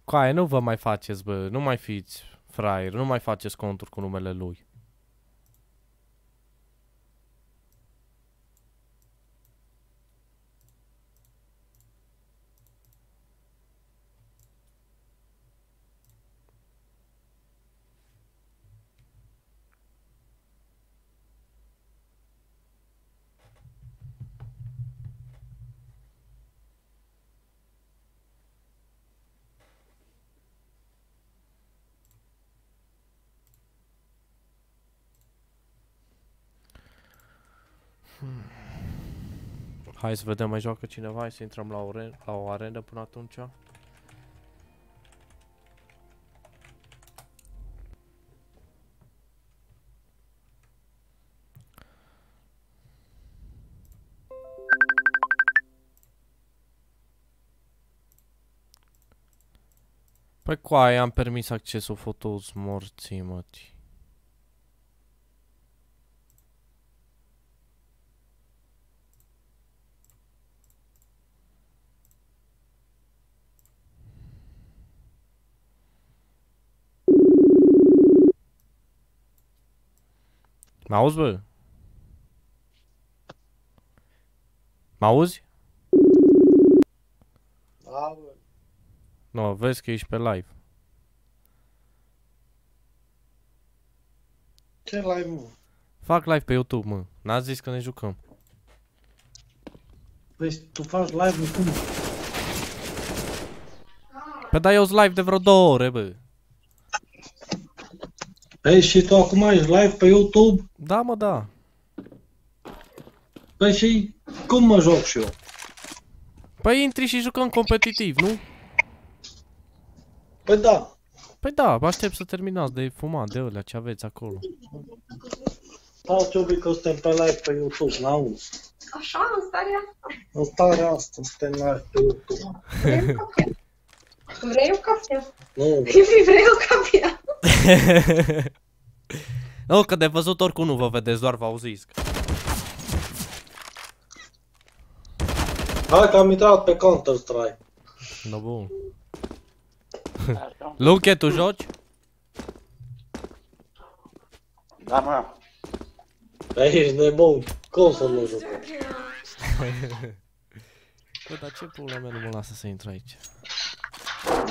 [SPEAKER 2] Coaie, nu vă mai faceți, bă, nu mai fiți fraier, nu mai faceți conturi cu numele lui. Hai să vedem, mai joacă cineva, hai să intrăm la o, are- la o arenă până atunci. Păi cu aia am permis accesul fotos morții, mătii. Mă auzi, bă? Mă auzi?
[SPEAKER 7] Da, bă.
[SPEAKER 2] Nu, vezi că ești pe live.
[SPEAKER 7] Ce live, mă?
[SPEAKER 2] Fac live pe YouTube, mă. N-ați zis că ne jucăm.
[SPEAKER 7] Păi tu faci live cum?
[SPEAKER 2] Păi da, eu live de vreo două ore, bă.
[SPEAKER 7] Păi și tu acum ești live pe YouTube?
[SPEAKER 2] Da, mă, da.
[SPEAKER 7] Păi și cum mă joc și eu?
[SPEAKER 2] Păi intri și jucăm competitiv, nu?
[SPEAKER 7] Păi da.
[SPEAKER 2] Păi da, aștept să terminați de fumat de alea ce aveți acolo.
[SPEAKER 7] Stau ce că suntem pe live pe YouTube, n-auzi.
[SPEAKER 8] Așa, în starea asta.
[SPEAKER 7] În starea asta suntem live pe YouTube.
[SPEAKER 8] Vrei o cafea? Vrei o cafea?
[SPEAKER 7] Nu,
[SPEAKER 8] Vrei o cafea?
[SPEAKER 2] nu, că de văzut oricum nu vă vedeți, doar vă auziți.
[SPEAKER 7] hai că am intrat pe Counter-Strike.
[SPEAKER 2] No, bun. Luche, tu joci?
[SPEAKER 9] Da, mă.
[SPEAKER 7] Păi ești nebun. Cum să nu jucăm?
[SPEAKER 2] Bă, dar ce pula mea nu mă lasă să intru aici?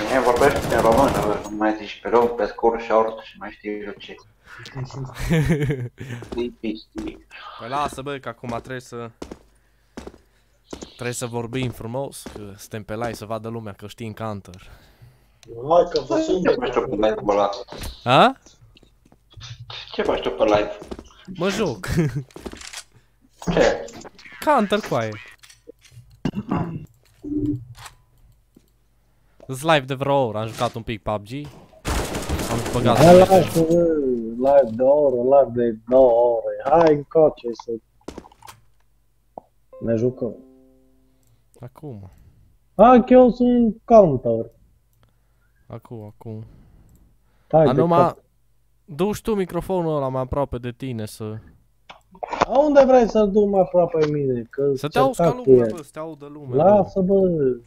[SPEAKER 9] Mie vorbește în română, bă, nu mai zici pe lung, pe scurt, short și mai știu eu ce. Lipistic.
[SPEAKER 2] Păi lasă, bă, că acum trebuie să... Trebuie să vorbim frumos, că suntem pe live să vadă lumea că știm Counter.
[SPEAKER 7] Hai că vă sunt
[SPEAKER 9] Ce faci tu pe live, bă, la?
[SPEAKER 2] A?
[SPEAKER 9] Ce faci tu pe live?
[SPEAKER 2] Mă joc.
[SPEAKER 9] Ce?
[SPEAKER 2] Counter cu aia. Îs live de vreo oră, am jucat un pic PUBG. Am băgat
[SPEAKER 7] Hai
[SPEAKER 2] să
[SPEAKER 7] live, bă, live de o oră, live de două ore. Hai încoace să ne jucăm.
[SPEAKER 2] Acum,
[SPEAKER 7] Hai că eu sunt counter.
[SPEAKER 2] acum, acum.
[SPEAKER 7] Hai
[SPEAKER 2] Dar
[SPEAKER 7] de
[SPEAKER 2] numai...
[SPEAKER 7] cap.
[SPEAKER 2] Duci tu microfonul ăla mai aproape de tine să...
[SPEAKER 7] A, Unde vrei să-l duc mai aproape de mine? Că
[SPEAKER 2] Să te auzi ca
[SPEAKER 7] cercat cu
[SPEAKER 2] lumea,
[SPEAKER 7] el.
[SPEAKER 2] bă, să te audă lumea. bă.
[SPEAKER 7] Lasă, bă,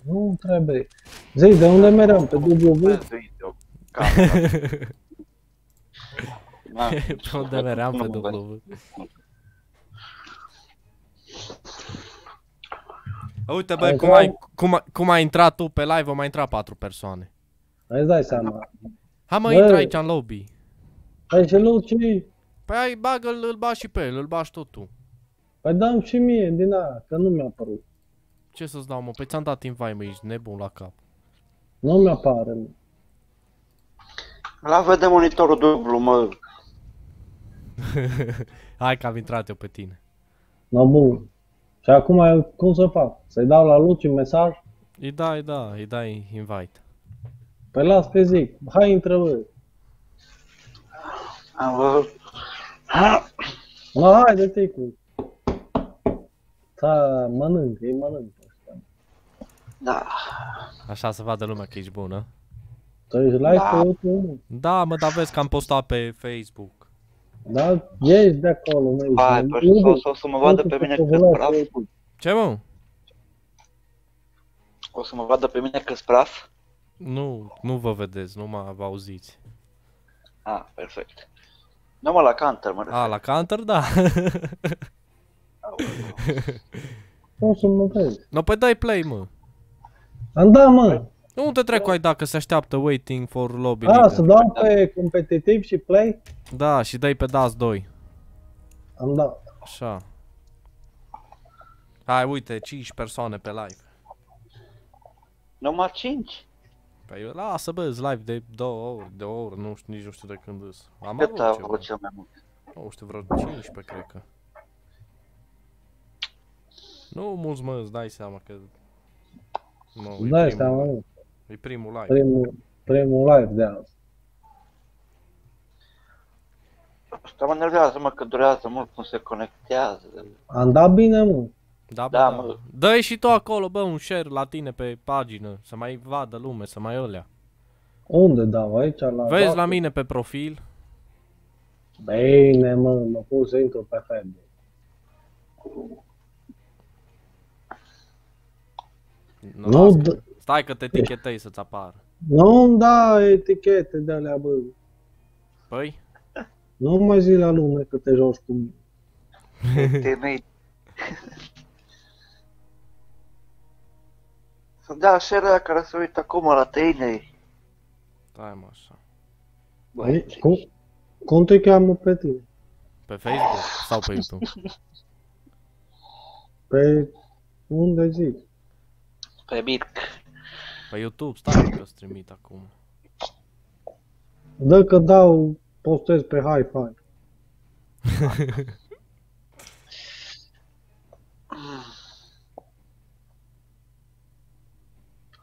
[SPEAKER 7] nu trebuie. Zi, de unde meream? Pe W?
[SPEAKER 9] Video. Camera. Da.
[SPEAKER 2] Pe unde meream pe
[SPEAKER 9] Nu, bă.
[SPEAKER 2] dublu. Uite bă,
[SPEAKER 7] Hai,
[SPEAKER 2] cum
[SPEAKER 7] hai.
[SPEAKER 2] ai, cum, ai- cum ai intrat tu pe live, au mai intrat patru persoane.
[SPEAKER 7] Îți dai seama.
[SPEAKER 2] Hai mă,
[SPEAKER 7] Bă.
[SPEAKER 2] intră aici în lobby.
[SPEAKER 7] Păi și Luci,
[SPEAKER 2] Păi ai, bagă-l, îl bagi și pe el, îl bagi tot tu.
[SPEAKER 7] păi dăm și mie din aia, că nu mi-a părut.
[SPEAKER 2] Ce să-ți dau, mă? Păi ți-am dat invite, mă, ești nebun la cap.
[SPEAKER 7] Nu mi-apare, mă.
[SPEAKER 9] La vede monitorul dublu, mă.
[SPEAKER 2] Hai că am intrat eu pe tine.
[SPEAKER 7] No, bun. Și acum eu cum să fac? Să-i dau la Luci un mesaj?
[SPEAKER 2] Îi dai, da, îi dai invite.
[SPEAKER 7] Păi las că zic, hai intră, bă.
[SPEAKER 9] Am văzut.
[SPEAKER 7] Mă, hai de ticu. Da, mănânc, ei mănânc. ăștia.
[SPEAKER 9] Da.
[SPEAKER 2] Așa să vadă lumea că ești bună.
[SPEAKER 7] Tu ești live
[SPEAKER 9] Da.
[SPEAKER 7] pe YouTube?
[SPEAKER 2] Da, mă, dar vezi că am postat pe Facebook.
[SPEAKER 7] Da, ești de acolo, nu ești.
[SPEAKER 9] Hai,
[SPEAKER 7] Nu-
[SPEAKER 9] păi,
[SPEAKER 7] nu-
[SPEAKER 9] sau, sau să mă vadă
[SPEAKER 7] nu
[SPEAKER 9] pe
[SPEAKER 7] te
[SPEAKER 9] mine că
[SPEAKER 7] poveleai
[SPEAKER 9] praf.
[SPEAKER 7] pe YouTube.
[SPEAKER 2] Ce, mă?
[SPEAKER 9] O să mă vadă pe mine că praf.
[SPEAKER 2] Nu, nu vă vedeți, nu mă vă auziți.
[SPEAKER 9] Ah, perfect. Nu mă la Counter, mă
[SPEAKER 2] A, la Counter, da.
[SPEAKER 7] Cum să mă vezi?
[SPEAKER 2] no, păi dai play, mă.
[SPEAKER 7] Am dat, mă.
[SPEAKER 2] Nu te trecu ai dacă se așteaptă waiting for lobby
[SPEAKER 7] A,
[SPEAKER 2] leader.
[SPEAKER 7] să dau pe competitiv și play?
[SPEAKER 2] Da, și dai pe DAS 2.
[SPEAKER 7] Am dat.
[SPEAKER 2] Așa. Hai, uite, 5 persoane pe live.
[SPEAKER 9] Numai 5?
[SPEAKER 2] Păi lasă, bă, îți live de două ori, de o oră, nu știu, nici nu știu de când îs. Am
[SPEAKER 9] Cât
[SPEAKER 2] avut
[SPEAKER 9] a
[SPEAKER 2] ceva.
[SPEAKER 9] avut cel mai mult?
[SPEAKER 2] Nu știu, vreo 15, cred că. Nu mulți, mă, îți dai seama că... Nu, e
[SPEAKER 7] Dai
[SPEAKER 2] primul,
[SPEAKER 7] seama, nu.
[SPEAKER 2] E primul live.
[SPEAKER 7] Primul, primul live de azi.
[SPEAKER 9] Asta mă nervează, mă, că durează mult cum se conectează.
[SPEAKER 7] Am dat bine, mă.
[SPEAKER 2] Da, bă,
[SPEAKER 9] Da,
[SPEAKER 2] da.
[SPEAKER 9] mă.
[SPEAKER 2] dă și tu acolo, bă, un share la tine pe pagină, să mai vadă lume, să mai olea.
[SPEAKER 7] Unde dau? Aici? La
[SPEAKER 2] Vezi
[SPEAKER 7] dată?
[SPEAKER 2] la mine pe profil,
[SPEAKER 7] Bine, mă, mă pun să intru pe Facebook.
[SPEAKER 2] nu,
[SPEAKER 7] Nu,
[SPEAKER 2] las că-
[SPEAKER 7] d-
[SPEAKER 2] stai că te etichetei să-ți apară.
[SPEAKER 7] nu-mi da etichete de alea, bă.
[SPEAKER 2] Păi,
[SPEAKER 7] Nu mai zi la lume că te joci cu mine.
[SPEAKER 9] Temei. Sunt de așa care se uită acum la tine.
[SPEAKER 2] Stai mă așa.
[SPEAKER 7] Băi, cum, cum te cheamă pe tine?
[SPEAKER 2] Pe Facebook sau pe YouTube?
[SPEAKER 7] Pe unde zici?
[SPEAKER 9] Pe Mirc.
[SPEAKER 2] Pe YouTube, stai că îți trimit acum.
[SPEAKER 7] Dă că dau, postez pe Hi-Fi.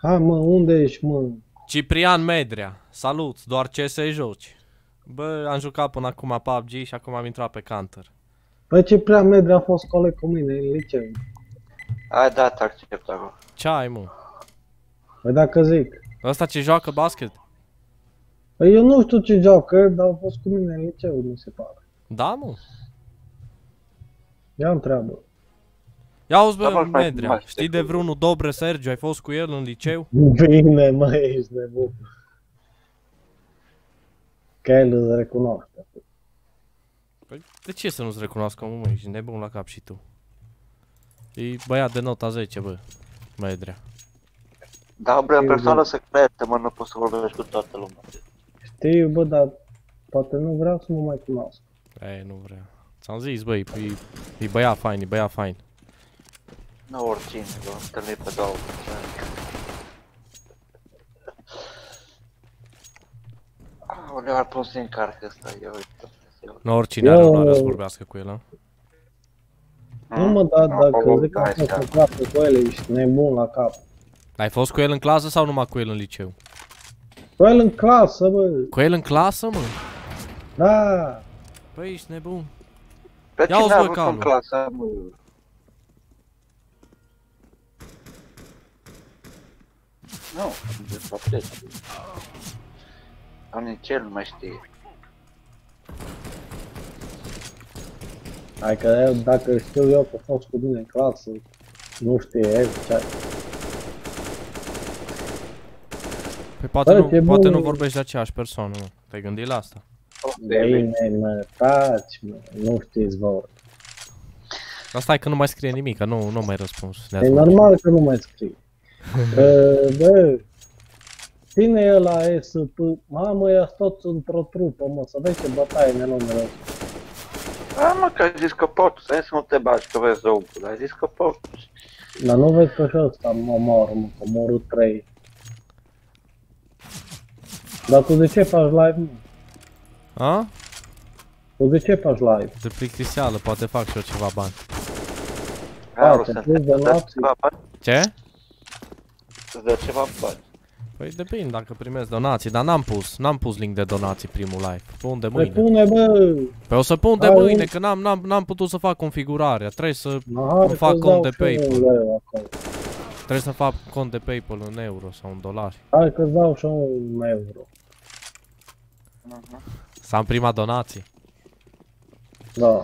[SPEAKER 7] Hai mă, unde ești mă?
[SPEAKER 2] Ciprian Medrea, salut, doar ce să-i joci? Bă, am jucat până acum PUBG și acum am intrat pe Counter.
[SPEAKER 7] Păi ce prea medre a fost coleg cu mine în liceu.
[SPEAKER 9] Hai da, te accept acum.
[SPEAKER 2] Ce ai, mă?
[SPEAKER 7] Păi dacă zic.
[SPEAKER 2] Ăsta ce joacă basket?
[SPEAKER 7] Păi eu nu știu ce joacă, dar a fost cu mine în liceu, mi se pare.
[SPEAKER 2] Da, mă.
[SPEAKER 7] Ia întreabă.
[SPEAKER 2] Ia auzi,
[SPEAKER 9] Da,
[SPEAKER 2] bă,
[SPEAKER 9] mă, mai-
[SPEAKER 2] Medrea,
[SPEAKER 9] mai
[SPEAKER 2] știi de vreunul Dobre Sergiu? Ai fost cu el în liceu?
[SPEAKER 7] Bine, mă, ești nebun. Că el îți recunoaște.
[SPEAKER 2] Păi, de ce să nu-ți recunoască, mă, mă, ești nebun la cap și tu. E băiat de nota 10, bă, Medrea.
[SPEAKER 9] Da, bre, o persoană secretă, mă, nu poți să vorbești cu toată lumea.
[SPEAKER 7] Știu, bă, dar poate nu vreau să mă mai cunosc.
[SPEAKER 2] Ei, nu vrea. Ți-am zis, băi, e, e băiat fain, e băiat fain.
[SPEAKER 9] Nu oricine, l-am întâlnit pe două persoane. Aoleu, ar pus din carcă ăsta, eu uite.
[SPEAKER 2] Nu oricine are
[SPEAKER 7] Eu-
[SPEAKER 2] onoarea să vorbească cu el, a?
[SPEAKER 7] Nu mă, da, dacă
[SPEAKER 9] acolo,
[SPEAKER 7] zic că
[SPEAKER 9] hai,
[SPEAKER 7] am fost
[SPEAKER 9] da.
[SPEAKER 7] în clasă cu ele, ești nebun la cap.
[SPEAKER 2] Ai fost cu el în clasă sau numai cu el în liceu?
[SPEAKER 7] Cu el în clasă, bă,
[SPEAKER 2] Cu el în clasă, mă?
[SPEAKER 7] da.
[SPEAKER 2] Păi, ești nebun.
[SPEAKER 9] Pe
[SPEAKER 2] Ia
[SPEAKER 9] cine
[SPEAKER 2] uzi,
[SPEAKER 9] a
[SPEAKER 2] bă,
[SPEAKER 9] avut în
[SPEAKER 2] calul.
[SPEAKER 9] clasă, mă? Nu, de fapt, Sau nici el nu mai știe.
[SPEAKER 7] Hai că eu, dacă știu eu că a fost cu mine în clasă, nu știe el ce ai.
[SPEAKER 2] Păi poate,
[SPEAKER 7] Bă,
[SPEAKER 2] nu,
[SPEAKER 7] ce
[SPEAKER 2] poate
[SPEAKER 7] bun.
[SPEAKER 2] nu vorbești de aceeași persoană, mă. Te-ai gândit la asta?
[SPEAKER 7] Bine, mă, taci, mă, nu știți voi.
[SPEAKER 2] Dar stai că nu mai scrie nimic, că nu, nu mai răspuns. de
[SPEAKER 7] E
[SPEAKER 2] atunci.
[SPEAKER 7] normal că nu mai scrie. Uh, bă, cine e la SP? Mamă, ia toți într-o trupă, mă, să vezi ce bătaie ne luăm mereu.
[SPEAKER 9] A, mă, că ai zis că pot, să să nu te bagi, că vezi două, dar ai zis că pot.
[SPEAKER 7] Dar nu vezi că și ăsta mă mor, mă, că morul 3. Dar tu de ce faci live, mă?
[SPEAKER 2] A?
[SPEAKER 7] Tu de ce faci live?
[SPEAKER 2] De plictiseală, poate fac și eu ceva bani.
[SPEAKER 7] Da,
[SPEAKER 9] Aru,
[SPEAKER 7] te
[SPEAKER 9] să
[SPEAKER 7] pui de
[SPEAKER 9] îți dă
[SPEAKER 7] nații.
[SPEAKER 9] ceva bani,
[SPEAKER 2] Ce?
[SPEAKER 9] Îți dă ceva bani.
[SPEAKER 2] Păi depinde dacă primesc donații, dar n-am pus, n-am pus link de donații primul live. Pun de
[SPEAKER 7] Păi
[SPEAKER 2] mâine.
[SPEAKER 7] pune, bă!
[SPEAKER 2] Păi o să pun de
[SPEAKER 7] Ai
[SPEAKER 2] mâine,
[SPEAKER 7] un-
[SPEAKER 2] că n-am, n-am, n-am putut să fac configurarea. Trebuie să,
[SPEAKER 7] Mahare
[SPEAKER 2] Îmi fac
[SPEAKER 7] că-ți
[SPEAKER 2] cont
[SPEAKER 7] dau
[SPEAKER 2] de
[SPEAKER 7] și eu
[SPEAKER 2] PayPal.
[SPEAKER 7] un leu acolo.
[SPEAKER 2] trebuie să fac cont de PayPal în euro sau în dolari.
[SPEAKER 7] Hai că-ți dau și eu un euro.
[SPEAKER 2] Să am prima donație.
[SPEAKER 7] Da.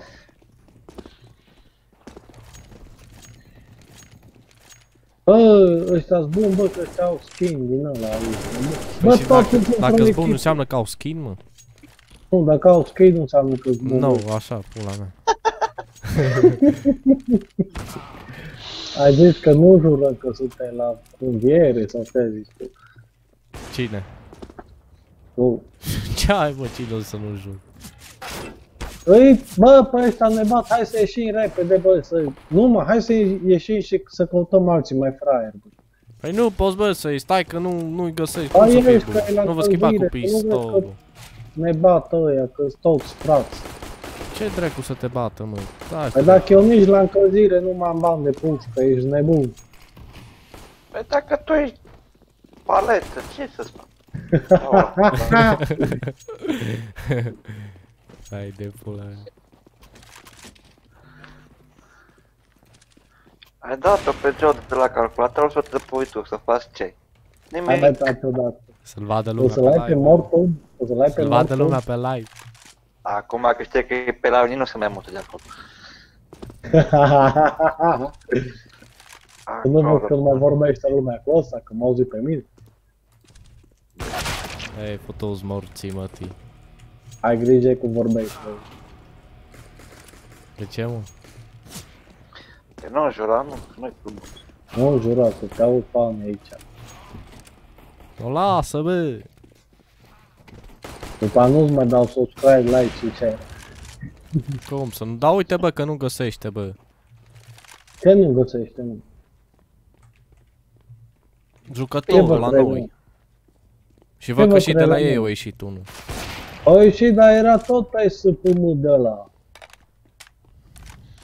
[SPEAKER 7] Bă, ăștia-s buni, bă, că ăștia au skin din ăla aici.
[SPEAKER 2] Păi
[SPEAKER 7] Bă,
[SPEAKER 2] și
[SPEAKER 7] toți
[SPEAKER 2] dacă,
[SPEAKER 7] sunt
[SPEAKER 2] dacă
[SPEAKER 7] într-un
[SPEAKER 2] sunt bun
[SPEAKER 7] echipă.
[SPEAKER 2] înseamnă că au skin, mă?
[SPEAKER 7] Nu, dacă au skin nu înseamnă că sunt buni.
[SPEAKER 2] Nu, așa, pula mea.
[SPEAKER 7] Ai zis că nu jură că suntem la înviere sau ce ai zis tu?
[SPEAKER 2] Cine?
[SPEAKER 7] Tu.
[SPEAKER 2] Ce ai, bă, cine o să nu jur?
[SPEAKER 7] Îi, bă, pe ăștia ne bat, hai să ieșim repede, bă, să... Nu, mă, hai să ieșim și să căutăm alții mai fraieri, bă.
[SPEAKER 2] Păi nu poți, bă, să-i stai că nu, nu-i găsești.
[SPEAKER 7] Ba,
[SPEAKER 2] Cum să
[SPEAKER 7] ești
[SPEAKER 2] fii
[SPEAKER 7] că e la
[SPEAKER 2] bun? Nu vă schimba cu
[SPEAKER 7] încălzire, că nu vezi că-
[SPEAKER 2] pistolul.
[SPEAKER 7] Ne bat ăia, că sunt toți frați.
[SPEAKER 2] Ce dracu să te bată, mă? Stai,
[SPEAKER 7] Păi
[SPEAKER 2] stai.
[SPEAKER 7] dacă eu nici la încălzire nu m-am bani de pușcă, ești nebun.
[SPEAKER 9] Păi dacă tu ești paletă, ce să spun?
[SPEAKER 2] Hai de pula mea.
[SPEAKER 9] Ai dat-o pe John de la calculator să te pui tu să faci ce?
[SPEAKER 7] Hai mai
[SPEAKER 9] Nimic.
[SPEAKER 7] taci odată.
[SPEAKER 2] Să-l vadă
[SPEAKER 7] O
[SPEAKER 2] lumea
[SPEAKER 7] să-l
[SPEAKER 2] pe
[SPEAKER 7] ai pe
[SPEAKER 2] live.
[SPEAKER 7] mortul? O să-l ai pe
[SPEAKER 2] Să-l vadă
[SPEAKER 7] mortul?
[SPEAKER 2] lumea pe live.
[SPEAKER 9] Acum că știi că e pe la unii nu se mai mută de acolo.
[SPEAKER 7] Că nu văd
[SPEAKER 9] Acolo.
[SPEAKER 7] când mă vorbește lumea cu ăsta, că mă auzi pe mine.
[SPEAKER 2] Ei, fotos morții, mătii.
[SPEAKER 7] Ai grijă cu vorbești. bă.
[SPEAKER 2] De ce, mă?
[SPEAKER 9] Că nu jura, nu, nu-i frumos.
[SPEAKER 7] Nu jura că te aud fan aici.
[SPEAKER 2] O lasă, bă!
[SPEAKER 7] După nu-ți mai dau subscribe, like și ce.
[SPEAKER 2] Cum să nu? Da, uite, bă, că nu găsește, bă.
[SPEAKER 7] Ce nu găsește, nu?
[SPEAKER 2] Jucătorul
[SPEAKER 7] vă
[SPEAKER 2] la
[SPEAKER 7] trebuie?
[SPEAKER 2] noi. Și văd
[SPEAKER 7] vă
[SPEAKER 2] că și de la
[SPEAKER 7] trebuie?
[SPEAKER 2] ei au ieșit unul.
[SPEAKER 7] Păi și dar era tot pe SPM de la.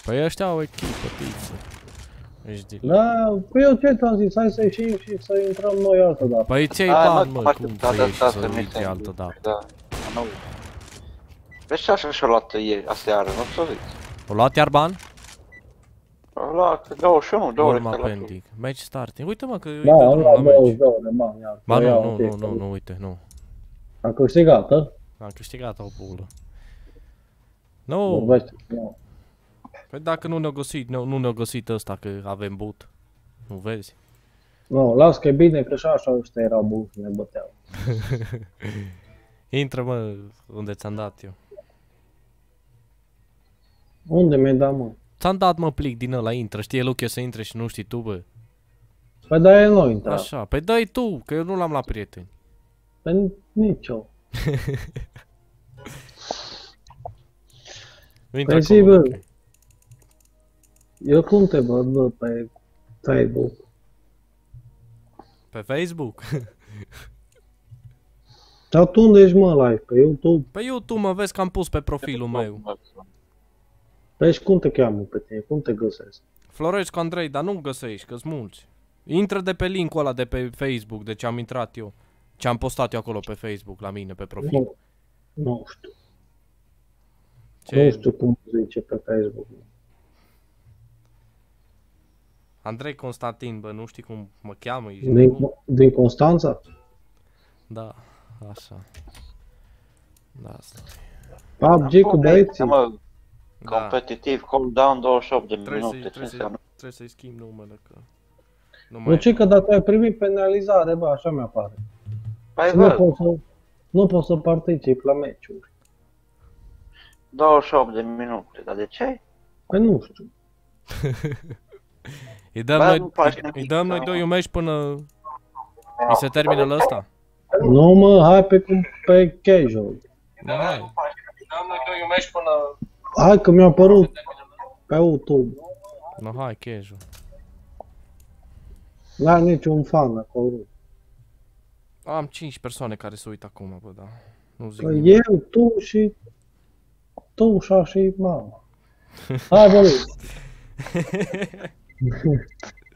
[SPEAKER 2] Păi ăștia au echipă, pizza. Ești de...
[SPEAKER 7] Da, păi eu ce ți-am zis, hai să ieșim și să intrăm noi altă dată.
[SPEAKER 2] Păi ți-ai
[SPEAKER 9] Hai,
[SPEAKER 2] bani,
[SPEAKER 9] mă,
[SPEAKER 2] mă,
[SPEAKER 9] cum
[SPEAKER 2] cum
[SPEAKER 9] aștepta
[SPEAKER 2] să
[SPEAKER 9] de
[SPEAKER 2] ieși
[SPEAKER 9] asta
[SPEAKER 2] să
[SPEAKER 9] mi
[SPEAKER 2] intri
[SPEAKER 9] se
[SPEAKER 2] altă dată.
[SPEAKER 9] Da, nu. Vezi și așa și-o luat ieri, aseară, nu ți-o zici?
[SPEAKER 2] O luat iar bani?
[SPEAKER 9] O luat 21, două ore
[SPEAKER 2] Urma
[SPEAKER 9] că la
[SPEAKER 2] pending. Match starting. Uite mă că îi
[SPEAKER 7] Da,
[SPEAKER 2] dă
[SPEAKER 7] am
[SPEAKER 2] drumul
[SPEAKER 7] luat
[SPEAKER 2] la match.
[SPEAKER 7] 22 de bani, iar.
[SPEAKER 2] Ba
[SPEAKER 7] o
[SPEAKER 2] nu,
[SPEAKER 7] iau
[SPEAKER 2] nu,
[SPEAKER 7] în
[SPEAKER 2] nu,
[SPEAKER 7] fiecare.
[SPEAKER 2] nu, nu, uite, nu.
[SPEAKER 7] Am câștigat, ă?
[SPEAKER 2] Am câștigat o pulă. Nu,
[SPEAKER 7] Vorbește. Nu.
[SPEAKER 2] păi dacă nu ne-a găsit, nu, nu ne-a găsit ăsta că avem boot. Nu vezi?
[SPEAKER 7] Nu, las că e bine că și așa ăștia erau buni și ne băteau.
[SPEAKER 2] Intră mă unde ți-am dat eu.
[SPEAKER 7] Unde mi-ai dat, mă?
[SPEAKER 2] Ți-am dat mă plic din ăla, intră. Știe Luche să intre și nu știi tu, bă.
[SPEAKER 7] Păi da, e noi intra.
[SPEAKER 2] Așa, păi dai tu, că eu nu l-am la prieteni.
[SPEAKER 7] Păi nici eu.
[SPEAKER 2] Intră
[SPEAKER 7] Păi zi,
[SPEAKER 2] acolo,
[SPEAKER 7] bă.
[SPEAKER 2] Luche.
[SPEAKER 7] Eu cum te văd, bă, pe Facebook?
[SPEAKER 2] Pe Facebook?
[SPEAKER 7] Dar tu unde ești, mă, live? Pe YouTube?
[SPEAKER 2] Pe YouTube mă vezi că am pus pe profilul meu.
[SPEAKER 7] Păi și cum te cheamă pe tine? Cum te găsesc?
[SPEAKER 2] Florescu Andrei, dar nu găsești, că-s mulți. Intră de pe linkul ăla de pe Facebook, de ce am intrat eu. Ce am postat eu acolo pe Facebook, la mine, pe profil.
[SPEAKER 7] Nu, nu știu.
[SPEAKER 2] Ce?
[SPEAKER 7] Nu știu cum zice pe Facebook.
[SPEAKER 2] Andrei Constantin, bă, nu știi cum mă cheamă, ești
[SPEAKER 7] Din,
[SPEAKER 2] nebun?
[SPEAKER 7] din Constanța?
[SPEAKER 2] Da, așa. Da, asta.
[SPEAKER 7] PUBG cu băieții?
[SPEAKER 9] Mă,
[SPEAKER 2] Da.
[SPEAKER 9] competitiv, cooldown 28 de
[SPEAKER 2] Trebuie
[SPEAKER 9] minute,
[SPEAKER 2] să-i,
[SPEAKER 9] ce
[SPEAKER 2] trebuie, să-i,
[SPEAKER 9] înseamnă?
[SPEAKER 2] trebuie să-i schimb numele, că... Nu
[SPEAKER 7] Nu
[SPEAKER 2] mai...
[SPEAKER 7] ce că dacă ai primit penalizare, bă, așa mi-apare.
[SPEAKER 9] Păi
[SPEAKER 7] Și nu
[SPEAKER 9] văd,
[SPEAKER 7] poți să, nu poți să participi la meciuri.
[SPEAKER 9] 28 de minute, dar de ce?
[SPEAKER 7] Păi nu știu.
[SPEAKER 2] Îi dăm,
[SPEAKER 9] Bă,
[SPEAKER 2] noi,
[SPEAKER 9] nu faci
[SPEAKER 2] îi,
[SPEAKER 9] nimic,
[SPEAKER 2] îi dăm noi
[SPEAKER 9] da.
[SPEAKER 2] doi un meci până îi se termină la ăsta?
[SPEAKER 7] Nu mă, hai pe cum pe casual.
[SPEAKER 2] Da, hai.
[SPEAKER 7] Hai că mi-a apărut pe YouTube.
[SPEAKER 2] No, hai, casual.
[SPEAKER 7] N-ai niciun fan acolo.
[SPEAKER 2] Am 5 persoane care se uită acum, bă, da. Nu zic
[SPEAKER 7] Că
[SPEAKER 2] nimic.
[SPEAKER 7] eu, tu și tu și și mama. Hai bă, lui.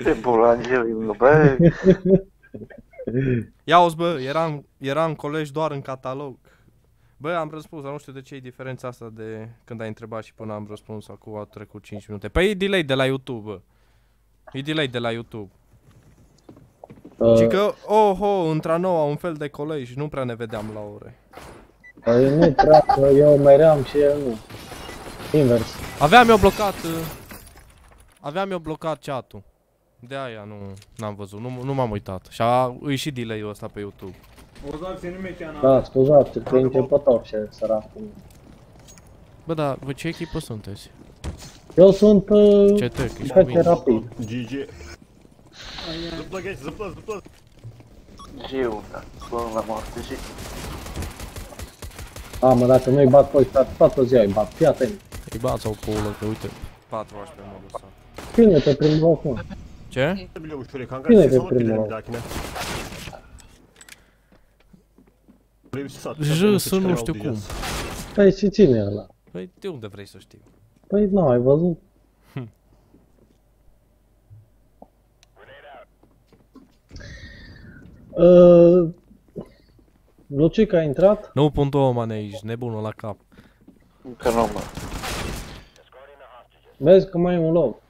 [SPEAKER 9] Ce bulangeliu, bă,
[SPEAKER 2] Ia uzi, bă, eram, eram colegi doar în catalog. Bă, am răspuns, dar nu știu de ce e diferența asta de când ai întrebat și până am răspuns, acum au trecut 5 minute. Păi e delay de la YouTube, bă. E delay de la YouTube. Și
[SPEAKER 7] Uh,
[SPEAKER 2] că, oh, oh, într-a noua, un fel de colegi, nu prea ne vedeam la ore.
[SPEAKER 7] Păi nu prea, că eu meream și el nu. Invers.
[SPEAKER 2] Aveam eu blocat, uh, aveam eu blocat chat-ul. De aia nu n-am văzut, nu, nu m-am uitat. Și a îi și delay-ul ăsta pe YouTube.
[SPEAKER 7] Da, scuzați, că e începător și săracul.
[SPEAKER 2] Bă, dar voi ce echipă sunteți?
[SPEAKER 7] Eu sunt uh,
[SPEAKER 2] Ce tec, ești
[SPEAKER 7] Aia.
[SPEAKER 5] Zıpla geç zıpla zıpla.
[SPEAKER 9] Jiu, da, până la moarte și...
[SPEAKER 7] A, mă, dacă nu-i bat pe ăștia, toată ziua îi bat, fii atent.
[SPEAKER 2] Îi bat sau pe ulă, că uite. 4 aș pe modul ăsta.
[SPEAKER 7] Cine te prim loc, mă?
[SPEAKER 2] Ce?
[SPEAKER 5] Cine
[SPEAKER 7] te prim
[SPEAKER 5] loc?
[SPEAKER 2] J, să nu știu cum.
[SPEAKER 7] Păi și cine e ăla?
[SPEAKER 2] Păi de unde vrei să știi?
[SPEAKER 7] Păi nu, ai văzut Uh, Lucic a intrat?
[SPEAKER 2] Nu pun două mane, ești nebunul la cap.
[SPEAKER 9] Încă nu, mă.
[SPEAKER 7] Vezi că mai e un loc.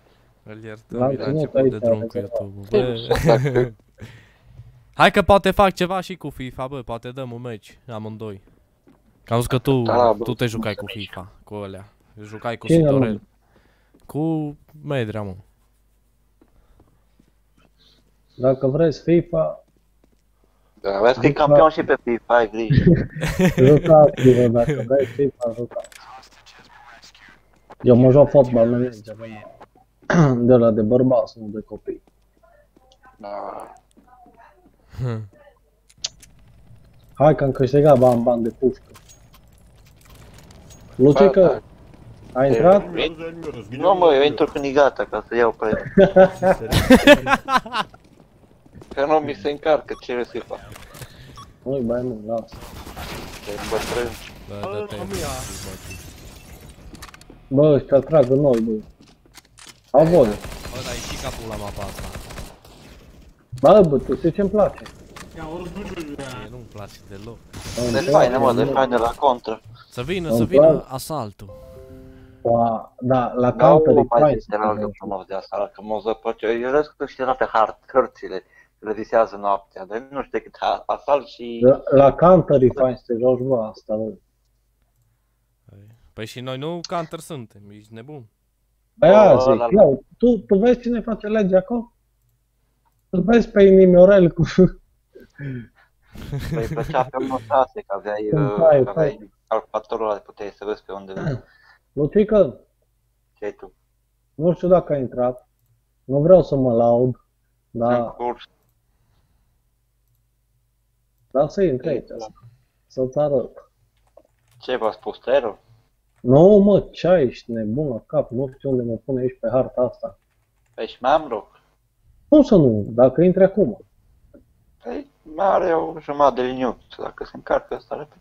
[SPEAKER 2] Îl
[SPEAKER 7] L-am
[SPEAKER 2] iertăm, a
[SPEAKER 7] ținut
[SPEAKER 2] început
[SPEAKER 7] aici,
[SPEAKER 2] de drum cu
[SPEAKER 7] rezervat.
[SPEAKER 2] YouTube-ul. Bă. Hai că poate fac ceva și cu FIFA, bă, poate dăm un meci, amândoi. Că am zis că tu,
[SPEAKER 9] Da, bă.
[SPEAKER 2] tu te jucai cu FIFA, cu ălea. Jucai cu
[SPEAKER 7] Cine, mă?
[SPEAKER 2] Sitorel. Cu Medrea, mă.
[SPEAKER 7] Dacă vreți FIFA,
[SPEAKER 9] Da, vezi că e campion și pe FIFA, ai grijă.
[SPEAKER 7] Jucați-vă, dacă vrei FIFA, jucați. Eu mă joc fotbal manager, de la de bărbați, nu de copii.
[SPEAKER 9] Da.
[SPEAKER 7] Hai că am câștigat bani, bani de pușcă. Lucică, ai intrat?
[SPEAKER 9] Nu mă, eu intru când e gata, ca să iau premiu. Că nu mi se încarcă, ce vrei să fac?
[SPEAKER 7] Nu-i bai mă, lasă.
[SPEAKER 9] De bătrân.
[SPEAKER 2] Bă, dă-te.
[SPEAKER 7] Bă, ăștia tragă noi, bă. Au voi.
[SPEAKER 2] Bă, dar e și capul la mapa asta.
[SPEAKER 7] Bă, bă, tu știi ce-mi place?
[SPEAKER 2] Mie nu-mi place deloc.
[SPEAKER 9] De faină, mă, de faină la contră.
[SPEAKER 2] Să vină,
[SPEAKER 7] Îmi
[SPEAKER 2] să vină
[SPEAKER 7] place.
[SPEAKER 2] asaltul.
[SPEAKER 7] Oa, da, la
[SPEAKER 9] Da,
[SPEAKER 7] counter
[SPEAKER 9] nu
[SPEAKER 7] e
[SPEAKER 9] mai
[SPEAKER 7] fain.
[SPEAKER 9] este la locul frumos de asta, că mă zăpăce. Eu vezi că știi toate hard, hărțile, le visează noaptea, dar nu știu decât a- asalt și...
[SPEAKER 7] La, la counter e fain să te joci, bă, asta, bă.
[SPEAKER 2] Păi și noi nu counter suntem, ești nebun.
[SPEAKER 7] Păi aia
[SPEAKER 9] Bă,
[SPEAKER 7] zic,
[SPEAKER 9] la-
[SPEAKER 7] ia, tu, tu vezi cine face lege acolo? Îl vezi pe inimioarel cu...
[SPEAKER 9] Păi plăcea pe 1.6, că aveai,
[SPEAKER 7] Cum
[SPEAKER 9] uh,
[SPEAKER 7] fai,
[SPEAKER 9] că aveai calculatorul ăla, puteai să vezi pe unde
[SPEAKER 7] Lucică,
[SPEAKER 9] ce ai tu.
[SPEAKER 7] nu știu dacă ai intrat. Nu vreau să mă laud,
[SPEAKER 9] În
[SPEAKER 7] dar,
[SPEAKER 9] curs.
[SPEAKER 7] Dar să intri aici, să-ți arăt.
[SPEAKER 9] Ce v-a spus Tero?
[SPEAKER 7] Nu, mă, ce ai, ești nebun la cap, nu știu unde mă pune aici pe harta asta.
[SPEAKER 9] Păi și mai am loc.
[SPEAKER 7] Cum să nu, dacă intri acum?
[SPEAKER 9] Păi mai are o jumătate de liniuță, dacă se încarcă asta repede.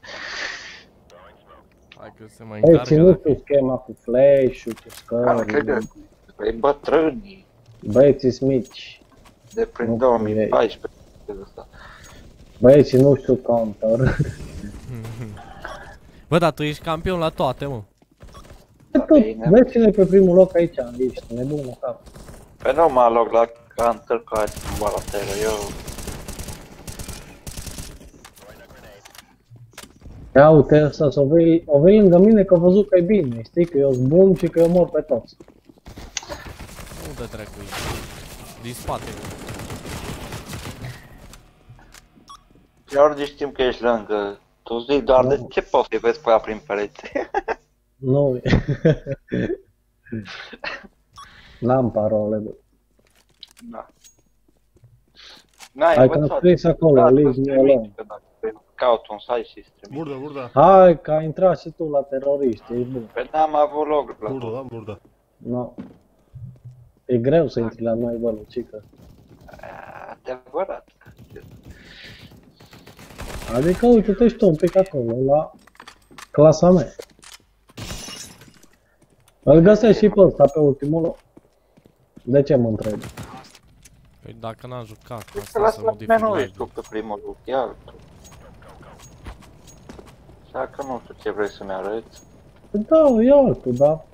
[SPEAKER 2] Hai că se mai
[SPEAKER 7] Ai
[SPEAKER 2] încarcă.
[SPEAKER 7] ținut
[SPEAKER 2] dacă-
[SPEAKER 7] tu schema cu flash-ul, cu
[SPEAKER 9] Care cred că
[SPEAKER 7] scări,
[SPEAKER 9] păi bătrâni
[SPEAKER 7] băieții mici,
[SPEAKER 9] de prin
[SPEAKER 7] Nu,
[SPEAKER 9] 2014. Ăsta.
[SPEAKER 7] băieții nu știu counter.
[SPEAKER 2] Bă, dar tu ești campion la toate, mă.
[SPEAKER 7] Tu,
[SPEAKER 9] bine.
[SPEAKER 7] vezi cine e pe primul loc aici, ești nebun la cap.
[SPEAKER 9] Păi nu mă loc la Counter ca ați cumva la Tero, eu...
[SPEAKER 7] Ia uite ăsta, să o vei, o vei lângă mine că a văzut că e bine, știi, că eu sunt bun și că eu mor pe toți.
[SPEAKER 2] Nu dă trecu Din spate.
[SPEAKER 9] George știm că ești lângă. Tu zici doar de ce poți să vezi pe ea prin perete?
[SPEAKER 7] Nu, n-am parole, bă.
[SPEAKER 9] Da. N-ai
[SPEAKER 7] Hai că am
[SPEAKER 9] învățat.
[SPEAKER 7] scris acolo,
[SPEAKER 9] Da,
[SPEAKER 7] leave
[SPEAKER 9] să
[SPEAKER 7] me
[SPEAKER 9] trimiți,
[SPEAKER 7] alone.
[SPEAKER 9] că dacă te Caut un site și îți trimit.
[SPEAKER 5] Burda, burda.
[SPEAKER 7] Hai că ai intrat și tu la teroriști, e bun.
[SPEAKER 9] Păi n-am avut loc la
[SPEAKER 5] Burda, da, burda.
[SPEAKER 7] No. E greu să intri la noi, bă, Lucică.
[SPEAKER 9] Adevărat.
[SPEAKER 7] Adică uite-te și tu un pic acolo, la clasa mea. Îl găsești și pe ăsta, pe ultimul loc. De ce mă întrebi?
[SPEAKER 2] Păi dacă n-am jucat,
[SPEAKER 9] Să
[SPEAKER 2] asta
[SPEAKER 9] las
[SPEAKER 2] să
[SPEAKER 9] la
[SPEAKER 2] modific
[SPEAKER 9] meniu
[SPEAKER 2] live.
[SPEAKER 9] ești tu pe primul loc, e altul. Dacă nu știu ce vrei să-mi arăți.
[SPEAKER 7] Da, e altul, da.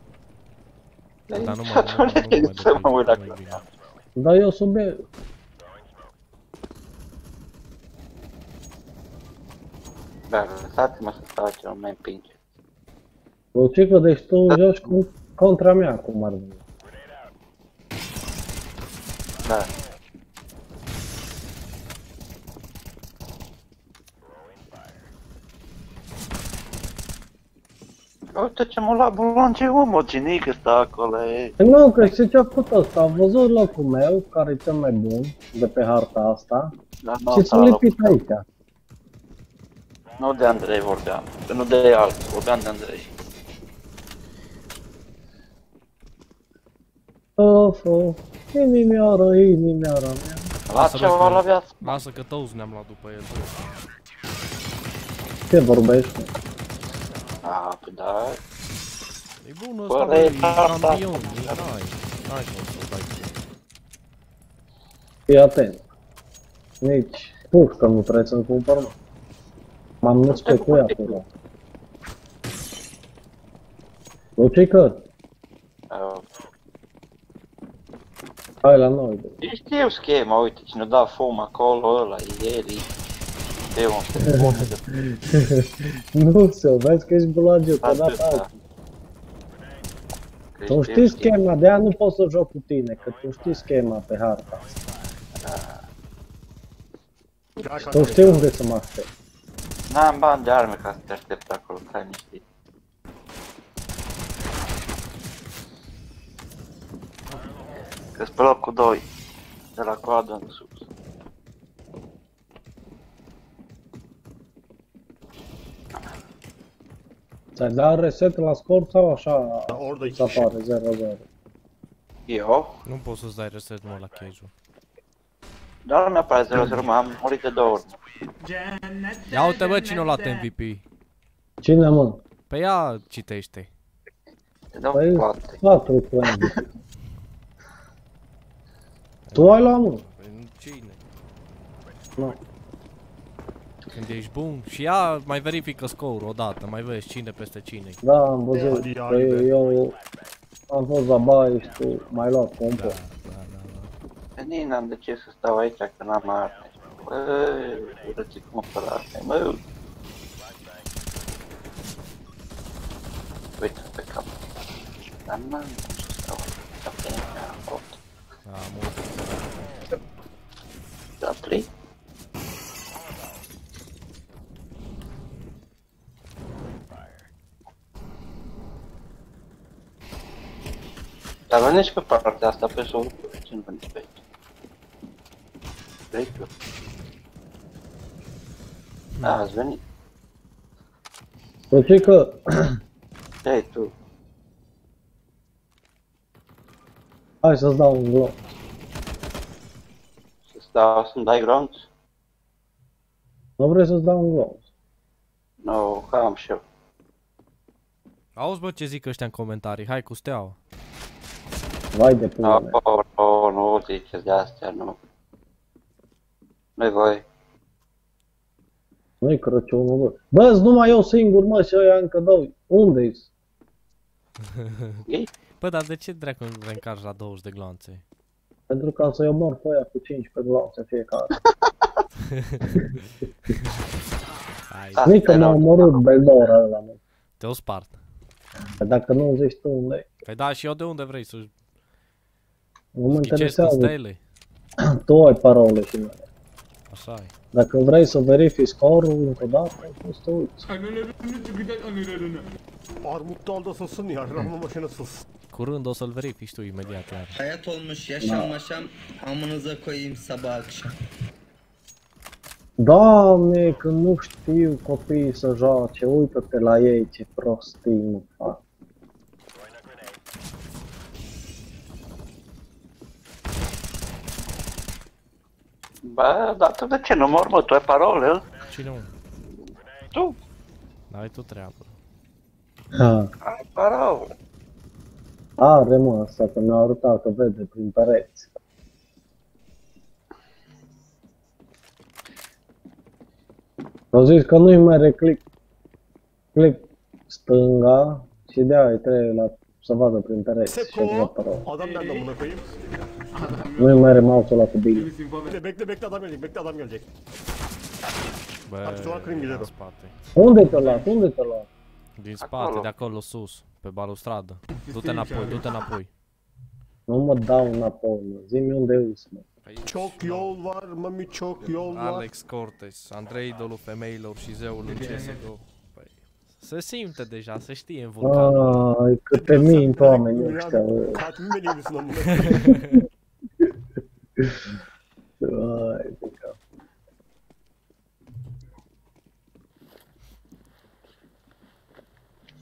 [SPEAKER 2] Dar nu mai, nu, nu, nu mai
[SPEAKER 9] Să mă uit
[SPEAKER 2] dă
[SPEAKER 9] la
[SPEAKER 2] pe mai bine.
[SPEAKER 7] Dar eu sunt be...
[SPEAKER 9] Da, lăsați-mă să facem, nu mai împinge.
[SPEAKER 7] Lucică, deci tu joci cu, contra mea, cum ar veni.
[SPEAKER 9] Da. Uite ce mă la bulonce omogenic ăsta acolo, e.
[SPEAKER 7] Păi Nu, că știi ce a făcut ăsta? Am văzut locul meu, care e cel mai bun de pe harta asta,
[SPEAKER 9] Da,
[SPEAKER 7] și s-a lipit aici.
[SPEAKER 9] Nu de Andrei vorbeam, nu de altul, vorbeam de Andrei.
[SPEAKER 7] Of, of, inimioară, inimioară mea.
[SPEAKER 9] La
[SPEAKER 2] Lasă, bă,
[SPEAKER 9] ceva
[SPEAKER 2] că-
[SPEAKER 9] la viață.
[SPEAKER 2] Lasă că toți ne-am luat după el. bă.
[SPEAKER 7] Ce vorbești? mă?
[SPEAKER 9] A, păi da,
[SPEAKER 2] E bun
[SPEAKER 9] Bă,
[SPEAKER 2] ăsta, bă,
[SPEAKER 9] e
[SPEAKER 2] e
[SPEAKER 9] harta.
[SPEAKER 2] campion, e hai. Hai cum să dai.
[SPEAKER 7] Fii atent. Nici pușcă nu trebuie să-mi cumpăr, mă. M-am nu specuiat acolo. Lucică,
[SPEAKER 9] uh,
[SPEAKER 7] hai la noi, bă.
[SPEAKER 9] știu schema, uite, cine da fum acolo, ăla, e el, e- e un secund de
[SPEAKER 7] Nu se, vezi că ești bulagiu, că dat
[SPEAKER 9] Atâta.
[SPEAKER 7] altul. Tu știi schema, de aia nu pot să joc cu tine, că tu știi schema pe harta. Tu știi unde să mă aștept.
[SPEAKER 9] N-am bani de arme ca să te aștept acolo, ca niște. Că-s pe locul 2, de la coadă în sus.
[SPEAKER 7] Ți-ai dat reset la scor sau așa
[SPEAKER 10] Da, orada
[SPEAKER 7] să
[SPEAKER 10] iki
[SPEAKER 7] apare 0-0?
[SPEAKER 9] Eu?
[SPEAKER 2] Nu poți să-ți dai reset mă la cage-ul.
[SPEAKER 9] Dar nu mi-apare 0-0, mă, am murit de două ori.
[SPEAKER 2] Ia uite bă cine a luat MVP.
[SPEAKER 7] Cine mă?
[SPEAKER 2] Pe ea citește.
[SPEAKER 9] Te dau
[SPEAKER 7] Păi,
[SPEAKER 9] poate.
[SPEAKER 7] 4 cu MVP. Tu ai luat mă?
[SPEAKER 2] Păi nu, cine?
[SPEAKER 7] Nu.
[SPEAKER 2] Când ești bun și ea mai verifică scorul odată, mai vezi cine peste cine.
[SPEAKER 7] Da, am văzut.
[SPEAKER 10] Ia,
[SPEAKER 7] Că
[SPEAKER 10] ia,
[SPEAKER 7] eu am fost la baie și tu m-ai luat compo.
[SPEAKER 2] Da, da, da, da.
[SPEAKER 9] Pe nimeni n-am de ce să stau aici, că n-am arme. Băi, urăți cum fără arme, mă. Uite pe cap. Dar n-am cum să stau aici, că pe mine am 8.
[SPEAKER 2] Da, mult.
[SPEAKER 9] La 3? Dar veneți pe partea asta, pe să o ce nu veniți pe aici. Vrei tu? Da, ați venit.
[SPEAKER 7] Să știi că
[SPEAKER 9] Hei, tu.
[SPEAKER 7] hai să-ți dau un glob.
[SPEAKER 9] Să stau să-mi dai grounds?
[SPEAKER 7] Nu vrei să-ți dau un glob?
[SPEAKER 9] Nu, că am și eu.
[SPEAKER 2] Auzi bă ce zic ăștia în comentarii, hai cu steaua.
[SPEAKER 7] Vai de pula
[SPEAKER 9] No,
[SPEAKER 7] mea.
[SPEAKER 9] oh, oh, nu ziceți de astea, nu. Nu-i voi.
[SPEAKER 7] Nu-i Crăciunul, bă. Bă, numai eu singur, mă, și ăia încă doi. Unde-i?
[SPEAKER 9] Ei?
[SPEAKER 2] Bă, dar de ce dracu nu reîncarci la 20 de glanțe?
[SPEAKER 7] Pentru ca să-i omor pe aia cu 15 gloanțe fiecare.
[SPEAKER 2] Hai,
[SPEAKER 9] Asta
[SPEAKER 7] Nici că
[SPEAKER 9] e
[SPEAKER 7] m-a
[SPEAKER 9] rău.
[SPEAKER 7] omorât Beldora ăla, mă.
[SPEAKER 2] te-o spart.
[SPEAKER 7] Că Dacă nu zici tu unde e.
[SPEAKER 2] Păi da, și eu de unde vrei să
[SPEAKER 7] Nu mă
[SPEAKER 2] ghicesc în
[SPEAKER 7] interesează.
[SPEAKER 2] stele?
[SPEAKER 7] Tu ai parole și mele.
[SPEAKER 2] Așa e.
[SPEAKER 7] Dacă vrei să verifici scorul încă o dată, poți să te uiți.
[SPEAKER 10] Armut da aldasın ya. Rahman başına sus.
[SPEAKER 2] Curând o să-l verifici tu imediat iar.
[SPEAKER 11] Hayat olmuş yaşam maşam amınıza koyayım sabah akşam.
[SPEAKER 7] Doamne, că nu știu copiii să joace, uită-te la ei ce prostii mă fac.
[SPEAKER 9] Bă, dar tu de ce nu mă urmă? Tu ai parole?
[SPEAKER 2] Cine mă?
[SPEAKER 9] Tu
[SPEAKER 2] N-ai tu treabă.
[SPEAKER 7] Ha.
[SPEAKER 9] ai parole.
[SPEAKER 7] Are mă asta că mi-a arătat că vede prin pereți. Au zis că nu-i mere click, click stânga și de aia îi trebuie la, să vadă prin pereți și
[SPEAKER 10] Seko.
[SPEAKER 7] văd parole.
[SPEAKER 10] Adam nerede amına koyayım?
[SPEAKER 7] Nu-i mere mouse-ul ăla cu bine.
[SPEAKER 10] Bekle bekle bekle adam gelecek. Bekle adam gelecek.
[SPEAKER 2] Bă,
[SPEAKER 10] Ar fi luat prin
[SPEAKER 2] ia în
[SPEAKER 10] ghilerul.
[SPEAKER 2] spate.
[SPEAKER 7] Unde te las? Unde te las?
[SPEAKER 2] Din spate,
[SPEAKER 9] Acolo.
[SPEAKER 2] de acolo sus, pe balustradă. Du-te înapoi, du-te înapoi.
[SPEAKER 7] Nu mă dau înapoi, mă. Zi-mi unde ești, mă.
[SPEAKER 2] Aici.
[SPEAKER 10] Çok yol var mami çok yol var.
[SPEAKER 2] Alex Cortes, Andrei idolul femeilor și zeul în CSGO. Păi, se simte deja, se știe în vulcan.
[SPEAKER 7] Ai, câte mint oameni ăștia, bă.
[SPEAKER 10] Kalbimi meleği misin amına koyayım?
[SPEAKER 7] Ai, de cap.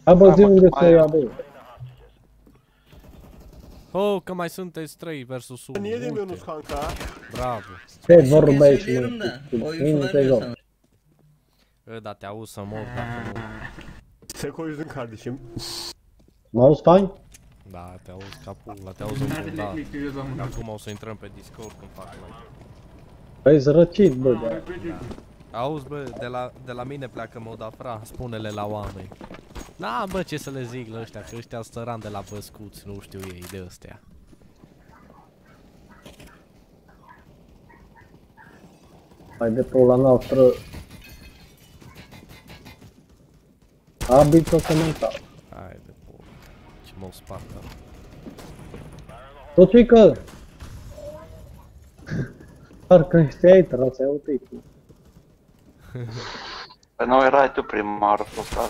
[SPEAKER 7] Hai bă,
[SPEAKER 9] Da,
[SPEAKER 7] zi
[SPEAKER 9] mă,
[SPEAKER 7] unde
[SPEAKER 9] mai
[SPEAKER 7] să
[SPEAKER 9] am.
[SPEAKER 7] ia, bă.
[SPEAKER 2] Oh, că mai sunteți 3 versus 1.
[SPEAKER 10] Niye demiyorsunuz kanka?
[SPEAKER 2] Bravo.
[SPEAKER 7] Ce
[SPEAKER 11] Şaka
[SPEAKER 7] vorbești, mă?
[SPEAKER 11] söylüyorum da
[SPEAKER 7] cu- cu-
[SPEAKER 11] oyun
[SPEAKER 7] Unde te
[SPEAKER 11] bulamıyor
[SPEAKER 7] joci?
[SPEAKER 11] sana.
[SPEAKER 2] Ă, da, te auzi să mor dacă nu.
[SPEAKER 10] Seko yüzün kardeşim.
[SPEAKER 7] Mă auzi fain?
[SPEAKER 2] Da, te auzi ca pula, te auzi înfundat. Acum o să intrăm pe Discord când fac live.
[SPEAKER 7] Păi zrăcit, bă, de
[SPEAKER 2] Auzi, bă, de la, de la mine pleacă Modafra, spune-le la oameni. Da, bă, ce să le zic la ăștia, că ăștia săran de la băscuți, nu știu ei de ăstea.
[SPEAKER 7] mai de pula noastră. Abit o comentat. спарка. Точно
[SPEAKER 9] и къде? Арканщейт, разелте и ти. Едно е райто при Марс, остава.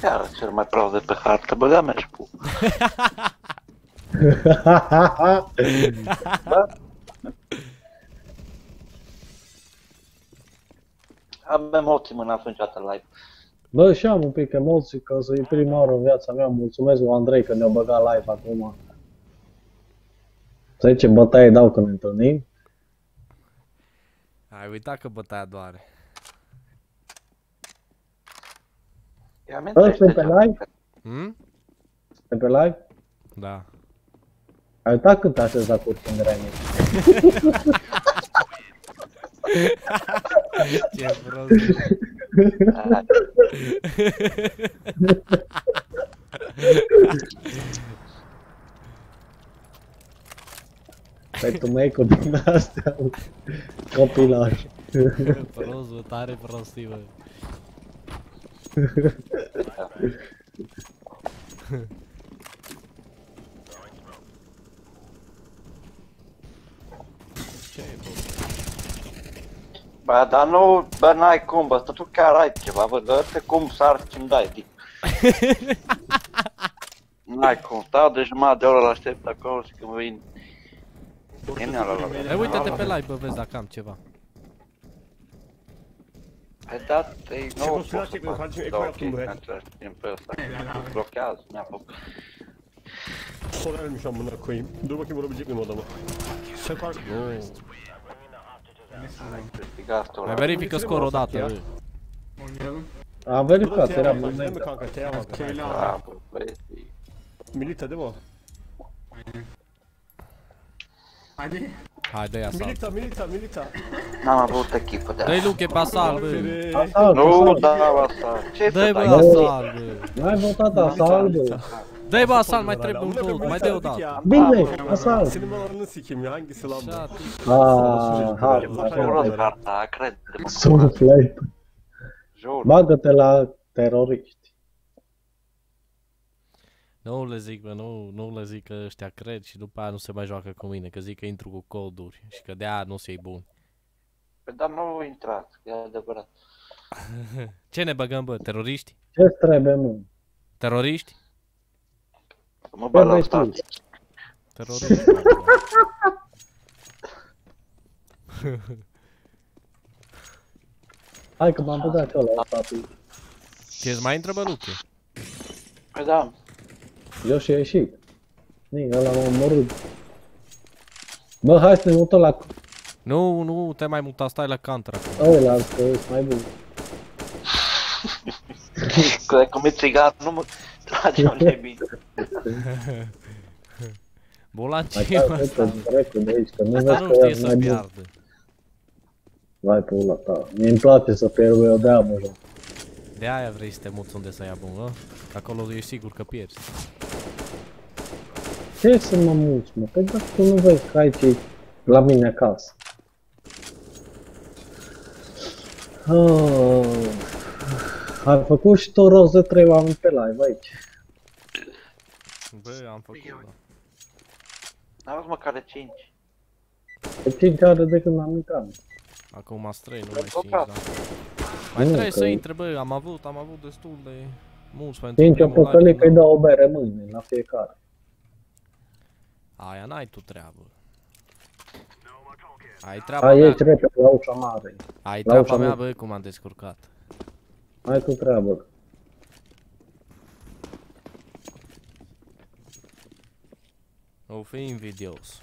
[SPEAKER 9] Тя ще ме прави да пехарта, бъга мешпо. Am emoții mâna niciodată live.
[SPEAKER 7] Bă, și am un pic emoții, că să e prima oară în viața mea. Mulțumesc lui Andrei că ne-a băgat live acum. Să ce bătaie dau când ne întâlnim.
[SPEAKER 2] Ai uitat că bătaia doare.
[SPEAKER 9] Ia
[SPEAKER 7] Bă, suntem pe live?
[SPEAKER 2] Hmm?
[SPEAKER 7] Suntem pe live?
[SPEAKER 2] Da.
[SPEAKER 7] Ai uitat cât te așezat cu în granic.
[SPEAKER 2] Ce prost.
[SPEAKER 7] Păi tu mai cu din astea, copilaj.
[SPEAKER 2] prost, bă, tare prostii, bă. Ce e, bă?
[SPEAKER 9] Bă, dar nu, bă, n-ai cum, bă, tu chiar ai ceva, bă, dă-te cum sar ce-mi dai, dic. N-ai cum, stau de jumătate de oră la aștept acolo și când vin... Vine la la
[SPEAKER 2] Hai, uite-te pe live, bă, vezi dacă am ceva.
[SPEAKER 9] Hai dat, ei,
[SPEAKER 10] Ce
[SPEAKER 9] nu
[SPEAKER 10] vă
[SPEAKER 9] pot
[SPEAKER 10] spuneați
[SPEAKER 9] să
[SPEAKER 10] că
[SPEAKER 9] fac
[SPEAKER 10] facem
[SPEAKER 9] două
[SPEAKER 10] eco acum,
[SPEAKER 9] chestii
[SPEAKER 10] bă?
[SPEAKER 9] în același timp pe ăsta, că blochează, mi-a făcut.
[SPEAKER 10] Sorel mi și-am mână cu ei. După când mă robi în modă, mă. Se fac... Nu.
[SPEAKER 9] Câștigați-o
[SPEAKER 2] Mai
[SPEAKER 9] la...
[SPEAKER 2] verifică scorul odată, bă.
[SPEAKER 7] Am verificat,
[SPEAKER 10] Bă,
[SPEAKER 7] era
[SPEAKER 10] te-am
[SPEAKER 7] bun
[SPEAKER 10] mai canca, te iau acum.
[SPEAKER 9] Da, bă, băieți.
[SPEAKER 10] Milita, de bă.
[SPEAKER 2] Haide, ia sal.
[SPEAKER 10] Milita, milita, milita.
[SPEAKER 9] N-am avut echipă de
[SPEAKER 2] Dă-i
[SPEAKER 9] asta.
[SPEAKER 2] Luche pe asal, bă.
[SPEAKER 7] Asal,
[SPEAKER 9] Nu,
[SPEAKER 7] asal.
[SPEAKER 9] da, asta. Ce
[SPEAKER 2] Dă-i, bă,
[SPEAKER 9] să dai?
[SPEAKER 2] asal, bă.
[SPEAKER 7] N-ai votat asal, bă.
[SPEAKER 2] Dă-i, bă, asal, mai trebuie un tot, mai dă o dată.
[SPEAKER 7] Bine, asal.
[SPEAKER 10] Sinemalarını sikeyim ya hangisi lan bu?
[SPEAKER 7] Ah, hai,
[SPEAKER 9] Prost harta, cred.
[SPEAKER 7] Suflet.
[SPEAKER 9] Jur.
[SPEAKER 7] Bagă-te la teroriști.
[SPEAKER 2] Nu le zic, bă, nu, nu le zic că ăștia cred și după aia nu se mai joacă cu mine, că zic că intru cu coduri și că de aia nu se bun.
[SPEAKER 9] Păi, dar nu intrați, e adevărat.
[SPEAKER 2] Ce ne băgăm, bă, teroriști?
[SPEAKER 7] Ce-ți trebuie, mă?
[SPEAKER 2] Teroriști?
[SPEAKER 9] Mă bag la
[SPEAKER 7] vrei
[SPEAKER 9] stat.
[SPEAKER 7] tu?
[SPEAKER 2] Teroriști. bă, bă.
[SPEAKER 7] Hai că m-am băgat și ăla, papi.
[SPEAKER 2] Ce-ți mai intră, bă, Luche?
[SPEAKER 9] Păi da,
[SPEAKER 7] Eu și ieșit. Ning, ăla m-a omorât. Bă, hai să ne mutăm la
[SPEAKER 2] Nu, nu, te mai muta, stai la counter acum.
[SPEAKER 7] ăla, că sunt mai bun.
[SPEAKER 9] cred că mi țigar, nu mă trage unde bine.
[SPEAKER 2] Bolan,
[SPEAKER 7] Mai
[SPEAKER 2] ce
[SPEAKER 7] stai
[SPEAKER 2] mă
[SPEAKER 7] să
[SPEAKER 2] asta?
[SPEAKER 7] trecu de aici, că nu
[SPEAKER 2] Asta
[SPEAKER 7] vezi
[SPEAKER 2] nu
[SPEAKER 7] că
[SPEAKER 2] știe
[SPEAKER 7] e
[SPEAKER 2] să
[SPEAKER 7] mai bun.
[SPEAKER 2] piardă.
[SPEAKER 7] Vai pe ula ta. Mie îmi place să pierd, eu de-aia mă joc.
[SPEAKER 2] De aia vrei să te muți unde să ia bun, hă? Că acolo ești sigur că pierzi.
[SPEAKER 7] Ce să mă muți, mă? Păi dacă tu nu vezi că aici e la mine acasă. Oh. Ai făcut și tu rost de 3 oameni pe live aici.
[SPEAKER 2] Bă, am făcut, da.
[SPEAKER 9] N-am măcar de 5.
[SPEAKER 7] Pe 5 are de când am intrat.
[SPEAKER 2] Acum străi, nu mai știi,
[SPEAKER 9] blocat.
[SPEAKER 2] da. Mai
[SPEAKER 7] Nu,
[SPEAKER 2] trebuie
[SPEAKER 7] că-
[SPEAKER 2] să intre, bă, am avut, am avut destul de mulți pentru
[SPEAKER 7] 5 o
[SPEAKER 2] primul
[SPEAKER 7] păcălit
[SPEAKER 2] live,
[SPEAKER 7] că-i
[SPEAKER 2] nu.
[SPEAKER 7] dă o bere mâine, la fiecare.
[SPEAKER 2] Aia n-ai tu treabă. Ai treaba
[SPEAKER 7] Hai
[SPEAKER 2] mea,
[SPEAKER 7] ieși repede la ușa mare.
[SPEAKER 2] ai
[SPEAKER 7] la
[SPEAKER 2] treaba
[SPEAKER 7] ușa
[SPEAKER 2] mea,
[SPEAKER 7] mică.
[SPEAKER 2] bă, cum am descurcat.
[SPEAKER 7] Hai tu treabă.
[SPEAKER 2] O fi invidios.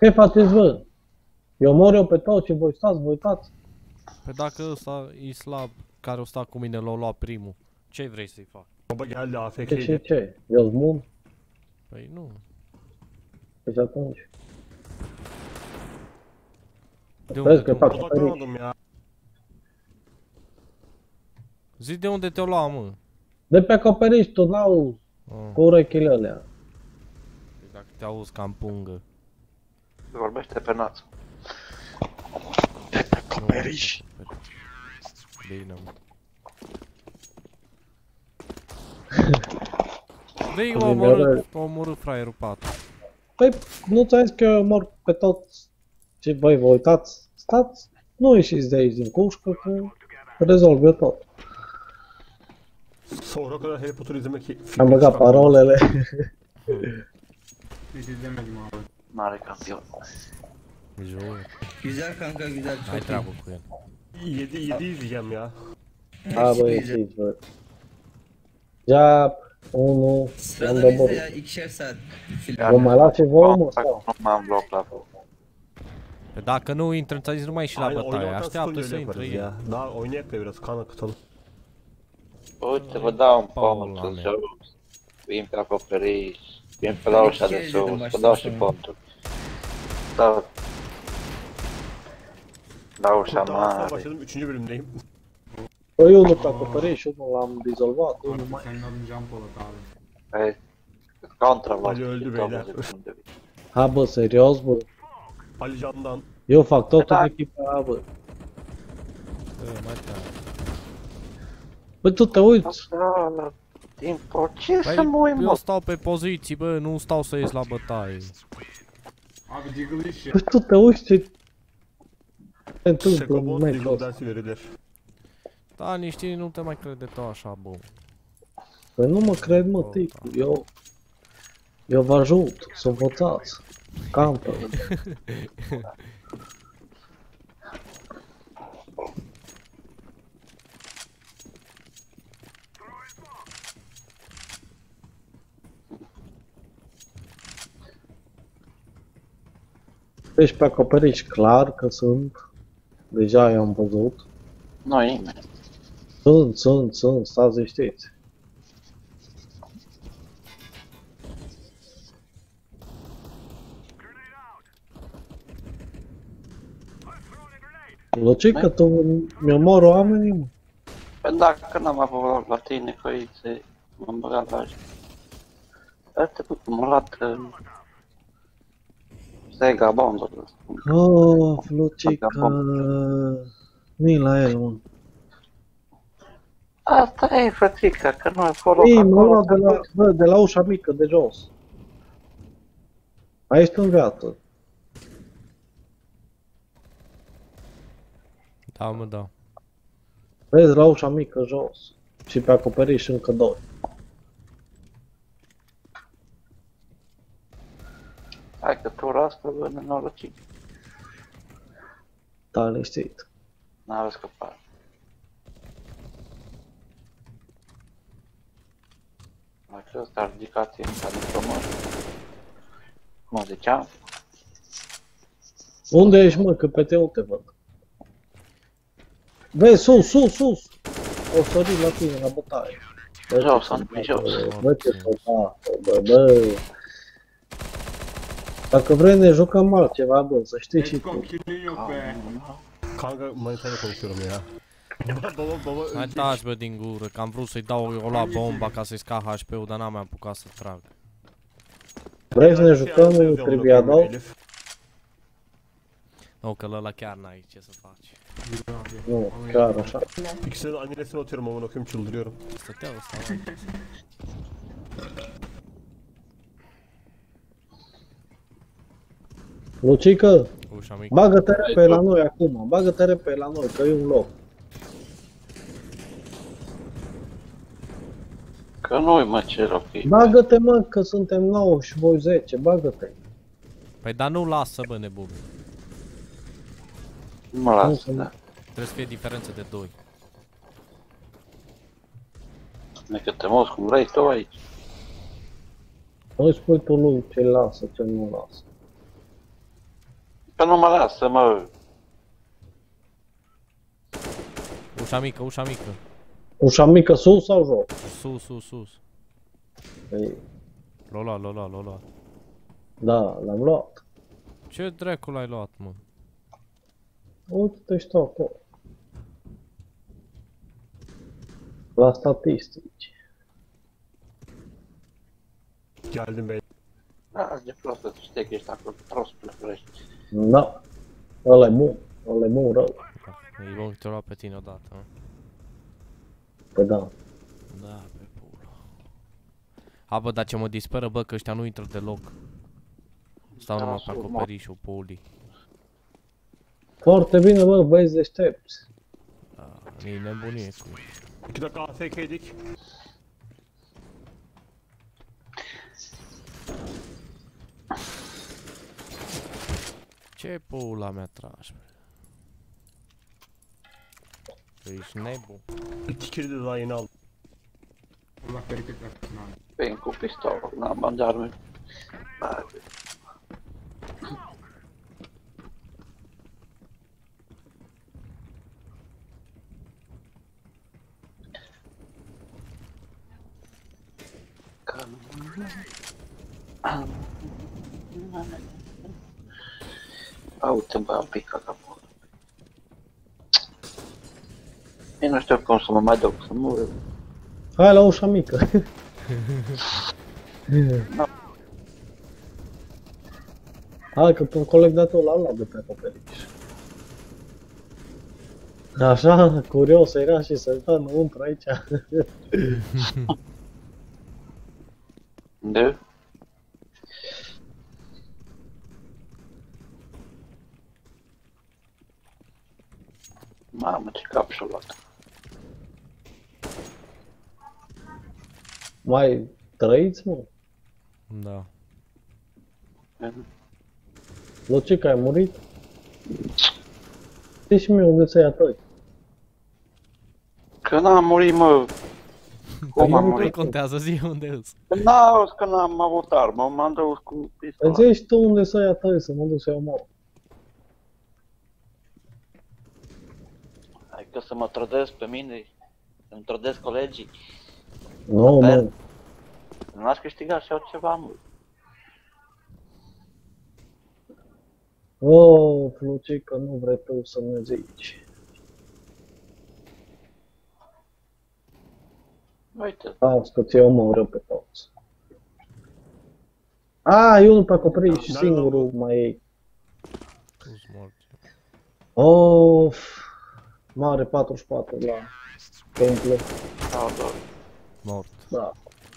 [SPEAKER 7] Ce faceți, bă? Eu mor eu pe toți și voi stați, voi uitați.
[SPEAKER 2] Păi dacă ăsta e slab, care o sta cu mine, l-a luat primul, ce vrei să-i fac?
[SPEAKER 10] Baba geldi AFK
[SPEAKER 7] Ce și
[SPEAKER 10] idi.
[SPEAKER 7] ce? Eu sunt bun?
[SPEAKER 2] Păi nu.
[SPEAKER 7] Deci atunci.
[SPEAKER 2] De
[SPEAKER 7] Vezi
[SPEAKER 2] unde
[SPEAKER 7] că
[SPEAKER 2] te
[SPEAKER 7] fac
[SPEAKER 10] Baba
[SPEAKER 7] acoperiș.
[SPEAKER 10] tanıdım ya.
[SPEAKER 2] Zi de unde te-o lua, mă?
[SPEAKER 7] De pe acoperiș, tu n-au
[SPEAKER 2] Oh.
[SPEAKER 7] cu urechile alea.
[SPEAKER 2] Păi dacă Te auzi cam pungă.
[SPEAKER 9] Vorbește pe naț.
[SPEAKER 2] Acoperiș. Bine, mă. Vei, m-a omorât, m-a omorât fraierul 4.
[SPEAKER 7] Păi, nu ți-am zis că eu mor pe toți ce voi vă uitați, stați, nu ieșiți de aici din cușcă, că rezolv eu tot.
[SPEAKER 10] Sonra o kadar Harry Potter izlemek
[SPEAKER 7] Am băgat parolele.
[SPEAKER 9] Mare campion.
[SPEAKER 2] Jur.
[SPEAKER 11] Güzel kanka güzel çok
[SPEAKER 2] Ai
[SPEAKER 11] iyi.
[SPEAKER 2] treabă cu el.
[SPEAKER 10] 7 7 izleyeceğim ya.
[SPEAKER 7] A, bă, ieșiți, bă. Jap, 1,
[SPEAKER 11] Sırada
[SPEAKER 7] unde bă.
[SPEAKER 11] bizde ya ikişer saat film.
[SPEAKER 7] Vă mai luați și voi, mă, sau?
[SPEAKER 9] Nu m-am bloc la voi.
[SPEAKER 2] Păi Dacă nu intră, ți-a zis nu mai ieși la
[SPEAKER 10] Aynen
[SPEAKER 2] bătaie,
[SPEAKER 10] oynarken
[SPEAKER 2] așteaptă
[SPEAKER 10] sıkılınca
[SPEAKER 2] să
[SPEAKER 10] öyle
[SPEAKER 2] intre
[SPEAKER 10] yaparız
[SPEAKER 2] el.
[SPEAKER 10] ya. Daha oynayak da biraz kan akıtalım.
[SPEAKER 9] Uite, vă dau un
[SPEAKER 2] Paula
[SPEAKER 9] pont în
[SPEAKER 2] mea.
[SPEAKER 9] sus. Vin pe acoperiș. Vin pe la ușa de sus. Vă dau și pontul. Da. La ușa
[SPEAKER 10] Daha sonra
[SPEAKER 9] mare.
[SPEAKER 10] başladım 3. bölümdeyim.
[SPEAKER 7] Păi unul pe acoperiș, unul l-am dizolvat, unul mai...
[SPEAKER 9] Păi, contra vă
[SPEAKER 10] Ali öldü beyler.
[SPEAKER 7] Ha, bă, serios, bă.
[SPEAKER 10] Ali Can'dan.
[SPEAKER 7] Eu fac tot
[SPEAKER 9] Da.
[SPEAKER 7] în echipa aia, bă.
[SPEAKER 2] Bă, mai tare.
[SPEAKER 7] Bă, tu te uiți.
[SPEAKER 9] Timp, ce
[SPEAKER 2] Păi,
[SPEAKER 9] să mă uit,
[SPEAKER 2] eu
[SPEAKER 9] mă?
[SPEAKER 2] stau pe poziții, bă, nu stau să ies la bătaie.
[SPEAKER 7] Păi tu te uiți ce se întâmplă în
[SPEAKER 10] Sekobot
[SPEAKER 7] meciul
[SPEAKER 10] Legal
[SPEAKER 7] ăsta.
[SPEAKER 10] dersi verilir.
[SPEAKER 2] Da, niște nu te mai crede tu așa, bă.
[SPEAKER 7] Păi nu mă cred, mă, ticu, eu... Eu vă ajut să învățați. Campă. Deci pe acoperiș clar că sunt. Deja i-am văzut.
[SPEAKER 9] Nu, nimeni.
[SPEAKER 7] Sunt, sunt, sunt, stați liniștiți. Lucica, tu mi omor oamenii, mă.
[SPEAKER 9] Păi dacă n-am avut la tine, coițe, m-am băgat la Asta cu m-a luat uh, Sega Bondul.
[SPEAKER 7] Oh, Lucica, ni la el, mă.
[SPEAKER 9] Asta e, frățica, că nu acolo,
[SPEAKER 7] Ei, mă
[SPEAKER 9] acolo,
[SPEAKER 7] luat de la, bă, de la ușa mică, de jos. Mai ești în viață.
[SPEAKER 2] Da, mă, da.
[SPEAKER 7] Vezi, la ușa mică, jos. Și pe acoperiș încă doi.
[SPEAKER 9] Hai că tura asta, bă, nenorocit.
[SPEAKER 7] Da, liniștit.
[SPEAKER 9] N-are scăpat. Mai ce ăsta a ridicat în ca de frumos. Cum ziceam?
[SPEAKER 7] Unde ești, mă, că pe te nu te văd. Vezi, sus, sus, sus! O sări la tine, la bătaie. Bă,
[SPEAKER 9] Jos,
[SPEAKER 7] ce
[SPEAKER 9] sunt
[SPEAKER 7] să-
[SPEAKER 9] jos.
[SPEAKER 7] Bă, ce să fac, bă, bă. Dacă vrei ne jucăm altceva, bă, să știi și tu.
[SPEAKER 10] Kanka manitayla konuşuyorum ya. Baba baba baba
[SPEAKER 2] Hai
[SPEAKER 10] ölecek.
[SPEAKER 2] taci, bă, din gură, că am vrut să-i dau eu la bomba ca să-i scap HP-ul, dar n-am mai apucat să trag.
[SPEAKER 7] Vrei să ne jucăm, nu trebuie adau?
[SPEAKER 10] Elif.
[SPEAKER 2] Nu, că ăla chiar n-ai ce să faci.
[SPEAKER 7] Nu, chiar așa.
[SPEAKER 10] İkisinin annesine atıyorum amına koyayım çıldırıyorum.
[SPEAKER 2] Stăteau ăsta,
[SPEAKER 7] Lucică,
[SPEAKER 2] Ușa mică.
[SPEAKER 7] bagă-te repede la noi acum, bagă-te repede la noi, că e un loc.
[SPEAKER 9] Că nu-i mă ce rochi.
[SPEAKER 7] Bagă-te, mă, că suntem 9 și voi 10, bagă-te.
[SPEAKER 2] Păi dar nu lasă, bă, nebun.
[SPEAKER 9] Nu mă las, da.
[SPEAKER 2] Trebuie să fie diferență de 2.
[SPEAKER 9] Dacă te moți cum vrei tu aici.
[SPEAKER 7] Nu spui tu lui ce lasă, ce nu lasă.
[SPEAKER 9] Că nu mă lasă, mă.
[SPEAKER 2] Ușa mică, ușa mică.
[SPEAKER 7] Ușa mică sus sau jos?
[SPEAKER 2] Sus, sus, sus.
[SPEAKER 7] Păi,
[SPEAKER 2] L-o luat, l-o luat, l-o luat.
[SPEAKER 7] da, l-am luat.
[SPEAKER 2] Ce dracu l-ai luat, mă?
[SPEAKER 7] Uite-te și tu acolo. La statistici.
[SPEAKER 10] Geldim bey.
[SPEAKER 9] Da, de prost să știi că ești acolo, prost plăcurești.
[SPEAKER 7] Da. Ăla e bun. Ăla e bun rău.
[SPEAKER 2] E bun că te lua pe tine odată, mă.
[SPEAKER 7] Păi da.
[SPEAKER 2] Da, pe pula. A, bă, dar ce mă disperă, bă, că ăștia nu intră deloc. Stau
[SPEAKER 9] Da,
[SPEAKER 2] numai pe
[SPEAKER 9] sunt, mă.
[SPEAKER 2] acoperișul pulii.
[SPEAKER 7] Foarte bine, bă, băieți deștepți.
[SPEAKER 2] Da, e nebunie cu
[SPEAKER 10] İki dakika AFK yedik.
[SPEAKER 2] Ce pula mea tragi, bă? Tu ești nebun.
[SPEAKER 10] Tikiri de daha yeni aldım.
[SPEAKER 9] Vem cu pistolul, n-am bani arme. Da, Uite, bă, am picat acolo. Eu nu știu cum să mă mai duc, să mă
[SPEAKER 7] Hai la ușa mică. Hai că pe un coleg de tău l-am luat de pe acoperiș. Așa, curios era și să stă înăuntru aici.
[SPEAKER 9] De? Mamă, ce cap și-o luat.
[SPEAKER 7] Mai trăiți, mă?
[SPEAKER 2] Da.
[SPEAKER 7] Lucica, ai murit? Știi și mie unde să ia tăi.
[SPEAKER 9] Că n-am murit, mă. Cum am
[SPEAKER 2] Nu
[SPEAKER 9] murit?
[SPEAKER 2] contează, zi unde îs.
[SPEAKER 9] N-am auzit că n-am avut armă, m-am dus cu pistol.
[SPEAKER 7] Îți ești tu unde să ia tăi, să mă duc să iau mor.
[SPEAKER 9] Hai că să mă trădesc pe mine, să-mi trădesc colegii.
[SPEAKER 7] Nu, mă.
[SPEAKER 9] N-aș câștiga și eu ceva, mă.
[SPEAKER 7] Oh, Lucica, nu vrei tu să ne zici.
[SPEAKER 9] Uite,
[SPEAKER 7] Las că ți-o omoră pe toți. A, e unul pe acoperiș,
[SPEAKER 10] Da, da,
[SPEAKER 7] singurul mai e.
[SPEAKER 2] Tu-s mort.
[SPEAKER 7] Of, mare 44 la templu.
[SPEAKER 9] au doi.
[SPEAKER 2] Mort.
[SPEAKER 7] Da,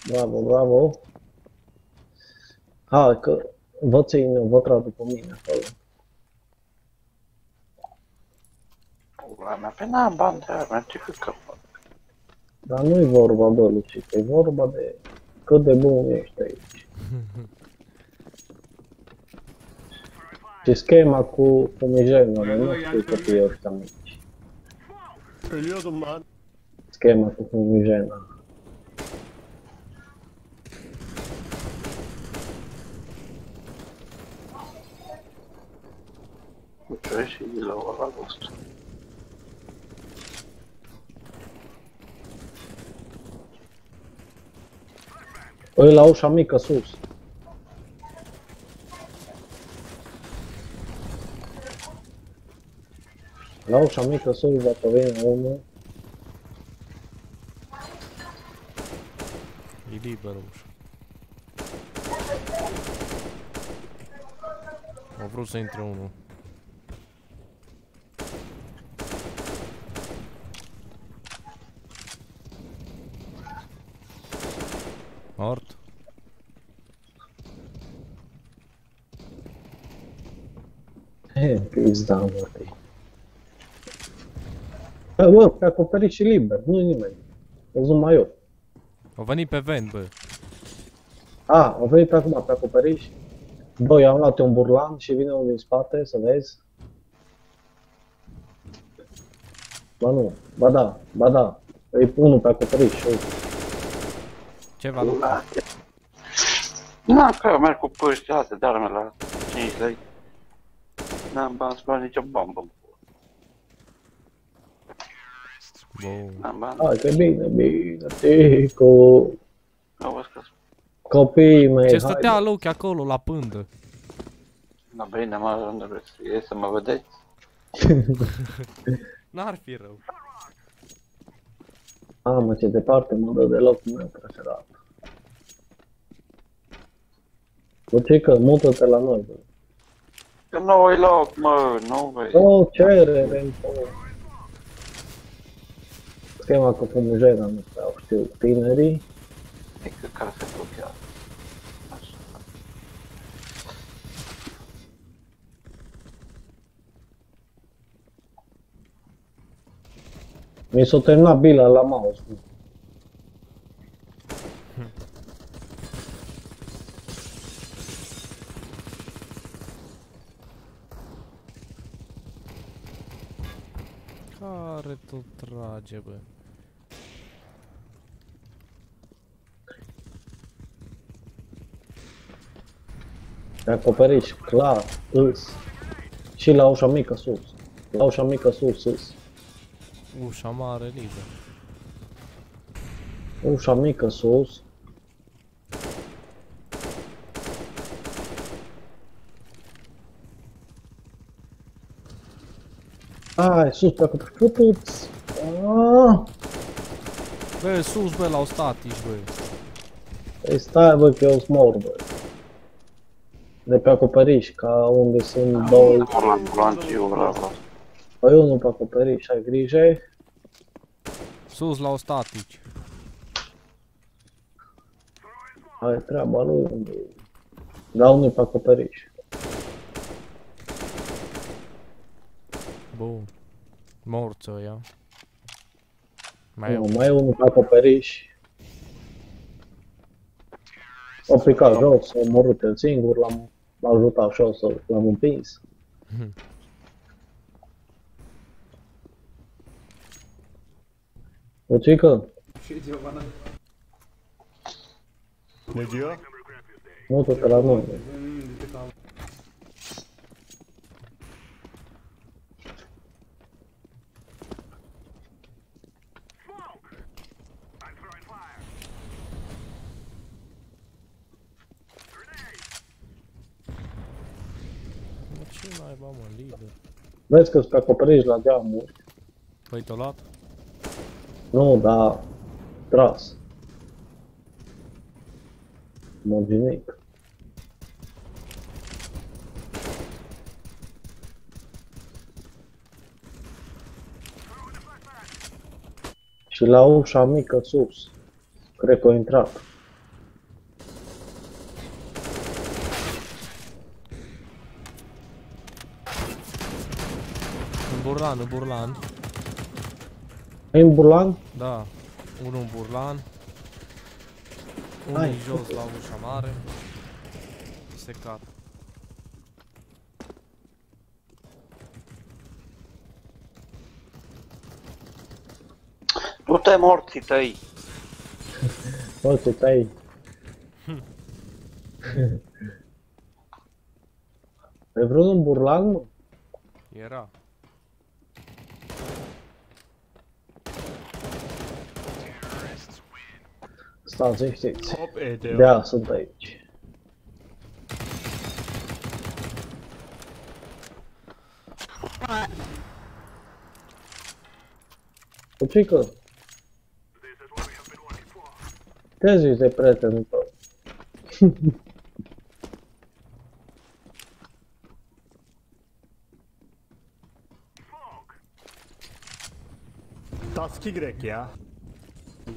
[SPEAKER 7] bravo, bravo. Hai că vă țin, vă trag după mine acolo.
[SPEAKER 9] Pula mea, pe n-am bani de arme, ce că
[SPEAKER 7] Dar nu-i vorba de Lucica, e vorba de cât de bun ești aici. Și schema cu fumigenele, nu știu copiii ăștia mici.
[SPEAKER 10] Ölüyordum lan.
[SPEAKER 7] Schema cu fumigena.
[SPEAKER 9] Uite, și la ora vostru.
[SPEAKER 7] Îi la ușa mică sus. La ușa mică sus, dacă vine unul,
[SPEAKER 2] E liberă ușa. Au vrut să intre unul. Mort.
[SPEAKER 7] he, pizda mă, te. Bă, bă, pe acoperiș și liber, nu-i nimeni. Văzut mai eu.
[SPEAKER 2] Au venit pe vent, bă.
[SPEAKER 7] A, au venit pe acum pe acoperiș. Doi, am luat un burlan și vine unul din spate, să vezi. Ba nu, ba da, ba da. E unul pe acoperiș, uite.
[SPEAKER 2] Ce valoare?
[SPEAKER 9] Na, că eu merg cu păști alte de arme la 5 lei. N-am bani să bani nicio bombă.
[SPEAKER 2] Bun.
[SPEAKER 9] N-am bani.
[SPEAKER 7] Hai că bine, bine, Tico.
[SPEAKER 9] Auzi că
[SPEAKER 7] Copiii mei,
[SPEAKER 2] Ce
[SPEAKER 7] hai.
[SPEAKER 2] stătea Luke acolo la pândă?
[SPEAKER 9] Na bine, mă, unde vreți să iei să mă vedeți?
[SPEAKER 2] N-ar fi rău.
[SPEAKER 7] Mamă, ce departe mă dă de locul meu preferat. Lucică, mută-te la noi, bă.
[SPEAKER 9] Că nu-i loc, mă, nu vei.
[SPEAKER 7] O cerere în Schema cu fumujera nu prea o știu tinerii.
[SPEAKER 9] E că care se blochează. Așa.
[SPEAKER 7] Mi s-a terminat bila la mouse. bă.
[SPEAKER 2] Care tot trage, bă?
[SPEAKER 7] Pe acoperiș, clar, îs. Și la ușa mică sus. La ușa mică sus, îs.
[SPEAKER 2] Ușa mare liber.
[SPEAKER 7] Ușa mică sus. Hai, sus pe acoperiș. Putuți! Ah!
[SPEAKER 2] Bă, sus, bă, la statici, bă.
[SPEAKER 7] Ei, stai, bă, că eu sunt mor, bă. De pe acoperiș, ca unde sunt două...
[SPEAKER 9] La ambulant și eu vreau la
[SPEAKER 7] Păi unul pe acoperiș, ai grijă.
[SPEAKER 2] Sus, la statici.
[SPEAKER 7] Hai treaba lui unde e. Da, unul pe acoperiș.
[SPEAKER 2] Bun. Morți ăia. Mai e
[SPEAKER 7] Nu,
[SPEAKER 2] un.
[SPEAKER 7] mai e unul pe acoperiș. O picat jos, a omorât el singur, l-am l-am ajutat și eu să l-am împins. Lucică,
[SPEAKER 10] Ne diyor?
[SPEAKER 7] mută-te la noi. bă.
[SPEAKER 2] Mă, ce naiba, mă, liber.
[SPEAKER 7] Vezi că sunt pe acoperiș la geamuri.
[SPEAKER 2] Păi te-o luat?
[SPEAKER 7] Nu, dar tras. Moginic. Și la ușa mică sus. Cred că a intrat.
[SPEAKER 2] În burlan, în burlan.
[SPEAKER 7] E în burlan?
[SPEAKER 2] Da. Unul în burlan. Unul
[SPEAKER 7] Hai,
[SPEAKER 2] jos la ușa mare. Secat.
[SPEAKER 9] Du-te morții tăi!
[SPEAKER 7] Bă, ce tai. E vreunul în burlan, mă?
[SPEAKER 2] Era.
[SPEAKER 7] Stați, știți.
[SPEAKER 10] Hop EDO.
[SPEAKER 7] Da, sunt aici. Pucică. Ce zici de prietenul tău?
[SPEAKER 10] Taski grek ya.
[SPEAKER 2] Ce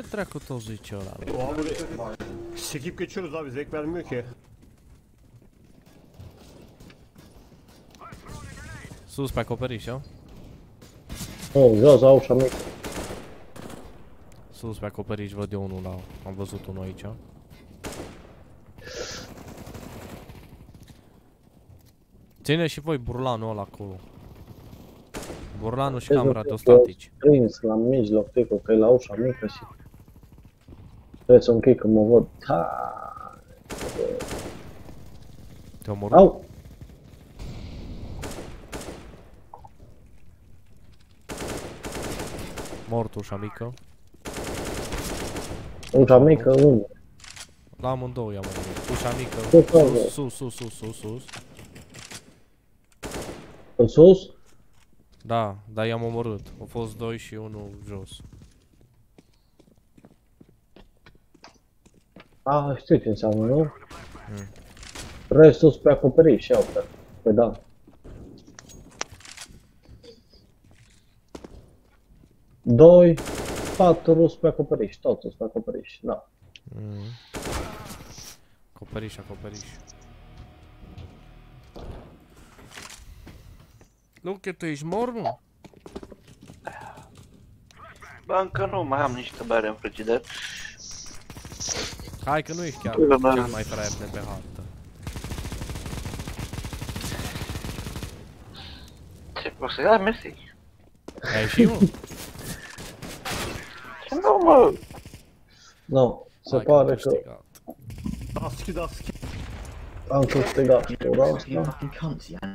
[SPEAKER 2] dracu tot zice ăla? bă?
[SPEAKER 10] O abi sekip geçiyoruz abi zevk vermiyor ki.
[SPEAKER 2] Sus pe acoperiș, eu?
[SPEAKER 7] Nu, jos, au ușa mică.
[SPEAKER 2] Sus pe acoperiș, văd eu unul la... Am văzut unul aici. Ține și voi burlanul ăla acolo. Burlanul și camera de statici.
[SPEAKER 7] Prins la mijloc, ticu, că e la ușa mică și... Trebuie să închei că mă văd. Ha!
[SPEAKER 2] Te omorât?
[SPEAKER 7] Au!
[SPEAKER 2] Mort ușa mică.
[SPEAKER 7] Ușa mică, unde?
[SPEAKER 2] La amândouă i-am omorât. Ușa mică.
[SPEAKER 7] Tot acolo.
[SPEAKER 2] Sus, sus, sus, sus, sus.
[SPEAKER 7] În sus?
[SPEAKER 2] Da, dar i-am omorât. Au fost doi și unul jos.
[SPEAKER 7] A, știu ce înseamnă, nu?
[SPEAKER 2] Mm.
[SPEAKER 7] Restul sunt pe acoperiș, iau pe. Păi da. Doi, patru sunt pe acoperiș, toți sunt pe acoperiș, da.
[SPEAKER 2] Mm. Acoperiș, acoperiș. Luche, tu ești mor, nu?
[SPEAKER 9] Bă, încă nu, mai am niște bere în frigider.
[SPEAKER 2] Hai că nu ești chiar cel mai fraier de pe hartă.
[SPEAKER 9] Ce poți să ia, mersi.
[SPEAKER 2] Ai și mă?
[SPEAKER 9] Ce nu, mă?
[SPEAKER 7] Nu, se
[SPEAKER 2] Hai
[SPEAKER 7] pare că.
[SPEAKER 10] Daski, daski.
[SPEAKER 7] am câștigat tura asta.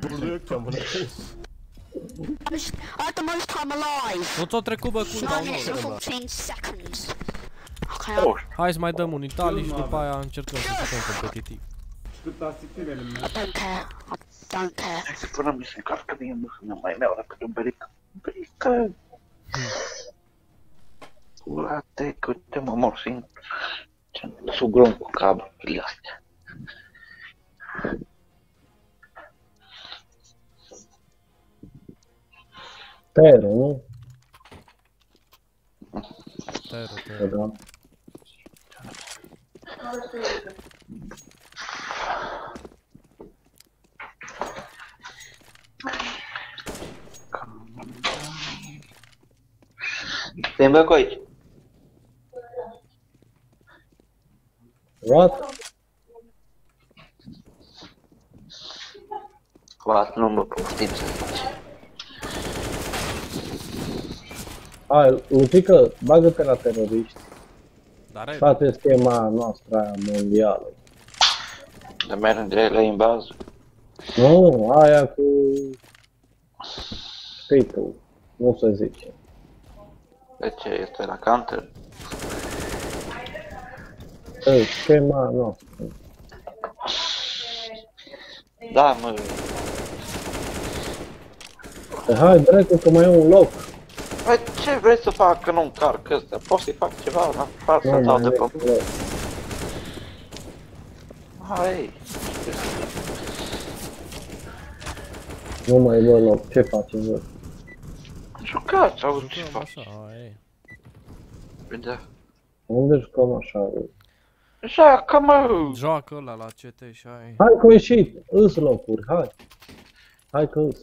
[SPEAKER 10] Burada yok ki amına koyayım.
[SPEAKER 12] I had the most time alive.
[SPEAKER 2] Nu ți-o trecut, bă, cu
[SPEAKER 12] 9
[SPEAKER 2] down
[SPEAKER 12] minutes and
[SPEAKER 2] ăla. Hai să mai dăm un Italii și după aia încercăm să jucăm competitiv.
[SPEAKER 12] I don't care. I don't care.
[SPEAKER 9] hai să până mi se încarcă mie, nu să ne mai iau repede un beric. Berică! Ura-te, că uite mă mor singur. Ce sugrum cu cablurile astea.
[SPEAKER 7] Tero, nu?
[SPEAKER 2] Tero,
[SPEAKER 7] Păi
[SPEAKER 2] tero.
[SPEAKER 7] da.
[SPEAKER 9] Te-mi bă cu aici.
[SPEAKER 7] What?
[SPEAKER 9] What, nu mă poftim să zici.
[SPEAKER 7] Hai, Lucică, bagă-te la teroriști.
[SPEAKER 2] Dar repede.
[SPEAKER 7] Toate schema noastră aia mondială.
[SPEAKER 9] De merge la invază.
[SPEAKER 7] Nu, aia cu... Știi tu, nu se zice.
[SPEAKER 9] De ce? Este la counter?
[SPEAKER 7] E, schema noastră.
[SPEAKER 9] Da, mă.
[SPEAKER 7] Păi hai, dracu, că mai e un loc.
[SPEAKER 9] Păi ce vrei să fac că nu încarc ăsta? Poți să-i fac ceva în afară să
[SPEAKER 7] Nu
[SPEAKER 9] dau
[SPEAKER 7] mai
[SPEAKER 9] de
[SPEAKER 7] e
[SPEAKER 9] pe...
[SPEAKER 7] loc.
[SPEAKER 9] Hai.
[SPEAKER 7] Nu mai e bă, loc. Ce faceți, bă?
[SPEAKER 9] Jucați, auzi ce
[SPEAKER 2] Jucăm
[SPEAKER 9] faci.
[SPEAKER 2] așa, e.
[SPEAKER 9] Vedea.
[SPEAKER 7] Unde jucăm așa, bă?
[SPEAKER 9] Joacă, mă!
[SPEAKER 2] Joacă ăla la CT și ai...
[SPEAKER 7] Hai că au ieșit, îs locuri, hai. Hai că îs.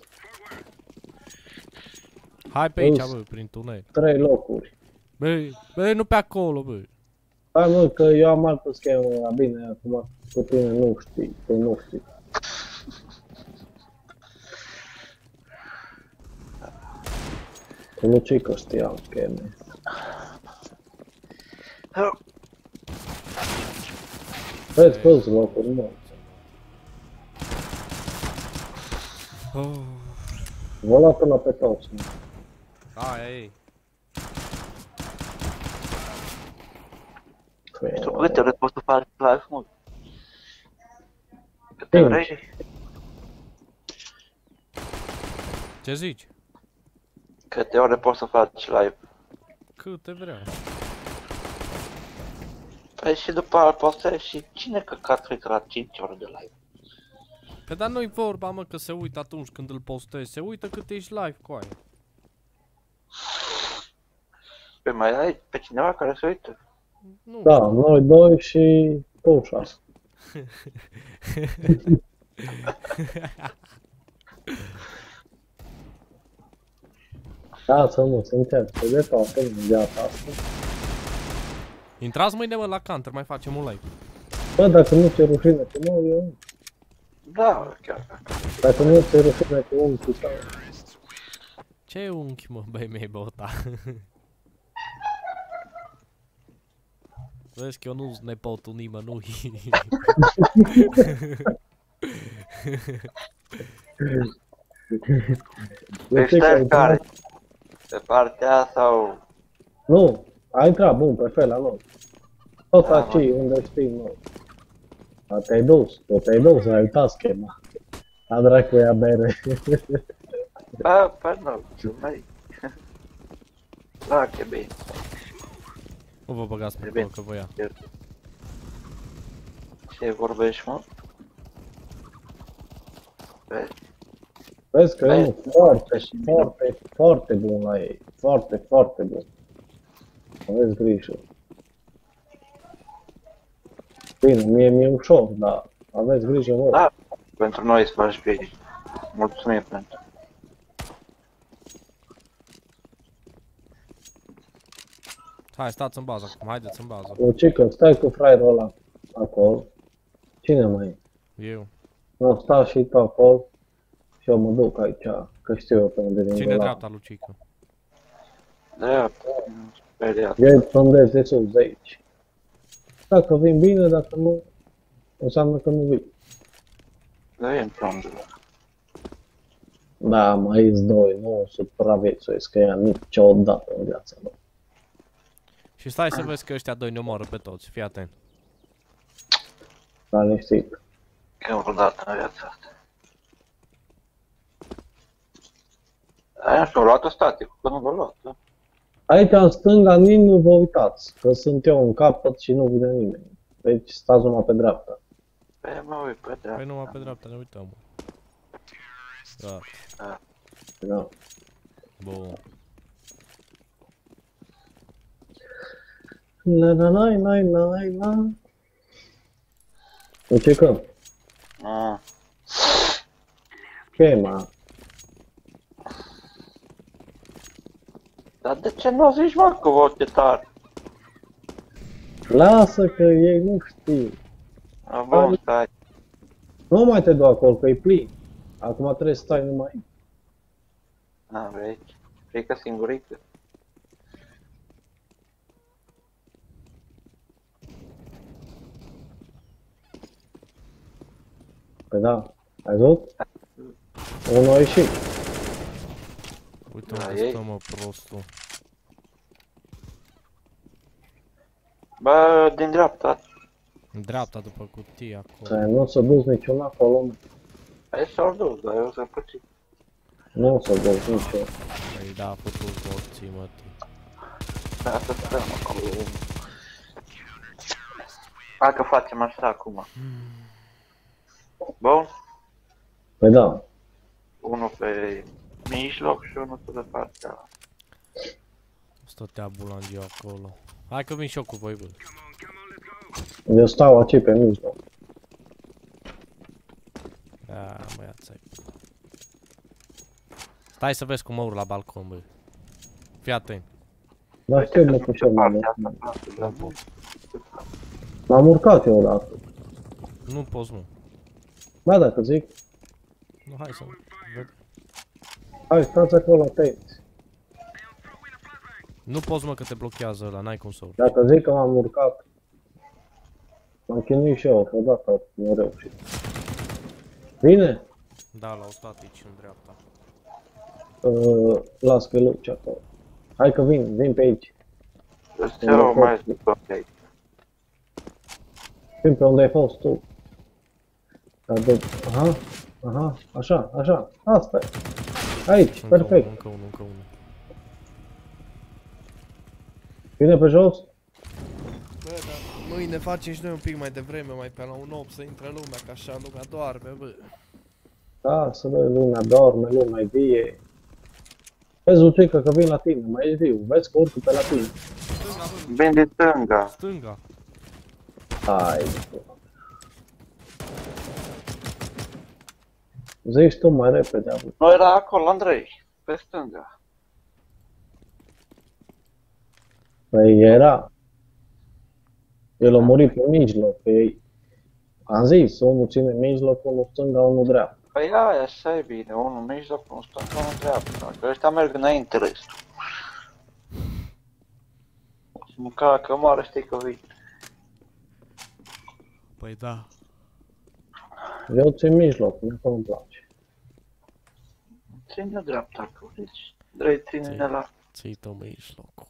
[SPEAKER 2] Hai pe aici,
[SPEAKER 7] Îs.
[SPEAKER 2] bă, prin tunel.
[SPEAKER 7] Trei locuri.
[SPEAKER 2] Bă, bă, nu pe acolo, bă.
[SPEAKER 7] Hai mă, că eu am altă schemă, la bine, acum cu tine nu știi, tu nu știi. Cu Lucică știam scheme. Vezi că îs locuri, mă.
[SPEAKER 2] Oh.
[SPEAKER 7] Vă luat până pe toți, mă.
[SPEAKER 2] Aia e.
[SPEAKER 9] Tu câte ore poți să faci live, mă? Câte
[SPEAKER 7] Cinci.
[SPEAKER 9] vrei?
[SPEAKER 2] Ce zici?
[SPEAKER 9] Câte ore poți să faci live?
[SPEAKER 2] Câte vreau.
[SPEAKER 9] Păi și după aia postezi și cine căcat uite la 5 ore de live?
[SPEAKER 2] Pe dar nu-i vorba, mă, că se uită atunci când îl postezi. Se uită cât ești live cu aia.
[SPEAKER 9] Păi mai ai pe cineva care se uită?
[SPEAKER 2] Nu.
[SPEAKER 7] Da, noi doi și tu șase. Da, să nu, suntem, se de toate în viața asta.
[SPEAKER 2] Intrați mâine, mă, la Counter, mai facem un live.
[SPEAKER 7] Bă, dacă nu ți-e rușine cu noi, eu nu.
[SPEAKER 9] Da, chiar.
[SPEAKER 7] Dacă nu ți-e rușine cu unchiul tău.
[SPEAKER 2] Ce unchi, mă, băi mei, băuta? Vezi că eu nu-s nepotul nimănui.
[SPEAKER 7] Eu
[SPEAKER 9] Deci
[SPEAKER 7] știu că ai
[SPEAKER 9] stai care?
[SPEAKER 7] intrat-
[SPEAKER 9] Pe partea sau...
[SPEAKER 7] Nu, ai intrat, bun, pe fel la noi. Tot
[SPEAKER 9] Da,
[SPEAKER 7] aici, unde știi noi. Dar te-ai dus, tu te-ai dus, ai uitat schema. La dracu ia bere.
[SPEAKER 9] Bă, păi nu, ce mai... Da, că bine.
[SPEAKER 2] Nu vă băgați pe
[SPEAKER 9] E
[SPEAKER 2] acolo,
[SPEAKER 9] bine.
[SPEAKER 2] că voia.
[SPEAKER 9] Ce vorbești, mă? Vezi?
[SPEAKER 7] Vezi că
[SPEAKER 9] Păi,
[SPEAKER 7] e foarte, foarte, foarte bun la ei. Foarte, foarte bun. Aveți grijă. Bine, mie mi-e ușor, dar aveți grijă voi.
[SPEAKER 9] Da, pentru noi îți faci bine. Mulțumim pentru.
[SPEAKER 2] Hai, stați în bază acum, haideți în bază.
[SPEAKER 7] Lucică, stai cu fraierul ăla acolo. Cine mai e?
[SPEAKER 2] Eu.
[SPEAKER 7] Nu, sta și tu acolo. Și eu mă duc aici, că știu eu pe unde vin
[SPEAKER 2] Cine
[SPEAKER 7] de la.
[SPEAKER 2] dreapta, Lucică?
[SPEAKER 9] Dreapta, speriat.
[SPEAKER 7] Eu sondez de sus, de aici. Dacă vin bine, dacă nu, înseamnă că nu vin.
[SPEAKER 9] Da, e în plan de
[SPEAKER 7] Da, mai sunt doi, nu supraviețuiesc că ea niciodată în viața lor.
[SPEAKER 2] Și stai să vezi că ăștia doi ne omoară pe toți, fii atent.
[SPEAKER 7] Dar liniștit.
[SPEAKER 9] Că vreodată în viața asta. Aia și-o luat static, că nu l-a luat, da?
[SPEAKER 7] Aici în stânga nici nu vă uitați, că sunt eu în capăt și nu vine nimeni. Deci stați numai pe dreapta.
[SPEAKER 9] Păi mă uit pe dreapta.
[SPEAKER 2] Păi numai pe dreapta, ne uităm. Da.
[SPEAKER 7] Da.
[SPEAKER 2] Bun.
[SPEAKER 7] La la la la la la. De ce că?
[SPEAKER 9] Ah,
[SPEAKER 7] Ce mă?
[SPEAKER 9] dar de ce nu zici, mă, cu voce tare?
[SPEAKER 7] Lasă că ei nu știu.
[SPEAKER 9] Ah, bun, stai.
[SPEAKER 7] Nu mai te du acolo, că e plin. Acum trebuie să stai numai aici.
[SPEAKER 9] Ah, vrei? Frică singurică.
[SPEAKER 7] Păi da, ai văzut? Unul a ieșit.
[SPEAKER 2] Uite
[SPEAKER 9] Da,
[SPEAKER 2] unde
[SPEAKER 9] ei.
[SPEAKER 2] stă, mă, prostul.
[SPEAKER 9] Bă, din dreapta.
[SPEAKER 2] În dreapta, după cutie, acolo.
[SPEAKER 7] Că nu o să duci niciun acolo, mă.
[SPEAKER 9] Aici s-au dus, dar eu sunt puțin.
[SPEAKER 7] Nu o să duci niciun.
[SPEAKER 2] Păi da, a făcut morții, mă, tu.
[SPEAKER 9] Da, să stăm acolo. Hai că facem așa acum. Bun,
[SPEAKER 7] Păi da.
[SPEAKER 9] unul pe mijloc și unul pe de partea ala.
[SPEAKER 2] Stătea bulangiu acolo. Hai că vin și eu cu voi, bă.
[SPEAKER 7] Eu stau aici pe mijloc.
[SPEAKER 2] Da, mă ia țai. Stai să vezi cum mă urc la balcon, bă. Fii atent.
[SPEAKER 7] Dar știu mă cu ce mă
[SPEAKER 9] Da,
[SPEAKER 7] M-am urcat eu odată.
[SPEAKER 2] Nu poți, nu.
[SPEAKER 7] Ba dacă zic,
[SPEAKER 2] Nu, hai să ved.
[SPEAKER 7] hai stați acolo atenți.
[SPEAKER 2] Nu poți, mă, că te blochează ăla, n-ai cum să urci.
[SPEAKER 7] Dacă zic că m-am urcat, m-am chinuit și eu, că odată nu reușit. Bine?
[SPEAKER 2] Da, l-au stat aici, în dreapta.
[SPEAKER 7] Uh, las că luci acolo. Hai că vin, vin pe aici.
[SPEAKER 9] Îți iau mai după aici.
[SPEAKER 7] Vin pe unde ai fost tu. Dar de... Aha, aha, așa, așa, asta e. Aici,
[SPEAKER 2] Încă
[SPEAKER 7] perfect.
[SPEAKER 2] unul, încă unul, încă unul.
[SPEAKER 7] Vine pe jos?
[SPEAKER 2] Bă, dar mâine facem și noi un pic mai devreme, mai pe la un 8 să intre lumea, că așa lumea doarme, bă.
[SPEAKER 7] Da, să vezi, lumea dorme, lumea e vie. Vezi, Lucica, că vin la tine, mai ești viu. Vezi că urcă pe la tine.
[SPEAKER 9] Vin din stânga.
[SPEAKER 2] Stânga.
[SPEAKER 7] Hai. Zici tu mai repede, abu.
[SPEAKER 9] Nu era acolo, Andrei. Pe stânga.
[SPEAKER 7] Păi era. El a murit pe mijloc, pe ei. Am zis, unul ține mijloc, unul stânga, unul dreapta.
[SPEAKER 9] Păi aia, așa e bine. Unul în mijloc, unul stânga, unul dreapta. Că ăștia merg înainte restul. Și măcar că moare știi că vin.
[SPEAKER 2] Păi da.
[SPEAKER 7] Eu țin mijloc, mie că nu-mi place.
[SPEAKER 9] ține dreapta tu, deci vrei ține de la...
[SPEAKER 2] Ții tocmai
[SPEAKER 9] locul.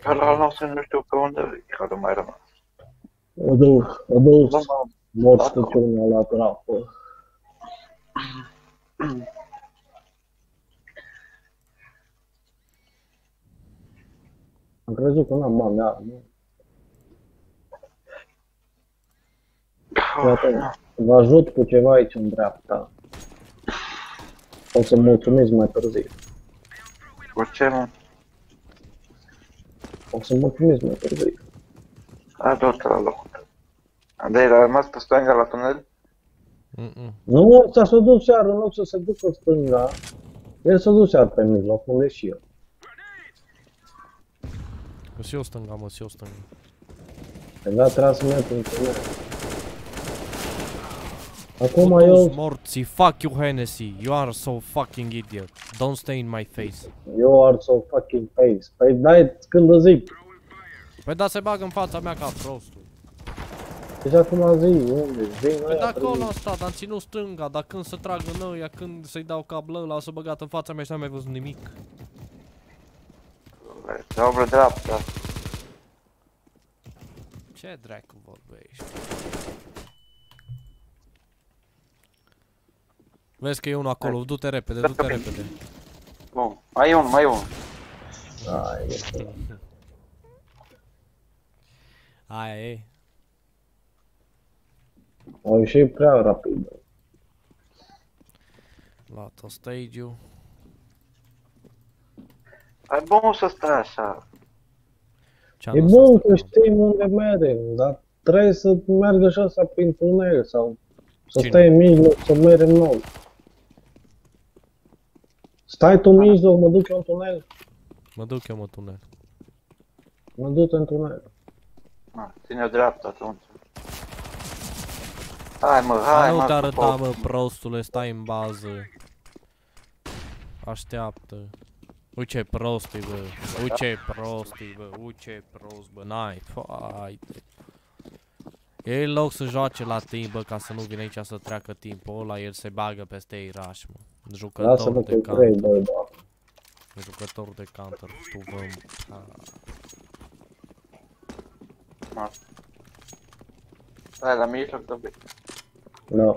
[SPEAKER 9] Care al nostru nu știu pe unde, care a mai rămas.
[SPEAKER 7] Adăug,
[SPEAKER 9] adăug,
[SPEAKER 7] mor stăciunea la trapă. Am crezut că n-am bani, nu? Iată, Fii atent. Vă ajut cu ceva aici în dreapta. O să mulțumiți mai târziu.
[SPEAKER 9] Cu ce, mă?
[SPEAKER 7] O să mulțumiți mai târziu.
[SPEAKER 9] A, du-te la locul tău. Andrei, a rămas pe stânga la tunel?
[SPEAKER 2] Mm-mm.
[SPEAKER 7] Nu, ți-a s-a dus iar în loc să se ducă stânga. El s-a dus iar pe mijloc, unde și eu.
[SPEAKER 2] Că și eu stânga, mă, și eu stânga.
[SPEAKER 7] Da, trebuia să merg prin tunel. Acum
[SPEAKER 2] Putus
[SPEAKER 7] eu,
[SPEAKER 2] morții, fuck you Hennessy, you are so fucking idiot. Don't stay in my face.
[SPEAKER 7] eu ar so fucking face. Păi dai când îți zic.
[SPEAKER 2] Păi da, se bagă în fața mea ca prostul.
[SPEAKER 7] Deci acum zi, unde? Vin
[SPEAKER 2] Păi
[SPEAKER 7] ăia
[SPEAKER 2] da, acolo
[SPEAKER 7] târziu.
[SPEAKER 2] am stat, am ținut stânga, dar când să tragă în ăia, când să-i dau cablă ăla, s-a băgat în fața mea și n-am mai văzut nimic.
[SPEAKER 9] Dau vreo dreapta.
[SPEAKER 2] Ce dracu vorbești? Vezi că e unul acolo, du-te repede, du-te repede.
[SPEAKER 9] Bun, mai e unul, mai e unul.
[SPEAKER 7] Ai, e
[SPEAKER 2] Aia e.
[SPEAKER 7] Au ieșit prea rapid.
[SPEAKER 2] Luat-o stage-ul.
[SPEAKER 9] Ai bun să stai așa.
[SPEAKER 2] Ce-am
[SPEAKER 7] E
[SPEAKER 2] lăsat
[SPEAKER 7] bun
[SPEAKER 2] asta?
[SPEAKER 7] că știm unde mergem, dar trebuie să meargă și ăsta prin tunel sau să
[SPEAKER 2] Cine?
[SPEAKER 7] stai în mijloc, să mergem noi. Stai tu în mijloc, mă duc eu în tunel,
[SPEAKER 2] Mă duc eu, mă, tunel.
[SPEAKER 7] mă duc în tunel.
[SPEAKER 9] Na, Ține-o dreapta atunci. Hai mă,
[SPEAKER 2] Hai,
[SPEAKER 9] hai
[SPEAKER 2] nu
[SPEAKER 9] mă.
[SPEAKER 2] te arăta,
[SPEAKER 9] cu
[SPEAKER 2] mă, prostule, stai în bază. Așteaptă. Uite ce prost e, bă. Uite ce prost e, bă. Uite ce prost, bă. N-ai, faite. E în loc să joace la timp, bă, ca să nu vină aici să treacă timpul ăla, el se bagă peste Iraș, mă.
[SPEAKER 7] Lasă-mă
[SPEAKER 2] Jucător
[SPEAKER 7] că
[SPEAKER 2] de
[SPEAKER 7] vrei,
[SPEAKER 2] counter.
[SPEAKER 7] bă, da.
[SPEAKER 2] Jucător de counter, tu vă...
[SPEAKER 9] Ma. Stai la mijloc, da, bine.
[SPEAKER 7] Da.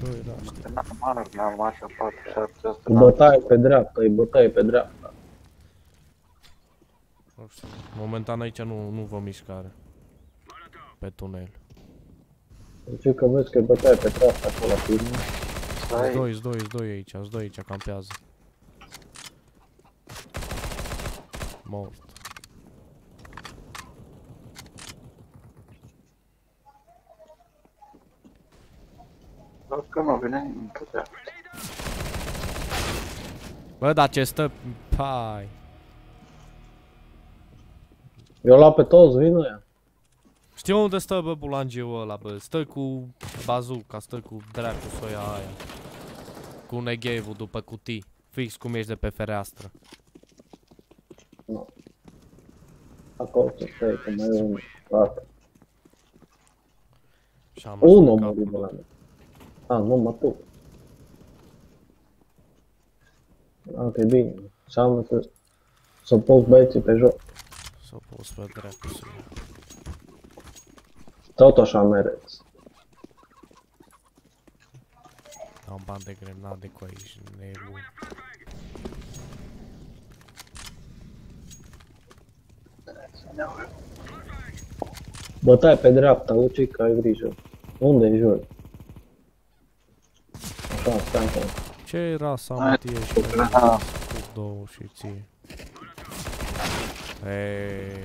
[SPEAKER 2] Doi raști.
[SPEAKER 9] N-am marc, n-am așa, 4, 7, asta.
[SPEAKER 7] E bătaie pe dreapta, e bătaie pe dreapta.
[SPEAKER 2] Nu știu. Momentan aici nu, nu vă mișcare. Pe tunel.
[SPEAKER 7] Deci că vezi că e bătaie pe dreapta acolo la firmă.
[SPEAKER 2] Sunt doi, sunt doi, sunt doi aici, sunt doi aici, campează. Mort.
[SPEAKER 9] Dar că nu vine nimeni pe dreapta.
[SPEAKER 2] Bă, dar ce stă... Pai.
[SPEAKER 7] Eu la pe toți, vin ăia.
[SPEAKER 2] Știu unde stă, bă, bulangiul ăla, bă. Stă cu bazuca, stă cu dracu soia aia. Cu neghevul după cutii. Fix cum ești de pe fereastră.
[SPEAKER 7] Nu. Acolo să stai, că mai e unul. Gata.
[SPEAKER 2] Și am
[SPEAKER 7] Unul
[SPEAKER 2] așa
[SPEAKER 7] mă
[SPEAKER 2] capul.
[SPEAKER 7] de la mine. A, nu mă tu. Ok, bine. Înseamnă că să poți băieții pe joc.
[SPEAKER 2] Să poți pe dracu să ia.
[SPEAKER 7] Tot așa mereți.
[SPEAKER 2] Am bani de grenade cu aici, nebun.
[SPEAKER 7] Bătaie pe dreapta, uite că ai grijă. Unde e jos? Așa, stai acolo.
[SPEAKER 2] Ce era să
[SPEAKER 9] Hai,
[SPEAKER 2] mă tie și pe mine?
[SPEAKER 9] aha.
[SPEAKER 2] Cu două și ție. Eee.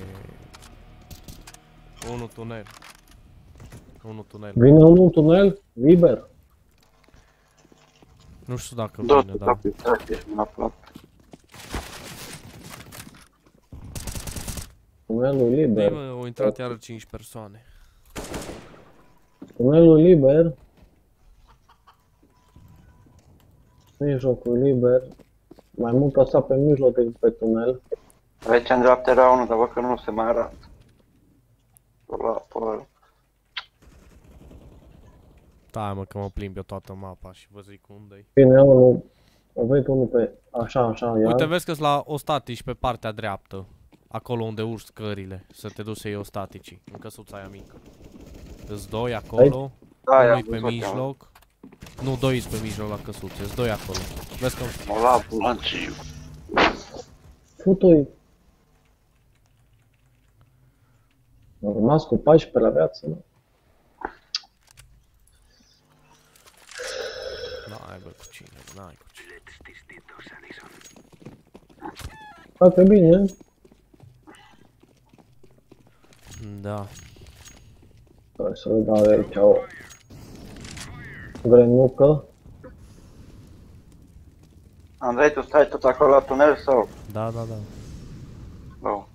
[SPEAKER 2] Unul tunel. Unul tunel.
[SPEAKER 7] Vine unul în tunel? Liber?
[SPEAKER 2] Nu știu dacă
[SPEAKER 9] Da,
[SPEAKER 2] vine,
[SPEAKER 9] da,
[SPEAKER 2] dar...
[SPEAKER 9] da, ești la plat.
[SPEAKER 7] Tunelul
[SPEAKER 2] Bine,
[SPEAKER 7] liber.
[SPEAKER 2] mă, au intrat iară 5 persoane.
[SPEAKER 7] Tunelul liber. Mijlocul liber. Mai mult asta pe mijloc decât pe tunel.
[SPEAKER 9] Aici în dreapta era unul, dar văd că nu se mai arată. La, pe...
[SPEAKER 2] Da, mă, că mă plimb eu toată mapa și vă zic unde-i.
[SPEAKER 7] Bine, unul. O văd unul pe așa, așa, iar.
[SPEAKER 2] Uite, vezi că-s la ostatici pe partea dreaptă. Acolo unde urci scările. Să te duci să iei ostaticii. În căsuța aia mică. Îs doi acolo.
[SPEAKER 9] Da,
[SPEAKER 2] unul
[SPEAKER 9] i-am
[SPEAKER 2] e pe
[SPEAKER 9] văzut, i-am
[SPEAKER 2] mijloc. Nu, doi sunt pe mijloc la căsuțe. Sunt doi acolo. Vezi că...
[SPEAKER 9] Mă la bulanțiu.
[SPEAKER 7] Futu-i. Am rămas cu 14 la viață, nu?
[SPEAKER 2] N-ai bă cu cine, n-ai cu cine.
[SPEAKER 7] Foarte bine.
[SPEAKER 2] Da.
[SPEAKER 7] Hai să le dau aici o grenucă.
[SPEAKER 9] Andrei, tu stai tot acolo la tunel sau?
[SPEAKER 2] Da, da, da.
[SPEAKER 9] Nu.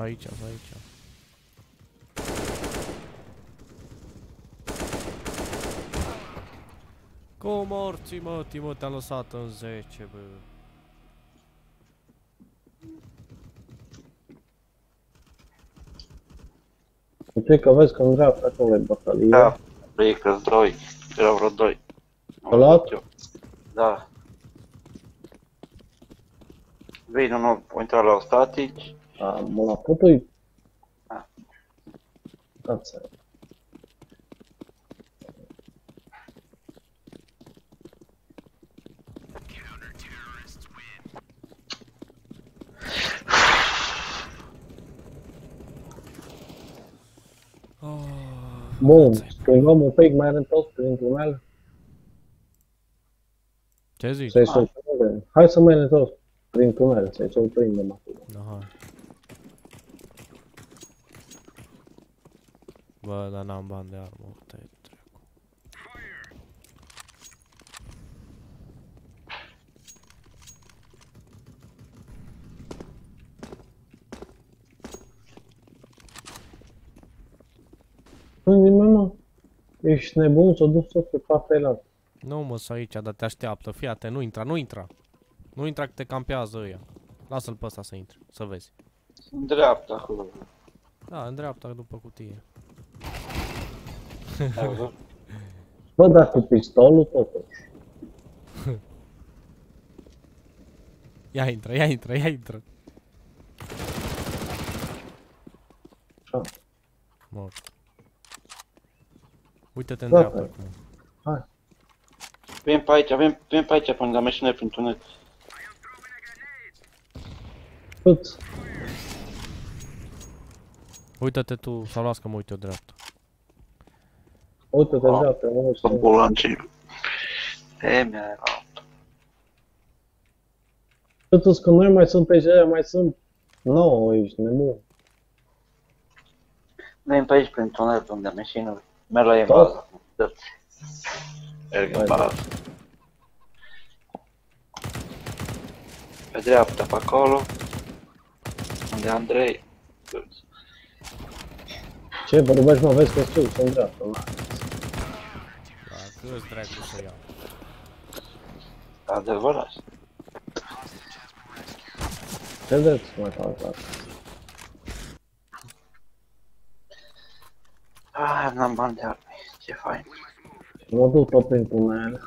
[SPEAKER 2] Sunt aici, sunt aici. Cum morții, mă, Timo, te-a lăsat în 10, bă.
[SPEAKER 7] Uite că vezi că în dreapta acolo e bătălie.
[SPEAKER 9] Da, e că doi. Erau vreo doi.
[SPEAKER 7] A luat?
[SPEAKER 9] Da. Vino, nu, o intra la statici.
[SPEAKER 7] A, mă la putul
[SPEAKER 9] Da.
[SPEAKER 7] Cață. Bun, schimbăm un pic, mai are tot prin tunel.
[SPEAKER 2] Ce zici?
[SPEAKER 7] Să-i surprindem. Hai să mai tot prin tunel, să-i surprindem acum.
[SPEAKER 2] Aha. Bă, dar n-am bani de armă, te trecu.
[SPEAKER 7] Nu nimeni, mă. Ești nebun, s-a dus tot pe partea elaltă.
[SPEAKER 2] Nu mă, sunt aici, dar te așteaptă, fii atent, nu intra, nu intra. Nu intra că te campează ăia. Lasă-l pe ăsta să intre, să vezi.
[SPEAKER 9] În dreapta acolo.
[SPEAKER 2] Da, în dreapta, după cutie.
[SPEAKER 9] Ai văzut?
[SPEAKER 7] Bă, dar cu pistolul totuși.
[SPEAKER 2] Ia intră, ia intră, ia intră.
[SPEAKER 7] Așa.
[SPEAKER 2] Mort. Uite-te în
[SPEAKER 7] Da,
[SPEAKER 2] dreapta
[SPEAKER 7] hai.
[SPEAKER 2] acum.
[SPEAKER 7] Hai.
[SPEAKER 9] Vin pe aici, vin, vin pe aici până la mașină prin tunel.
[SPEAKER 7] Cât?
[SPEAKER 2] Uite-te tu, sau las că mă uit eu dreapta.
[SPEAKER 7] Uite-te dreapta, nu
[SPEAKER 9] Să
[SPEAKER 7] știu.
[SPEAKER 9] bulancii. E, mi-a era.
[SPEAKER 7] Cât că noi mai sunt pe aia, mai sunt 9 aici, nebun.
[SPEAKER 9] Vin pe aici prin tunel unde mașină. Merg la ei în
[SPEAKER 7] Tot?
[SPEAKER 9] bază. Da. Merg în
[SPEAKER 7] Hai,
[SPEAKER 9] bază. Pe dreapta, pe acolo. Unde e Andrei.
[SPEAKER 7] Ce vorbești, mă, vezi că sus, în dreapta, na.
[SPEAKER 2] Da, câți dracu să iau.
[SPEAKER 9] Adevărat.
[SPEAKER 7] Ce drept să mai fac asta?
[SPEAKER 9] Ah, n-am bani de arme. Ce fain.
[SPEAKER 7] Mă duc tot prin tunel.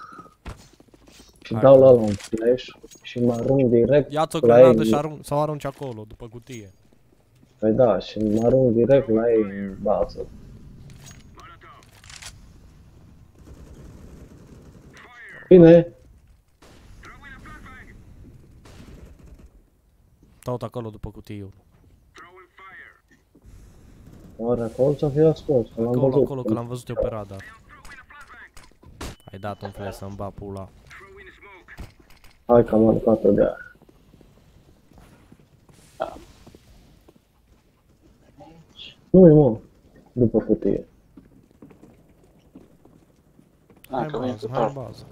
[SPEAKER 7] Și
[SPEAKER 2] Hai.
[SPEAKER 7] dau la un flash și mă arunc direct
[SPEAKER 2] Ia-ți o
[SPEAKER 7] la
[SPEAKER 2] granadă
[SPEAKER 7] ei.
[SPEAKER 2] și arunc, sau arunci acolo, după cutie.
[SPEAKER 7] Păi da, și mă arunc direct la ei în bază. Bine,
[SPEAKER 2] Tot acolo după cutie eu.
[SPEAKER 7] oare acolo să fie ascuns, că l-am
[SPEAKER 2] Acolo,
[SPEAKER 7] văzut.
[SPEAKER 2] acolo, că l-am văzut eu pe radar. Ai dat un flash să-mi bat pula.
[SPEAKER 7] Hai că am aruncat-o de aia. Nu-i mă, după cutie.
[SPEAKER 2] Hai
[SPEAKER 9] Ah, că
[SPEAKER 2] în
[SPEAKER 9] vin
[SPEAKER 2] bază,
[SPEAKER 9] pe
[SPEAKER 2] hai în
[SPEAKER 9] parc.
[SPEAKER 2] bază.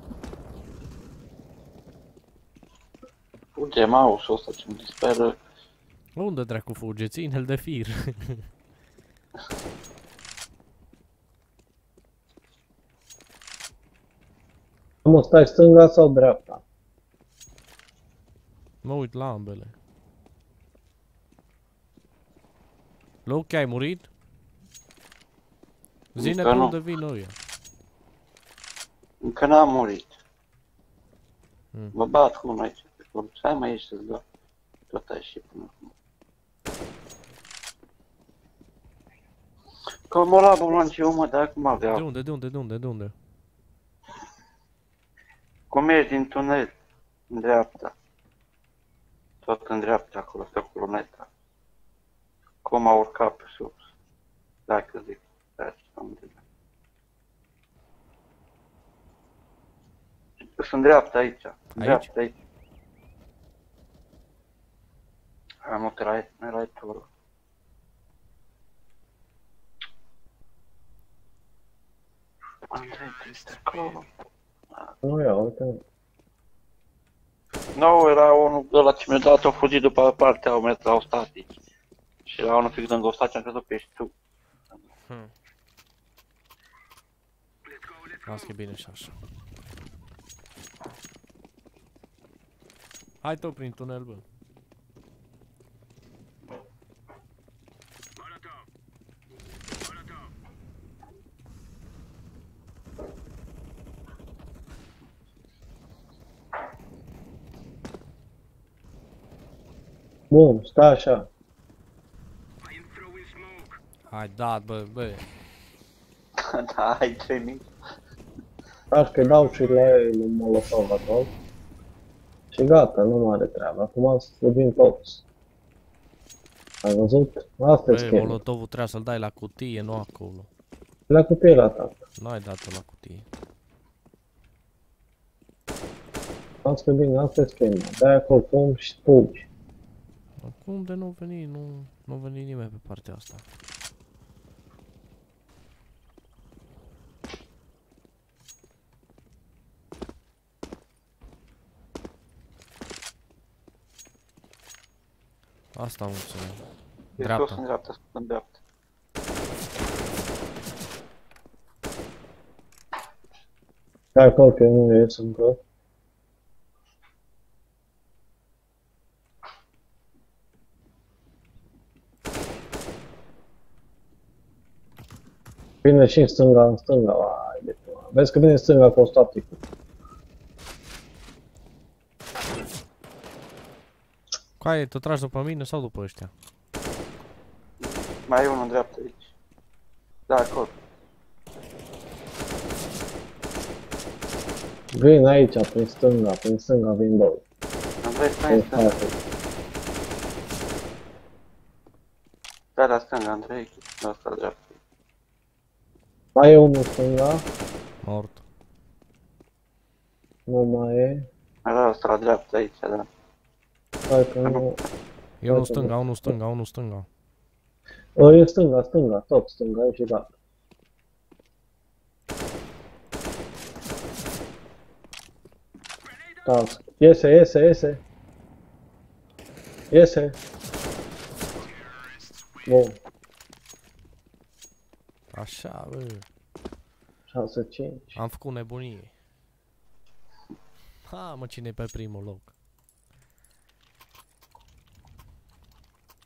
[SPEAKER 9] Fuge mouse-ul ăsta ce-mi disperă.
[SPEAKER 2] Unde dracu fuge? Ține-l de fir.
[SPEAKER 7] Mă, stai stânga sau dreapta?
[SPEAKER 2] Mă uit la ambele. Luke, ai murit? Zine
[SPEAKER 9] Încă
[SPEAKER 2] pe
[SPEAKER 9] nu.
[SPEAKER 2] unde vin ăia.
[SPEAKER 9] Încă n-am murit.
[SPEAKER 2] Hmm.
[SPEAKER 9] Mă bat cu unul aici. pe acolo. Hai mai ieși să-ți dau. tot ai și până acum. Că mă la bulanțiu, mă, dar cum avea?
[SPEAKER 2] De unde, de unde, de unde, de unde?
[SPEAKER 9] Cum ești din tunel? În dreapta. Tot în dreapta, acolo, pe coloneta. Cum a urcat pe sus? Dacă zic, da, am de Sunt în dreapta aici. În
[SPEAKER 2] Aici?
[SPEAKER 9] dreapta aici. Am o right, right acolo. Andrei, tu ești acolo.
[SPEAKER 7] Nu ia, uite.
[SPEAKER 9] Nu, era unul ăla ce mi-a dat, a fugit după partea, au mers la ostatici. Și era unul fix lângă ostatici, am crezut că ești tu.
[SPEAKER 2] Hmm. Las că e bine și așa. Hai tu prin tunel, bă.
[SPEAKER 7] Bun, stai așa.
[SPEAKER 2] Hai, da, bă, bă.
[SPEAKER 9] da, ai trei mici.
[SPEAKER 7] Aș că dau și la ei lui Molotov acolo. Și gata, nu mai are treabă. Acum să fugim toți. Ai văzut? Asta e
[SPEAKER 2] Bă,
[SPEAKER 7] schema.
[SPEAKER 2] molotovul trebuia să-l dai la cutie, nu acolo.
[SPEAKER 7] La cutie la ta.
[SPEAKER 2] N-ai dat-o la cutie.
[SPEAKER 7] Asta e bine, asta e schema. Dai acolo pum și fugi.
[SPEAKER 2] Acum de nu veni, nu, nu veni nimeni pe partea asta. Asta am înțeles.
[SPEAKER 9] E
[SPEAKER 2] Dreapta.
[SPEAKER 9] sus în dreapta, sus în dreapta.
[SPEAKER 7] Dai acolo că nu ies încă. Vine și în stânga, în stânga, vai de pula. Vezi că vine în stânga cu staticul.
[SPEAKER 2] Coaie, te tragi după mine sau după ăștia?
[SPEAKER 9] Mai e unul în dreapta aici. Da, acolo.
[SPEAKER 7] Vin aici, prin stânga, prin stânga vin doi.
[SPEAKER 9] Andrei, stai în
[SPEAKER 7] Prin
[SPEAKER 9] stânga.
[SPEAKER 7] spate.
[SPEAKER 9] Stai la stânga, Andrei. La asta la dreapta.
[SPEAKER 7] Mai e unul în stânga,
[SPEAKER 2] Mort.
[SPEAKER 7] nu mai e.
[SPEAKER 9] Mai la asta la dreapta aici, da.
[SPEAKER 7] Stai că nu...
[SPEAKER 2] E unul stânga, unul stânga, unul stânga.
[SPEAKER 7] O, e stânga, stânga, tot stânga, e și gata. Task. Iese, iese, iese. Iese. Bun,
[SPEAKER 2] Așa, bă.
[SPEAKER 7] 6-5.
[SPEAKER 2] Am făcut nebunie. Ha, mă, cine e pe primul loc?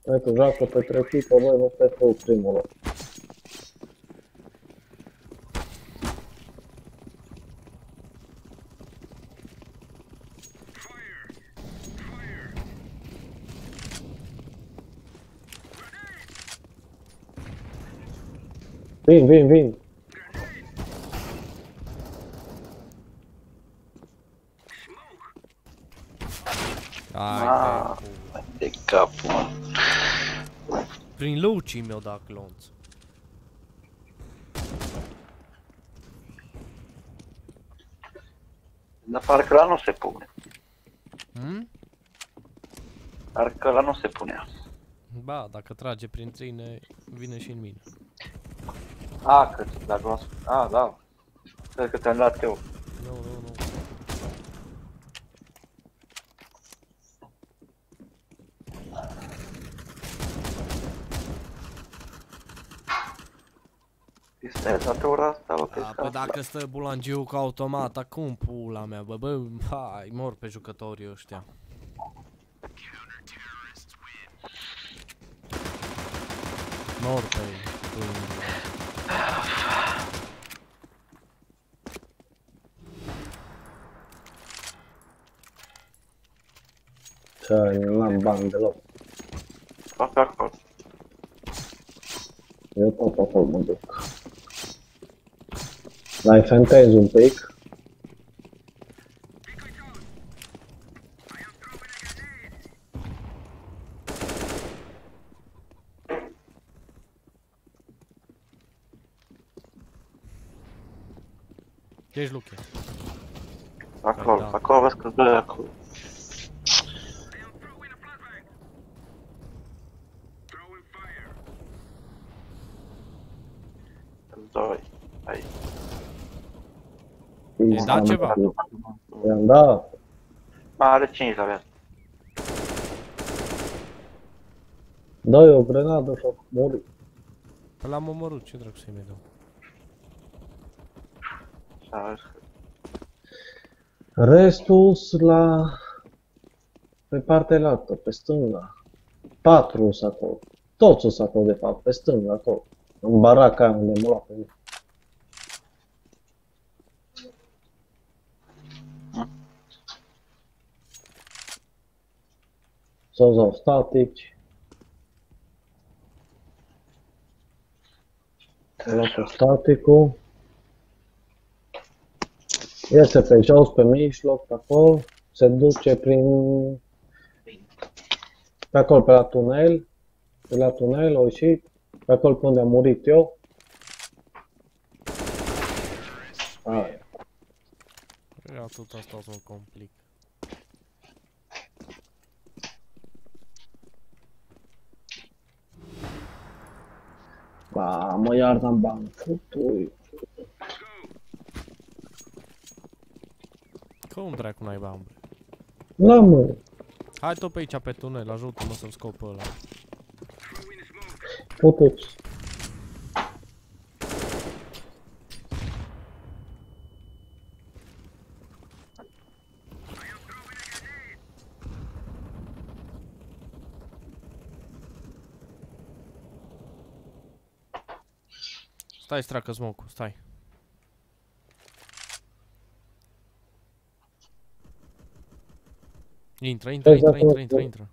[SPEAKER 7] Hai tu joacă pe trei tipă, băi, nu pe tu primul loc. Vin, vin, vin.
[SPEAKER 2] Hai,
[SPEAKER 9] Ah, de capul, mă.
[SPEAKER 2] Prin lucii mi-o dat clonț.
[SPEAKER 9] Dar parcă la nu se pune.
[SPEAKER 2] Hmm?
[SPEAKER 9] Parcă la nu se punea.
[SPEAKER 2] Ba, dacă trage prin trine, vine și în mine.
[SPEAKER 9] A, că dacă nu... A, da. Cred că te-am dat eu.
[SPEAKER 2] Nu, nu, nu.
[SPEAKER 9] Este datora asta, bă, pe
[SPEAKER 2] Da, păi dacă stă bulangiu cu automat, acum pula mea, bă, bă, hai, mor pe jucătorii ăștia. Mor pe ei.
[SPEAKER 7] Și n-am bani deloc.
[SPEAKER 9] Tot pe acolo.
[SPEAKER 7] Eu tot acolo mă duc. Mai fentez un pic.
[SPEAKER 2] Ești Luche.
[SPEAKER 9] Acolo,
[SPEAKER 2] Da.
[SPEAKER 9] acolo vezi că doi acolo. Doi. Aici.
[SPEAKER 2] E dat ceva?
[SPEAKER 7] I-am dat.
[SPEAKER 9] Mai are 5 la viață.
[SPEAKER 7] Dă-i o grenadă și-a murit.
[SPEAKER 2] Păi l-am omorât, ce dracu să-i mai dau?
[SPEAKER 9] Și-a ars.
[SPEAKER 7] Restul sunt la... Pe partea altă, pe stânga. Patru sunt acolo. Toți sunt acolo, de fapt, pe stânga, acolo. În baraca aia unde mă lua pe mine. Sau sau statici. Am luat cu staticul. Iese pe jos, pe mijloc, pe acolo. Se duce prin... Pe acolo, pe la tunel. Pe la tunel, o ieșit. Pe acolo pe unde am murit eu. Aia.
[SPEAKER 2] Ia tot asta o să mă complic.
[SPEAKER 7] Ba, mă iar n-am bani. Futui.
[SPEAKER 2] Cum dracu n-ai bani, bre?
[SPEAKER 7] N-am, mă.
[SPEAKER 2] Hai tot pe aici pe tunel, ajută-mă să-l scop pe ăla.
[SPEAKER 7] Futuți.
[SPEAKER 2] Stai, stracă smoke stai. Intră, intră,
[SPEAKER 7] Stai,
[SPEAKER 2] intră,
[SPEAKER 7] stai,
[SPEAKER 2] intră,
[SPEAKER 7] stai.
[SPEAKER 2] intră, intră.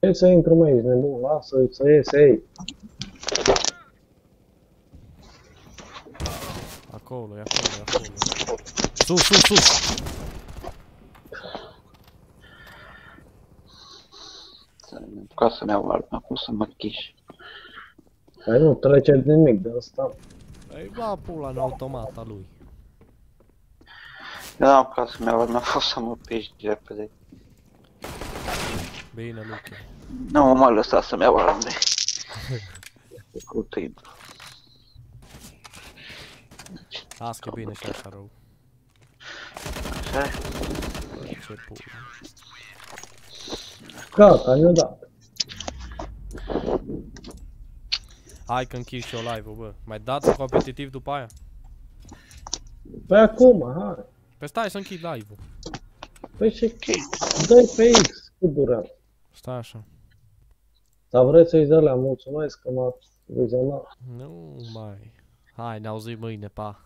[SPEAKER 7] Ce să intru, mă, ești nebun? Lasă-i să iese ei.
[SPEAKER 2] Acolo, e acolo, e acolo. Sus, sus, sus!
[SPEAKER 9] Ca să-mi iau arma, acum să mă chiși.
[SPEAKER 7] Păi nu trece de nimic de ăsta.
[SPEAKER 2] Ei, ba, pula în automata lui.
[SPEAKER 9] Eu n-am ca să-mi iau arma, a fost să mă piși repede.
[SPEAKER 2] Bine, Luche.
[SPEAKER 9] Nu mă mai lăsa să-mi iau arme. Cu timp.
[SPEAKER 2] Las că e bine și așa rău.
[SPEAKER 9] Așa?
[SPEAKER 2] Ce pula.
[SPEAKER 7] Gata, ne-a dat.
[SPEAKER 2] Hai că închid și eu live-ul, bă. Mai dați competitiv după aia?
[SPEAKER 7] Păi acum, hai.
[SPEAKER 2] Păi stai să închid live-ul.
[SPEAKER 7] Păi și dă pe X, cât durează.
[SPEAKER 2] Stai așa.
[SPEAKER 7] Dar vreți să-i dă la mulțumesc că m-ați vizionat.
[SPEAKER 2] Nu mai. Hai, ne auzim mâine, pa.